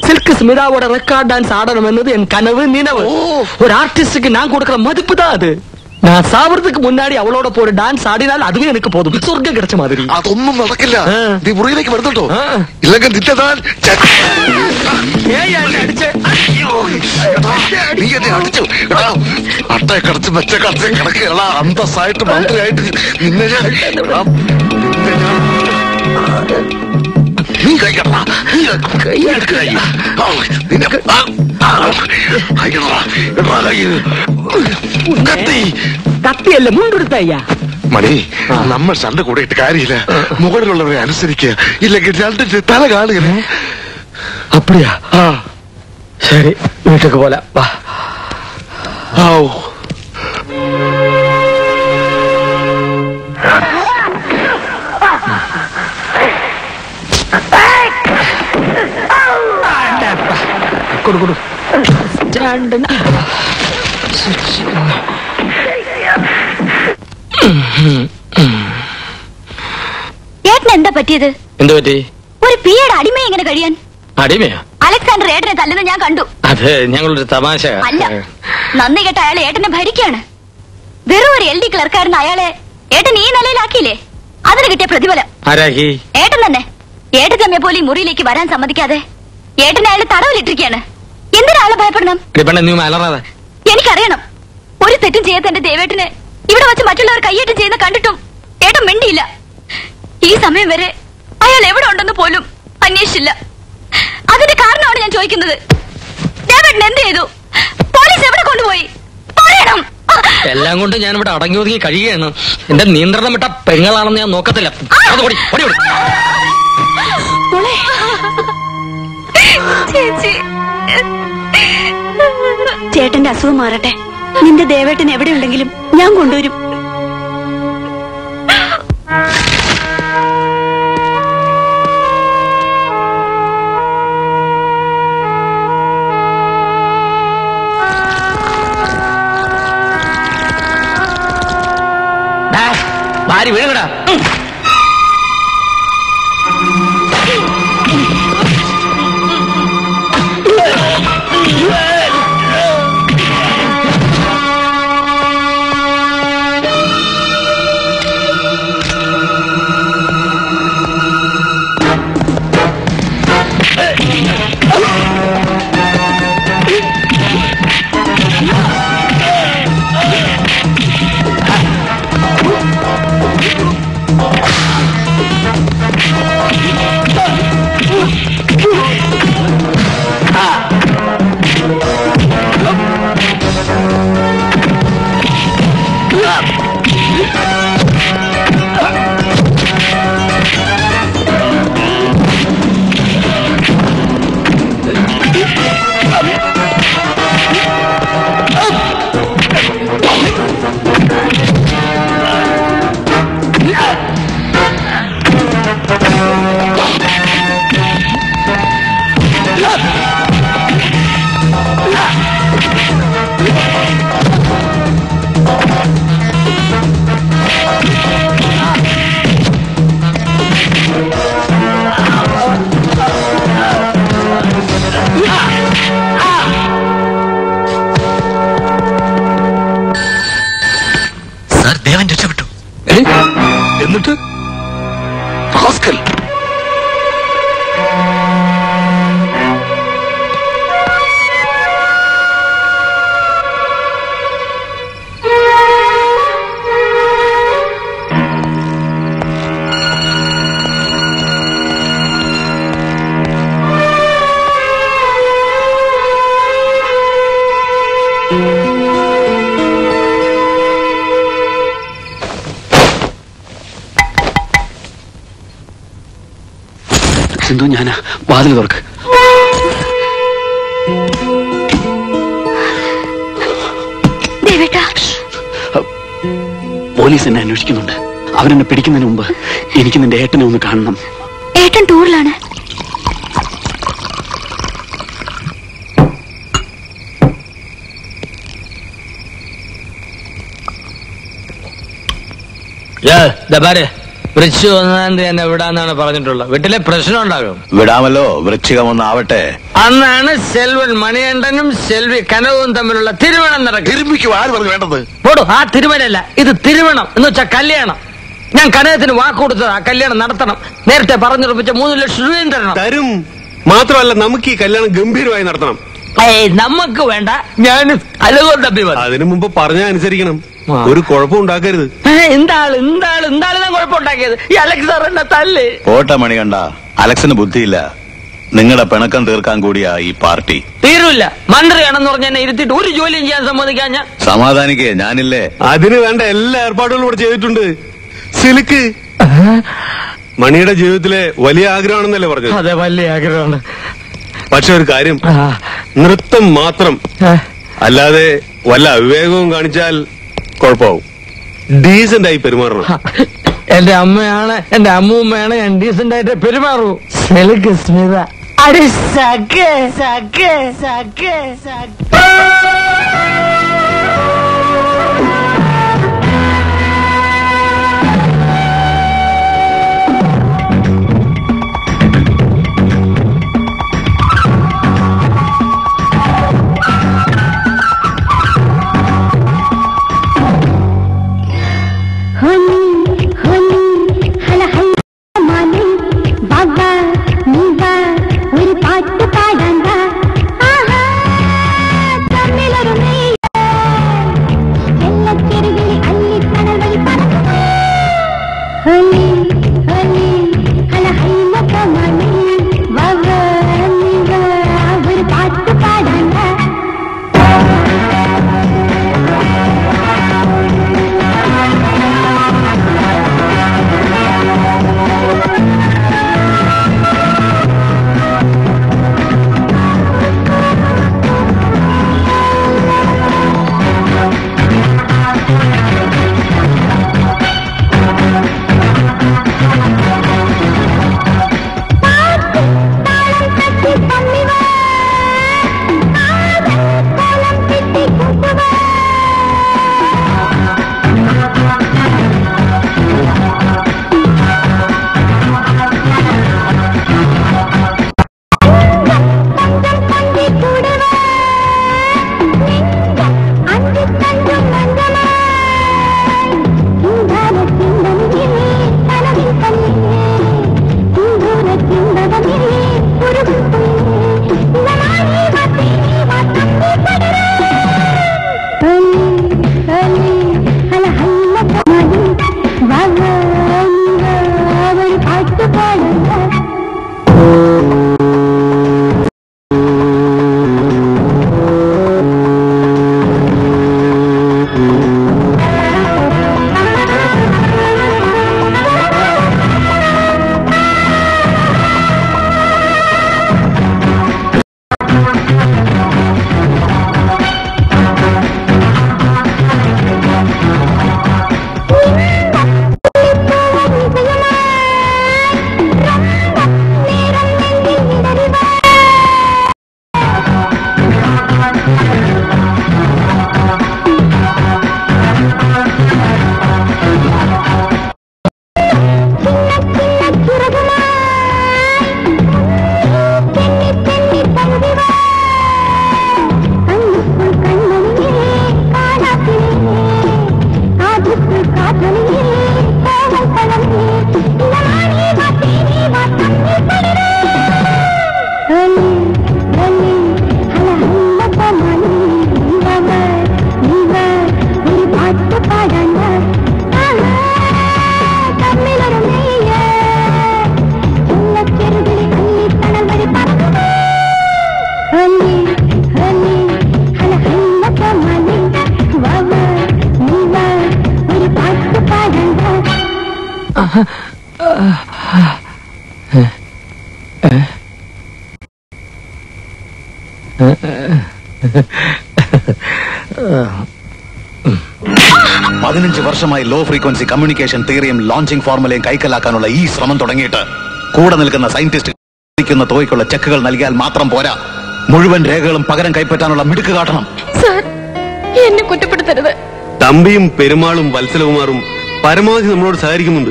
சில்க் ஸ்மிதாவோட ரெக்கார்ட் டான்ஸ் ஆடணும் என்னது என் கனவு நினைவு ஒரு ஆர்டிஸ்டுக்கு நான் கொடுக்கிற மதிப்பு தான் அது நான் சாவறதுக்கு முன்னாடி அவளோட போற டான்ஸ் ஆடினால் அதுவே எனக்கு போதும் சொர்க்கம் கிடைச்ச மாதிரி അതൊന്നും നടക്കില്ല നീ മുറിയിലേക്ക് വരുന്നുണ്ടോ ഇല്ലെങ്കിൽ നിന്റെ താൻ നീ എന്നെ അടിച്ചു എടാ, അട്ടയെ കടച്ച് മെച്ച കടച്ച് കിടക്കുകയല്ല അന്തസ്സായിട്ട് മന്ത്രിയായിട്ട് നിന്നെ ഞാൻ എടാ, നിന്നെ ഞാൻ നീ കൈ കടടാ നീ കൈ എടുക്ക് കൈ ആ, നിന്നെ ആ, ആ, കൈ കടടാ എടാ കൈ കത്തി കത്തിയല്ല മുണ്ടെടുത്ത അയ്യാ മണി നമ്മൾ ചണ്ട കൂടിയിട്ട് കാര്യമില്ല മുകളിലുള്ളവരെ അനുസരിക്കുക ഇല്ലെങ്കിൽ രണ്ടിന്റെ തല കാണുക அப்படியா சரி வீட்டுக்கு போல வா കൊടുക്കൊടു രണ്ടെണ്ണം ഏട്ടന് എന്താ പറ്റിയത്? എന്ത് ഒരു പിയുടെ അടിമ എങ്ങനെ കഴിയാൻ? അടിമയാ? അലക്സാണ്ടർ ഏട്ടനെ തല്ലുന്ന ഞാൻ കണ്ടു. അത് ഞങ്ങളൊരു തമാശ. അല്ല നന്ദി കേട്ട ഏട്ടനെ ഭരിക്കാണ് വെറും ഒരു എൽ ഡി അയാളെ ഏട്ടൻ ഈ നിലയിലാക്കിയില്ലേ? അതിന് പ്രതിഫലം. ആരാഹി ഏട്ടൻ തന്നെ. ഏട്ടൻ തമ്മിയെ പോലെ മുറിയിലേക്ക് വരാൻ സമ്മതിക്കാതെ ഏട്ടൻ അയാളെ തടവിലിട്ടിരിക്കുകയാണ്. എന്തിനാ ആളെ ഭയപ്പെടണം എനിക്കറിയണം. ഒരു തെറ്റും ചെയ്യാത്ത എന്റെ ദേവേട്ടനെ ഇവിടെ വെച്ച് മറ്റുള്ളവർ കയ്യേറ്റം ചെയ്യുന്ന കണ്ടിട്ടും ഏട്ടൻ മിണ്ടിയില്ല. ഈ സമയം വരെ അയാൾ എവിടെ ഉണ്ടെന്ന് പോലും അന്വേഷിച്ചില്ല. അതിന്റെ കാരണമാണ് ഞാൻ ചോദിക്കുന്നത്. ദേവേട്ടൻ എന്ത് ചെയ്തു? പോലീസ് എവിടെ കൊണ്ടുപോയി? പറയണം. എല്ലാം കൊണ്ട് ഞാൻ ഇവിടെ അടങ്ങി ഒതുങ്ങി കഴിയുകയാണ്. എന്റെ നിയന്ത്രണം വിട്ട പെങ്ങളാണെന്ന് ഞാൻ നോക്കത്തില്ല. ചേച്ചി ചേട്ടന്റെ അസുഖം മാറട്ടെ. നിന്റെ ദേവേട്ടൻ എവിടെ ഉണ്ടെങ്കിലും ഞാൻ കൊണ്ടുവരും. ഭാര്യ വീഴുകടാ പോലീസ് എന്നെ അന്വേഷിക്കുന്നുണ്ട്. അവരെന്നെ പിടിക്കുന്നതിന് മുമ്പ് എനിക്ക് നിന്റെ ഏട്ടനെ ഒന്ന് കാണണം. ഏട്ടൻ ടൂറിലാണ്. ബാരെ. വൃശ്ചിക ഒന്നാം തീയതി എന്നെ വിടാന്നാണ് പറഞ്ഞിട്ടുള്ളത്. വീട്ടിലെ പ്രശ്നം ഉണ്ടാകും വിടാമല്ലോ വൃശ്ചികം ഒന്നാവട്ടെ. അന്നാണ് സെൽവൻ മണികണ്ഠനും സെൽവി കനവും തമ്മിലുള്ള തിരുവണം നടക്കും ആര് പറഞ്ഞു വേണ്ടത്? പോടു ആ തിരുവനല്ല ഇത് തിരുവണം എന്ന് വെച്ചാൽ കല്യാണം. ഞാൻ കനകത്തിന് വാക്ക് കൊടുത്തത് ആ കല്യാണം നടത്തണം. നേരത്തെ പറഞ്ഞുറപ്പിച്ച മൂന്ന് ലക്ഷം രൂപയും തരണം. തരും. മാത്രമല്ല നമുക്ക് ഈ കല്യാണം ഗംഭീരമായി നടത്തണം. ഏയ് നമുക്ക് വേണ്ട ഞാൻ അലകൊണ്ടപ്പി അതിനു മുമ്പ് പറഞ്ഞ അനുസരിക്കണം. ഒരു കുഴപ്പം ഉണ്ടാക്കരുത്. എന്താൾ എന്താൾ എന്താണ് ഞാൻ കുഴപ്പമുണ്ടാക്കിയത്? ഈ അലക്സ് സാർ എന്നെ തല്ല്. പോട്ടെ മണികണ്ട അലക്സിന് ബുദ്ധിയില്ല. നിങ്ങളുടെ പിണക്കം തീർക്കാൻ കൂടിയാ ഈ പാർട്ടി. തീരൂല്ല. മന്ത്രിയാണെന്ന് പറഞ്ഞ എന്നെ ഇരുത്തിട്ട് ഒരു ജോലിയും ചെയ്യാൻ സമ്മതിക്കാൻ ഞാൻ സമാധാനിക്കേ ഞാനില്ലേ? അതിന് വേണ്ട എല്ലാ ഏർപ്പാടുകളും ഇവിടെ ചെയ്തിട്ടുണ്ട്. സിലിക്ക് മണിയുടെ ജീവിതത്തിലെ വലിയ ആഗ്രഹമാണെന്നല്ലേ പറഞ്ഞത്? അതെ വലിയ ആഗ്രഹമാണ്. പക്ഷെ ഒരു കാര്യം. നൃത്തം മാത്രം അല്ലാതെ വല്ല അവിവേകവും കാണിച്ചാൽ കുഴപ്പമാവും. ഡീസന്റ് ആയി പെരുമാറണം. എന്റെ അമ്മയാണ് എന്റെ അമ്മൂമ്മയാണ് ഞാൻ ഡീസന്റ് ആയിട്ട് പെരുമാറൂ. സെലുക്ക് സ്മിത അടി സക്കേ സക്കേ സക്കേ സഖേ. ലോ ഫ്രീക്വൻസി കമ്മ്യൂണിക്കേഷൻ തിയറിയും ലോഞ്ചിങ് ഫോർമുലയും കൈക്കലാക്കാനുള്ള ഈ ശ്രമം തുടങ്ങിയിട്ട് കൂടെ നിൽക്കുന്ന സയന്റിസ്റ്റ് ിക്കുന്ന തുകയ്ക്കുള്ള ചെക്കുകൾ നൽകിയാൽ മാത്രം പോരാ. മുഴുവൻ രേഖകളും പകരം കൈപ്പറ്റാനുള്ള മിടുക്ക് കാട്ടണം. സാർ എന്നെ കുറ്റപ്പെടുത്തരുത്. തമ്പിയും പെരുമാളും വത്സലകുമാറും പരമാവധി നമ്മളോട് സഹകരിക്കുന്നുണ്ട്.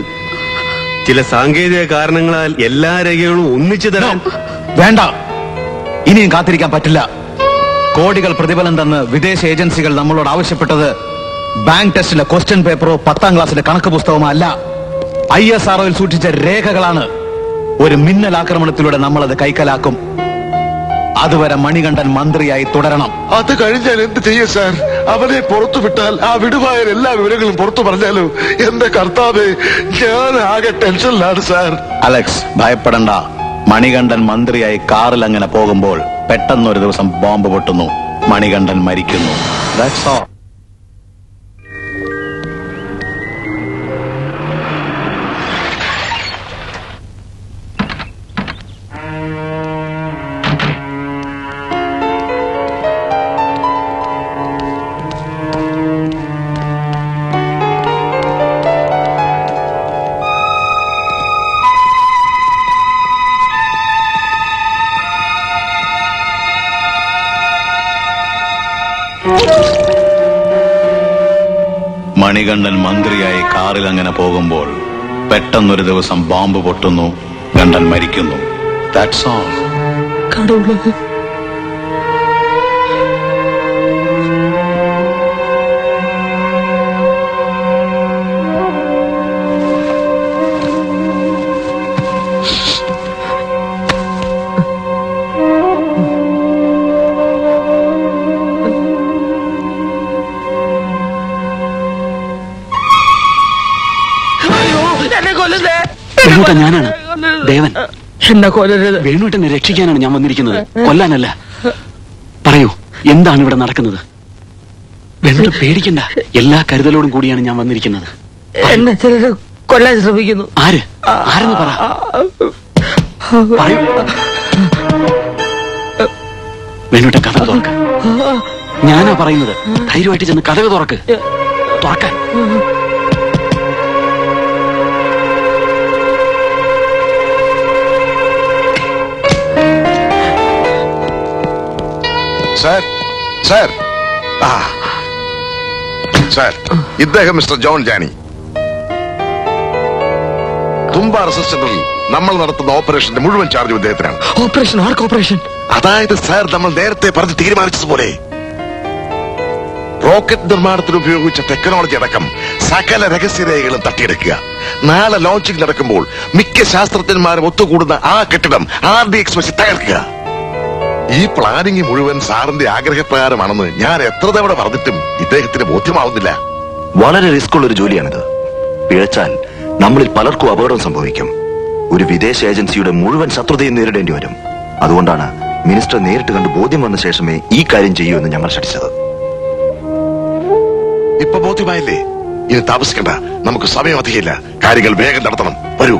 ചില സാങ്കേതിക കാരണങ്ങളാൽ എല്ലാ രേഖകളും ഒന്നിച്ചു തരാൻ വേണ്ട. ഇനിയും കാത്തിരിക്കാൻ പറ്റില്ല. കോടികൾ പ്രതിഫലം തന്ന് വിദേശ ഏജൻസികൾ നമ്മളോട് ആവശ്യപ്പെട്ടത് ബാങ്ക് ടെസ്റ്റിലെ ക്വസ്റ്റ്യൻ പേപ്പറോ പത്താം ക്ലാസ്സിലെ കണക്ക് പുസ്തകമോ അല്ല. ഐ എസ് ആർഒയിൽ സൂക്ഷിച്ച രേഖകളാണ്. ഒരു മിന്നൽ ആക്രമണത്തിലൂടെ നമ്മളത് കൈക്കലാക്കും. അതുവരെ മണികണ്ഠൻ മന്ത്രിയായി തുടരണം. അത് കഴിഞ്ഞാൽ എന്ത് ചെയ്യും സാർ? അവനെ പുറത്തു വിട്ടാൽ ആ വിടുവായ എല്ലാ വിവരങ്ങളും പുറത്തു പറഞ്ഞാലോ? എന്റെ കർത്താവേ ഞാൻ ആകെ ടെൻഷനിലാണ് സാർ. അലക്സ് ഭയപ്പെടണ്ട. മണികണ്ഠൻ മന്ത്രിയായി കാറിൽ അങ്ങനെ പോകുമ്പോൾ പെട്ടെന്നൊരു ദിവസം ബോംബ് പൊട്ടുന്നു. മണികണ്ഠൻ മരിക്കുന്നു. മണികണ്ഠൻ മന്ത്രിയായി കാറിൽ അങ്ങനെ പോകുമ്പോൾ പെട്ടെന്നൊരു ദിവസം ബോംബ് പൊട്ടുന്നു കണ്ഠൻ മരിക്കുന്നു. ദാറ്റ്സ് ഓൾ കടവുള്ളത് എന്നെ കൊല്ലരുത് വേണുട്ടനെ രക്ഷിക്കാനാണ് ഞാൻ വന്നിരിക്കുന്നത്. കൊല്ലാനല്ല. പറയൂ എന്താണ് ഇവിടെ നടക്കുന്നത്? വേണുട്ട പേടിക്കണ്ട. എല്ലാ കരുതലോടും കൂടിയാണ് ഞാൻ വന്നിരിക്കുന്നത്. എന്നെ ചിലര് കൊല്ലാൻ ശ്രമിക്കുന്നു. ആര്? ആരെന്ന് പറ. വേണുട്ട കഥ തുറക്ക. ഞാനാ പറയുന്നത്. ധൈര്യമായിട്ട് ചെന്ന് കഥക തുറക്ക്. തുറക്കാൻ സാർ സാർ. ആ. സാർ ഇദ്ദേഹം മിസ്റ്റർ ജോൺ ജാനി. തുമ്പ റെസിസ്റ്ററിൽ നമ്മൾ നടത്തുന്ന ഓപ്പറേഷന്റെ മുഴുവൻ ചാർജ് ഇദ്ദേഹത്തിനാണ്. ഓപ്പറേഷൻ ആർക്ക് ഓപ്പറേഷൻ? അതായത് സാർ നമ്മൾ നേരത്തെ പറഞ്ഞ് തീരുമാനിച്ചതുപോലെ. റോക്കറ്റ് നിർമ്മാണത്തിന് ഉപയോഗിച്ച ടെക്നോളജി അടക്കം സകല രഹസ്യരേഖകളും തട്ടിയെടുക്കുക. നാളെ ലോഞ്ചിങ് നടക്കുമ്പോൾ മിക്ക ശാസ്ത്രജ്ഞന്മാരും ഒത്തുകൂടുന്ന ആ കെട്ടിടം ആർ ഡി എക്സ് വെച്ച് തകർക്കുക. ഈ പ്ലാനിങ് മുഴുവൻ സാറിന്റെ ആഗ്രഹപ്രകാരമാണെന്ന് ഞാൻ എത്ര തവണ പറഞ്ഞിട്ടും ഇദ്ദേഹത്തിന് ബോധ്യമാവുന്നില്ല. വളരെ റിസ്ക് ഉള്ള ഒരു ജോലിയാണിത്. പിഴച്ചാൽ നമ്മളിൽ പലർക്കും അപകടം സംഭവിക്കും. ഒരു വിദേശ ഏജൻസിയുടെ മുഴുവൻ ശത്രുതയും നേരിടേണ്ടി വരും. അതുകൊണ്ടാണ് മിനിസ്റ്റർ നേരിട്ട് കണ്ട് ബോധ്യം വന്ന ശേഷമേ ഈ കാര്യം ചെയ്യൂ എന്ന് ഞങ്ങൾ ശഠിച്ചത്. ഇപ്പൊ ബോധ്യമായില്ലേ? ഇനി താമസിക്കണ്ട. നമുക്ക് സമയം അധികമില്ല. കാര്യങ്ങൾ വേഗം നടത്തണം. വരൂ.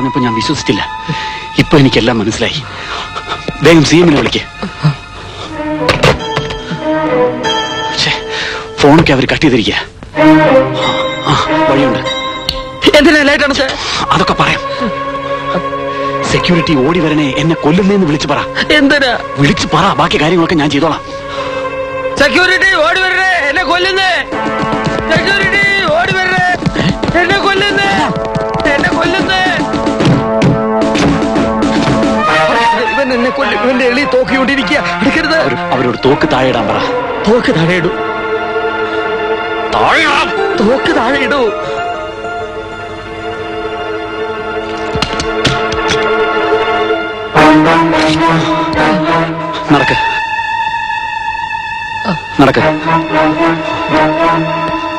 പറഞ്ഞപ്പോ ഞാൻ വിശ്വസിച്ചില്ല. ഇപ്പൊ എനിക്കെല്ലാം മനസ്സിലായി. വേഗം സി എമ്മിനെ വിളിക്ക്. ഫോണൊക്കെ അവർ കട്ട് ചെയ്തിരിക്കുക വഴിയുണ്ട്. അതൊക്കെ പറയാം. സെക്യൂരിറ്റി ഓടി വരണേ എന്നെ കൊല്ലുന്നേന്ന് വിളിച്ചു പറ. എന്തിനാ? വിളിച്ചു പറ ബാക്കി കാര്യങ്ങളൊക്കെ ഞാൻ ചെയ്തോളാം. സെക്യൂരിറ്റി ഓടി വരണേ എന്നെ കൊല്ലുന്നേ. സെക്യൂരിറ്റി തോക്കിക്കൊണ്ടിരിക്കുക. എടുക്കരുത്. അവരോട് തോക്ക് താഴെ ഇടാൻ പറ. തോക്ക് താഴെ ഇടൂ തോക്ക് താഴെ ഇടൂ നടക്ക്. നടക്ക്.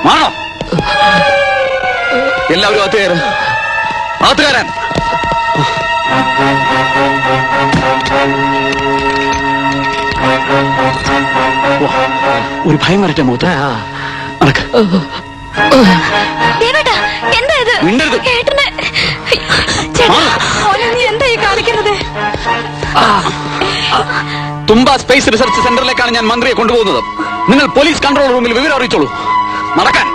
മാണോ എല്ലാവരും അത്തുകാരൻ കയറും. നീ എന്താ ഈ കാണിക്കുന്നത്? തുമ്പ സ്പേസ് റിസർച്ച് സെന്ററിലേക്കാണ് ഞാൻ മന്ത്രിയെ കൊണ്ടുപോകുന്നത്. നിങ്ങൾ പോലീസ് കൺട്രോൾ റൂമിൽ വിവരം അറിയിച്ചോളൂ. നടക്കാൻ.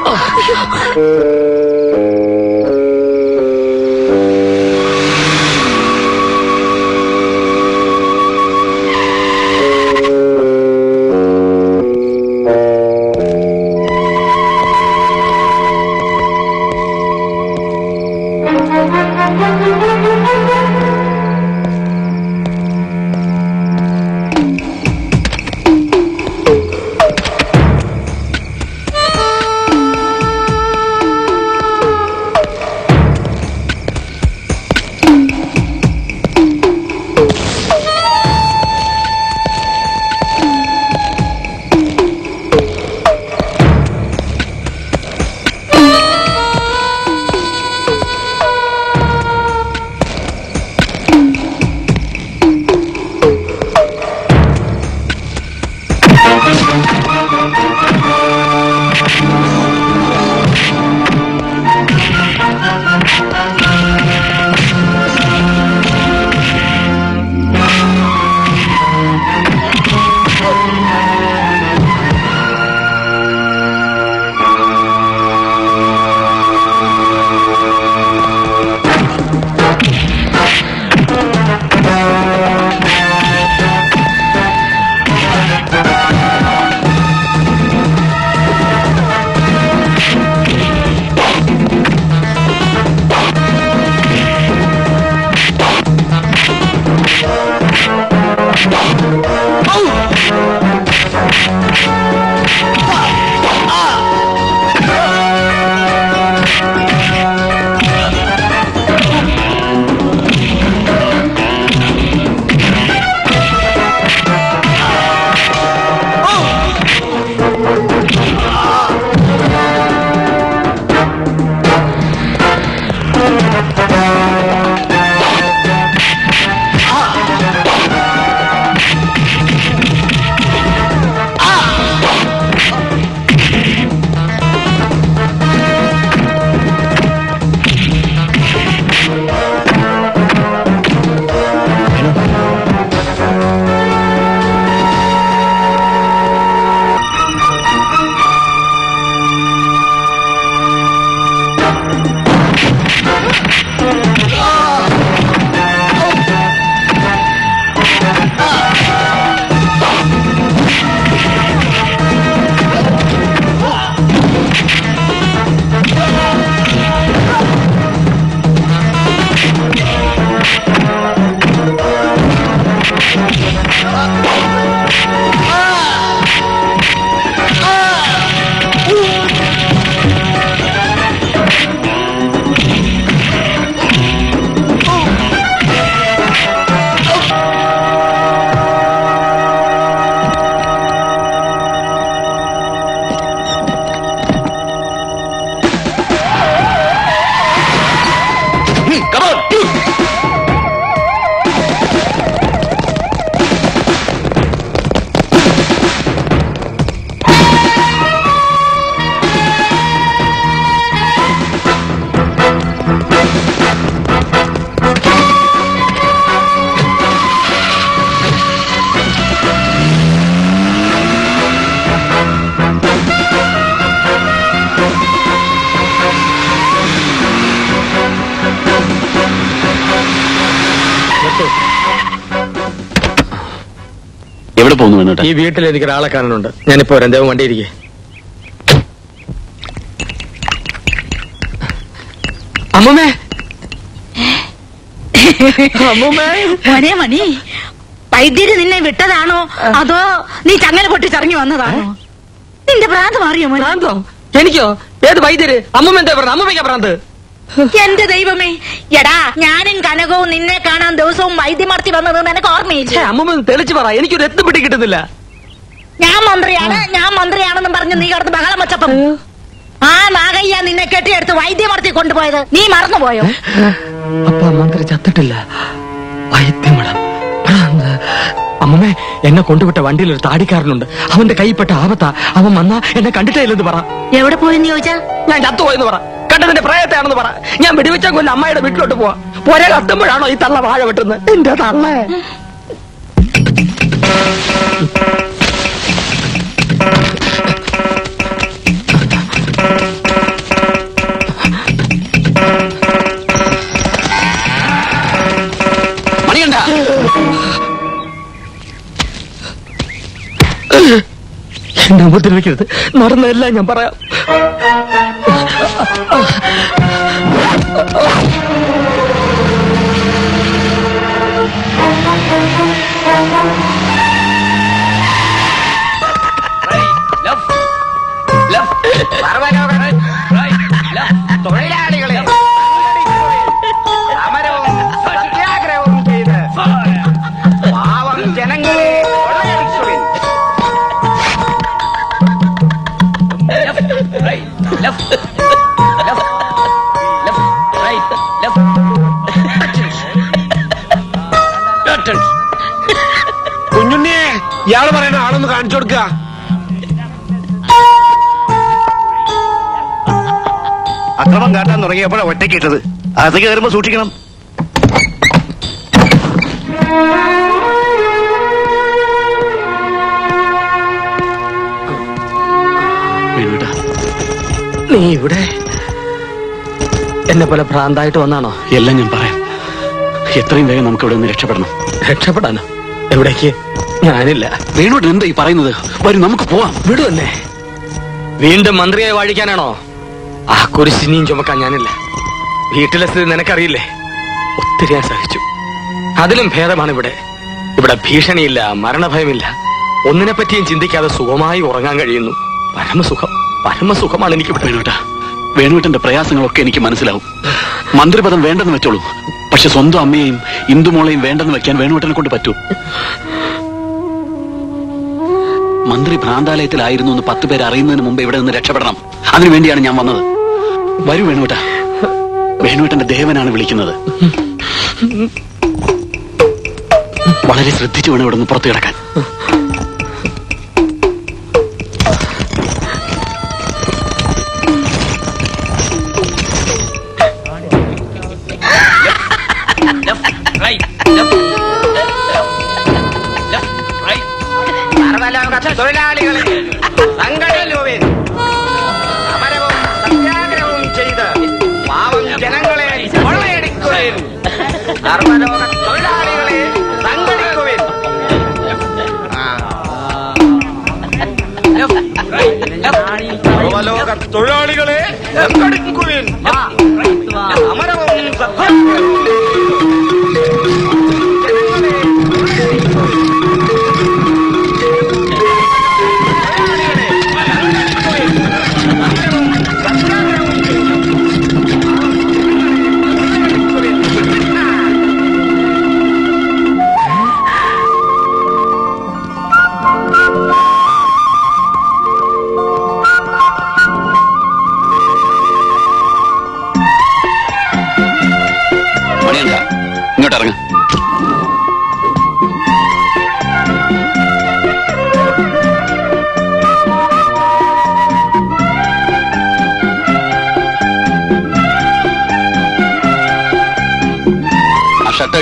എവിടെ ഈ വീട്ടിൽ എനിക്ക് ഒരാളെ കാണാനുണ്ട് ഞാനിപ്പോ വരാം വണ്ടി ഇരിക്കേ അമ്മമ്മേ. മോനെ മണി വൈദ്യര് നിന്നെ വിട്ടതാണോ? അതോ നീ ചങ്ങല പൊട്ടിച്ചിറങ്ങി വന്നതാണോ? നിന്റെ ഭ്രാന്ത് മാറിയോ മോനെ? ഭ്രാന്തോ എനിക്കോ? ഏത് വൈദ്യര്? അമ്മമ്മ എന്താ പറഞ്ഞ? അമ്മമ്മയ്ക്കാ ഭ്രാന്ത് എന്റെ ദൈവമേ. എടാ ഞാനും കനകവും നിന്നെ കാണാൻ ദിവസവും വൈദ്യമർത്തി വന്നത് നിനക്ക് ഓർമ്മയില്ല? അമ്മമ്മ തെളിച്ചു പറ. എനിക്കൊരു എത്തും പിടി കിട്ടുന്നില്ല. ഞാൻ മന്ത്രിയാണ് ഞാൻ മന്ത്രിയാണെന്നും പറഞ്ഞ് നീ കടത്ത് ബഹളം വെച്ചപ്പം. ആ നാഗയ്യ നിന്നെ കെട്ടിയെടുത്ത് വൈദ്യമർത്തി കൊണ്ടുപോയത്. നീ മറന്നുപോയോ? അപ്പ മന്ത്രി ചത്തിട്ടില്ല. വൈദ്യമളം അമ്മമ്മേ എന്നെ കൊണ്ടുവിട്ട വണ്ടിയിൽ ഒരു താടിക്കാരനുണ്ട്. അവന്റെ കൈപ്പെട്ട ആപത്താ. അവൻ വന്നാ എന്നെ കണ്ടിട്ടില്ലെന്ന് പറ. എവിടെ പോയെന്ന് ചോദിച്ചാ? ഞാൻ ചത്തുപോയെന്ന് പറ. കണ്ടതിന്റെ പ്രായത്തെയാണെന്ന് പറ. ഞാൻ വെടിവെച്ചാൽ കൊല്ലം അമ്മയുടെ വീട്ടിലോട്ട് പോവാ. പോരെ കത്തുമ്പോഴാണോ ഈ തള്ള വാഴ വെട്ടുന്നത്? എന്റെ തള്ള. എന്നെ ഉപദ്രവിക്കരുത് നടന്നതെല്ലാം ഞാൻ പറയാം. ആളൊന്ന് കാണിച്ചു കൊടുക്ക അക്രമം കാട്ടാൻ തുടങ്ങിയപ്പോഴാണ് ഒറ്റയ്ക്കിട്ടത് അകത്തേക്ക് കയറുമ്പോ സൂക്ഷിക്കണം. നീ ഇവിടെ? എന്നെ പോലെ ഭ്രാന്തായിട്ട് വന്നാണോ? എല്ലാം ഞാൻ പറയാം. എത്രയും വേഗം നമുക്ക് ഇവിടെ നിന്ന് രക്ഷപ്പെടണം. രക്ഷപ്പെടാനോ? എവിടേക്ക്? ഞാനില്ല. വേണോട്ട് എന്താ ഈ പറയുന്നത്? വരും നമുക്ക് പോവാം. വിടുവല്ലേ വീണ്ടും മന്ത്രിയെ വാഴിക്കാനാണോ? ആ കുരിശിനിയും ചുമക്കാൻ ഞാനില്ല. വീട്ടിലെ സ്ഥിതി നിനക്കറിയില്ലേ? ഒത്തിരി ഞാൻ സഹിച്ചു. അതിലും ഭേദമാണ് ഇവിടെ ഇവിടെ ഭീഷണിയില്ല മരണഭയമില്ല. ഒന്നിനെ പറ്റിയും ചിന്തിക്കാതെ സുഖമായി ഉറങ്ങാൻ കഴിയുന്നു. പരമസുഖം പരമസുഖമാണ് എനിക്ക് വേണുട്ടാ വേണുട്ടന്റെ വേണുവേട്ടന്റെ പ്രയാസങ്ങളൊക്കെ എനിക്ക് മനസ്സിലാവും. മന്ത്രിപദം വേണ്ടെന്ന് വെച്ചോളൂ. പക്ഷെ സ്വന്തം അമ്മയെയും ഇന്ദുമോളെയും വേണ്ടെന്ന് വെക്കാൻ വേണുട്ടനെ കൊണ്ട് പറ്റൂ. മന്ത്രി ഭ്രാന്താലയത്തിലായിരുന്നു എന്ന് പത്ത് പേര് അറിയുന്നതിന് മുമ്പ് ഇവിടെ നിന്ന് രക്ഷപ്പെടണം. അതിനുവേണ്ടിയാണ് ഞാൻ വന്നത്. വരൂ വേണുവേട്ടാ. വേണുവേട്ടന്റെ ദേവനാണ് വിളിക്കുന്നത്. വളരെ ശ്രദ്ധിച്ചു വേണം ഇവിടെ നിന്ന് പുറത്തു കിടക്കാൻ. തൊഴിലാളികളെ സംഘടിക്കുവിൻ സമരവും സത്യാഗ്രഹവും ചെയ്ത് പാവം ജനങ്ങളെ കൊള്ളയടിക്കുകയും സർവലോക തൊഴിലാളികളെ സംഘടിക്കുവിൻ സർവലോക തൊഴിലാളികളെ സംഘടിക്കുവിൻ സമരവും സത്യാഗ്രഹവും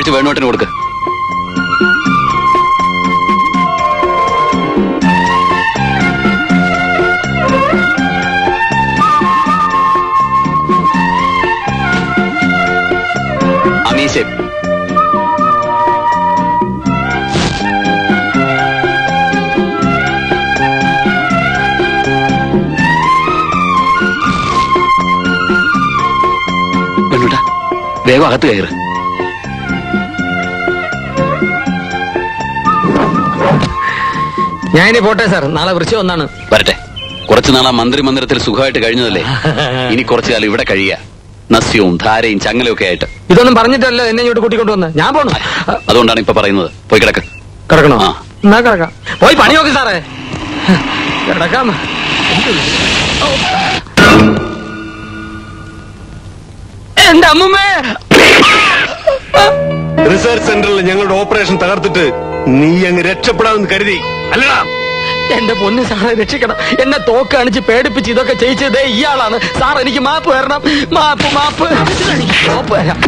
അഴിച്ച് വേണോട്ടിന് കൊടുക്ക. വേഗം അകത്ത് കയറ്. ഞാൻ ഇനി പോട്ടെ സാർ. നാളെ വൃശ്ചികം ഒന്നാണ്. വരട്ടെ. കുറച്ചു നാളാ മന്ത്രി മന്ദിരത്തിൽ സുഖമായിട്ട് കഴിഞ്ഞതല്ലേ? [LAUGHS] ഇനി കുറച്ചു കാലം ഇവിടെ കഴിയുക. നസ്യവും ധാരയും ചങ്ങലയും ഒക്കെ ആയിട്ട്. ഇതൊന്നും പറഞ്ഞിട്ടല്ല എന്നെ ഇങ്ങോട്ട് കൂട്ടിക്കൊണ്ടുവന്ന് ഞാൻ പോണു? അതുകൊണ്ടാണ് ഇപ്പൊ പറയുന്നത്. പോയി കിടക്ക്. കിടക്കണോ? ആ. എന്നാ കിടക്കാം. പോയി പണി നോക്കി സാറേ. കിടക്കാം. എന്റെ അമ്മുമ്മേ. റിസർച്ച് സെന്ററിൽ ഞങ്ങളുടെ ഓപ്പറേഷൻ തകർത്തിട്ട് നീ അങ്ങ് രക്ഷപ്പെടാമെന്ന് കരുതി. അല്ലടാ. എന്റെ പൊന്ന് സാറെ രക്ഷിക്കണം. എന്നെ തോക്ക് അണിച്ച് പേടിപ്പിച്ച് ഇതൊക്കെ ചെയ്യിച്ചതേ ഇയാളാണ്. സാർ എനിക്ക് മാപ്പ് തരണം. മാപ്പ് മാപ്പ്. മാപ്പ് തരാം.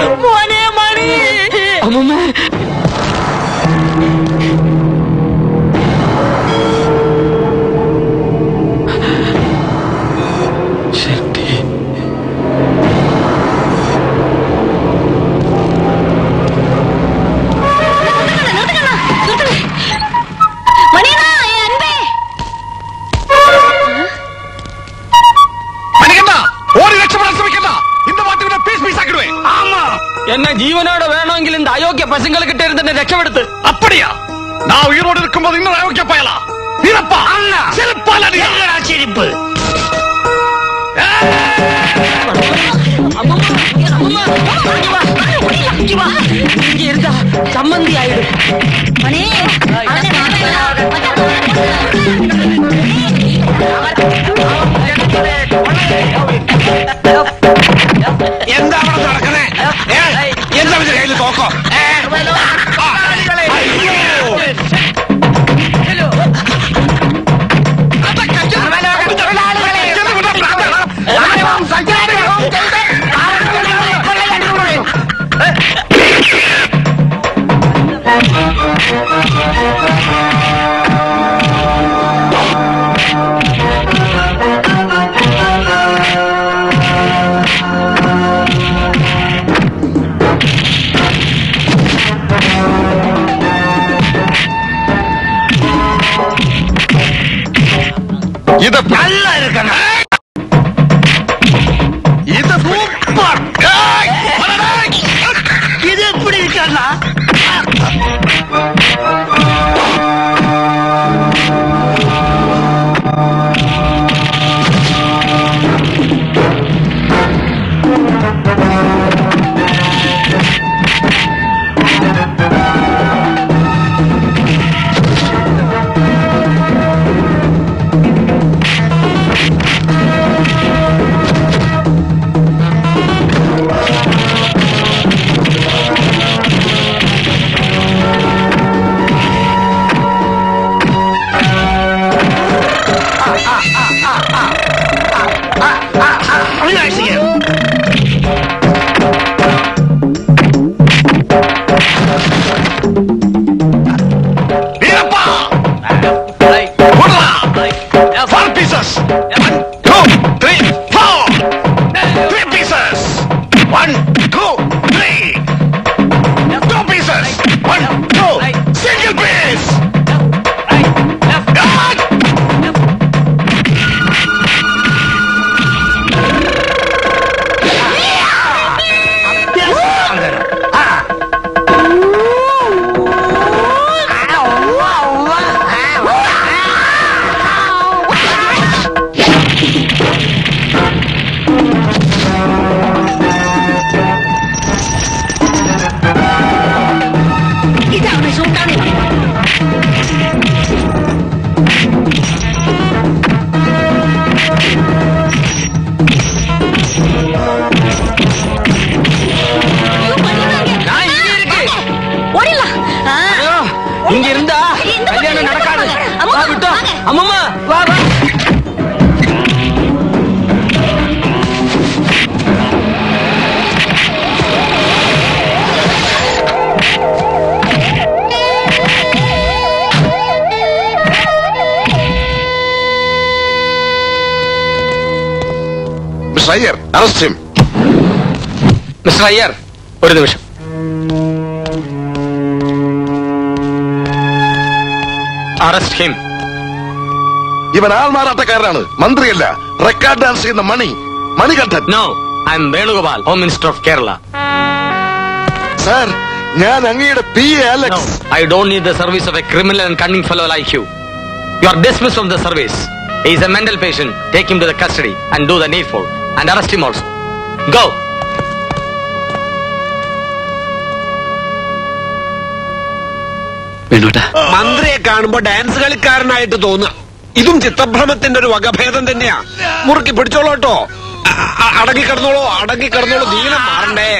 മോനെ Mani and arrest him mister Iyer ഒരു നിമിഷം അറസ്റ്റ് ഹിം ഇവൻ ആൾമാറാട്ടക്കാരനാണ് മന്ത്രിയല്ല റെക്കോർഡ് ഡാൻസ് ചെയ്യുന്ന Mani Manikandan no I am Venugopal home minister of Kerala sir ഞാൻ അങ്ങയുടെ P A Alex I don't need the service of a criminal and cunning fellow like you. You are dismissed from the service. He is a mental patient. Take him to the custody and do the needful. and arrest him also. Go! മന്ത്രിയെ കാണുമ്പോ dance കളിക്കാരനായിട്ട് തോന്നുക. ഇതും ചിത്രഭ്രമത്തിന്റെ ഒരു വകഭേദം തന്നെയാ. മുറുക്കി പിടിച്ചോളോട്ടോ അടങ്ങി കിടന്നോളോ അടങ്ങി കിടന്നോളൂ. ദീനം മാറണ്ടേ.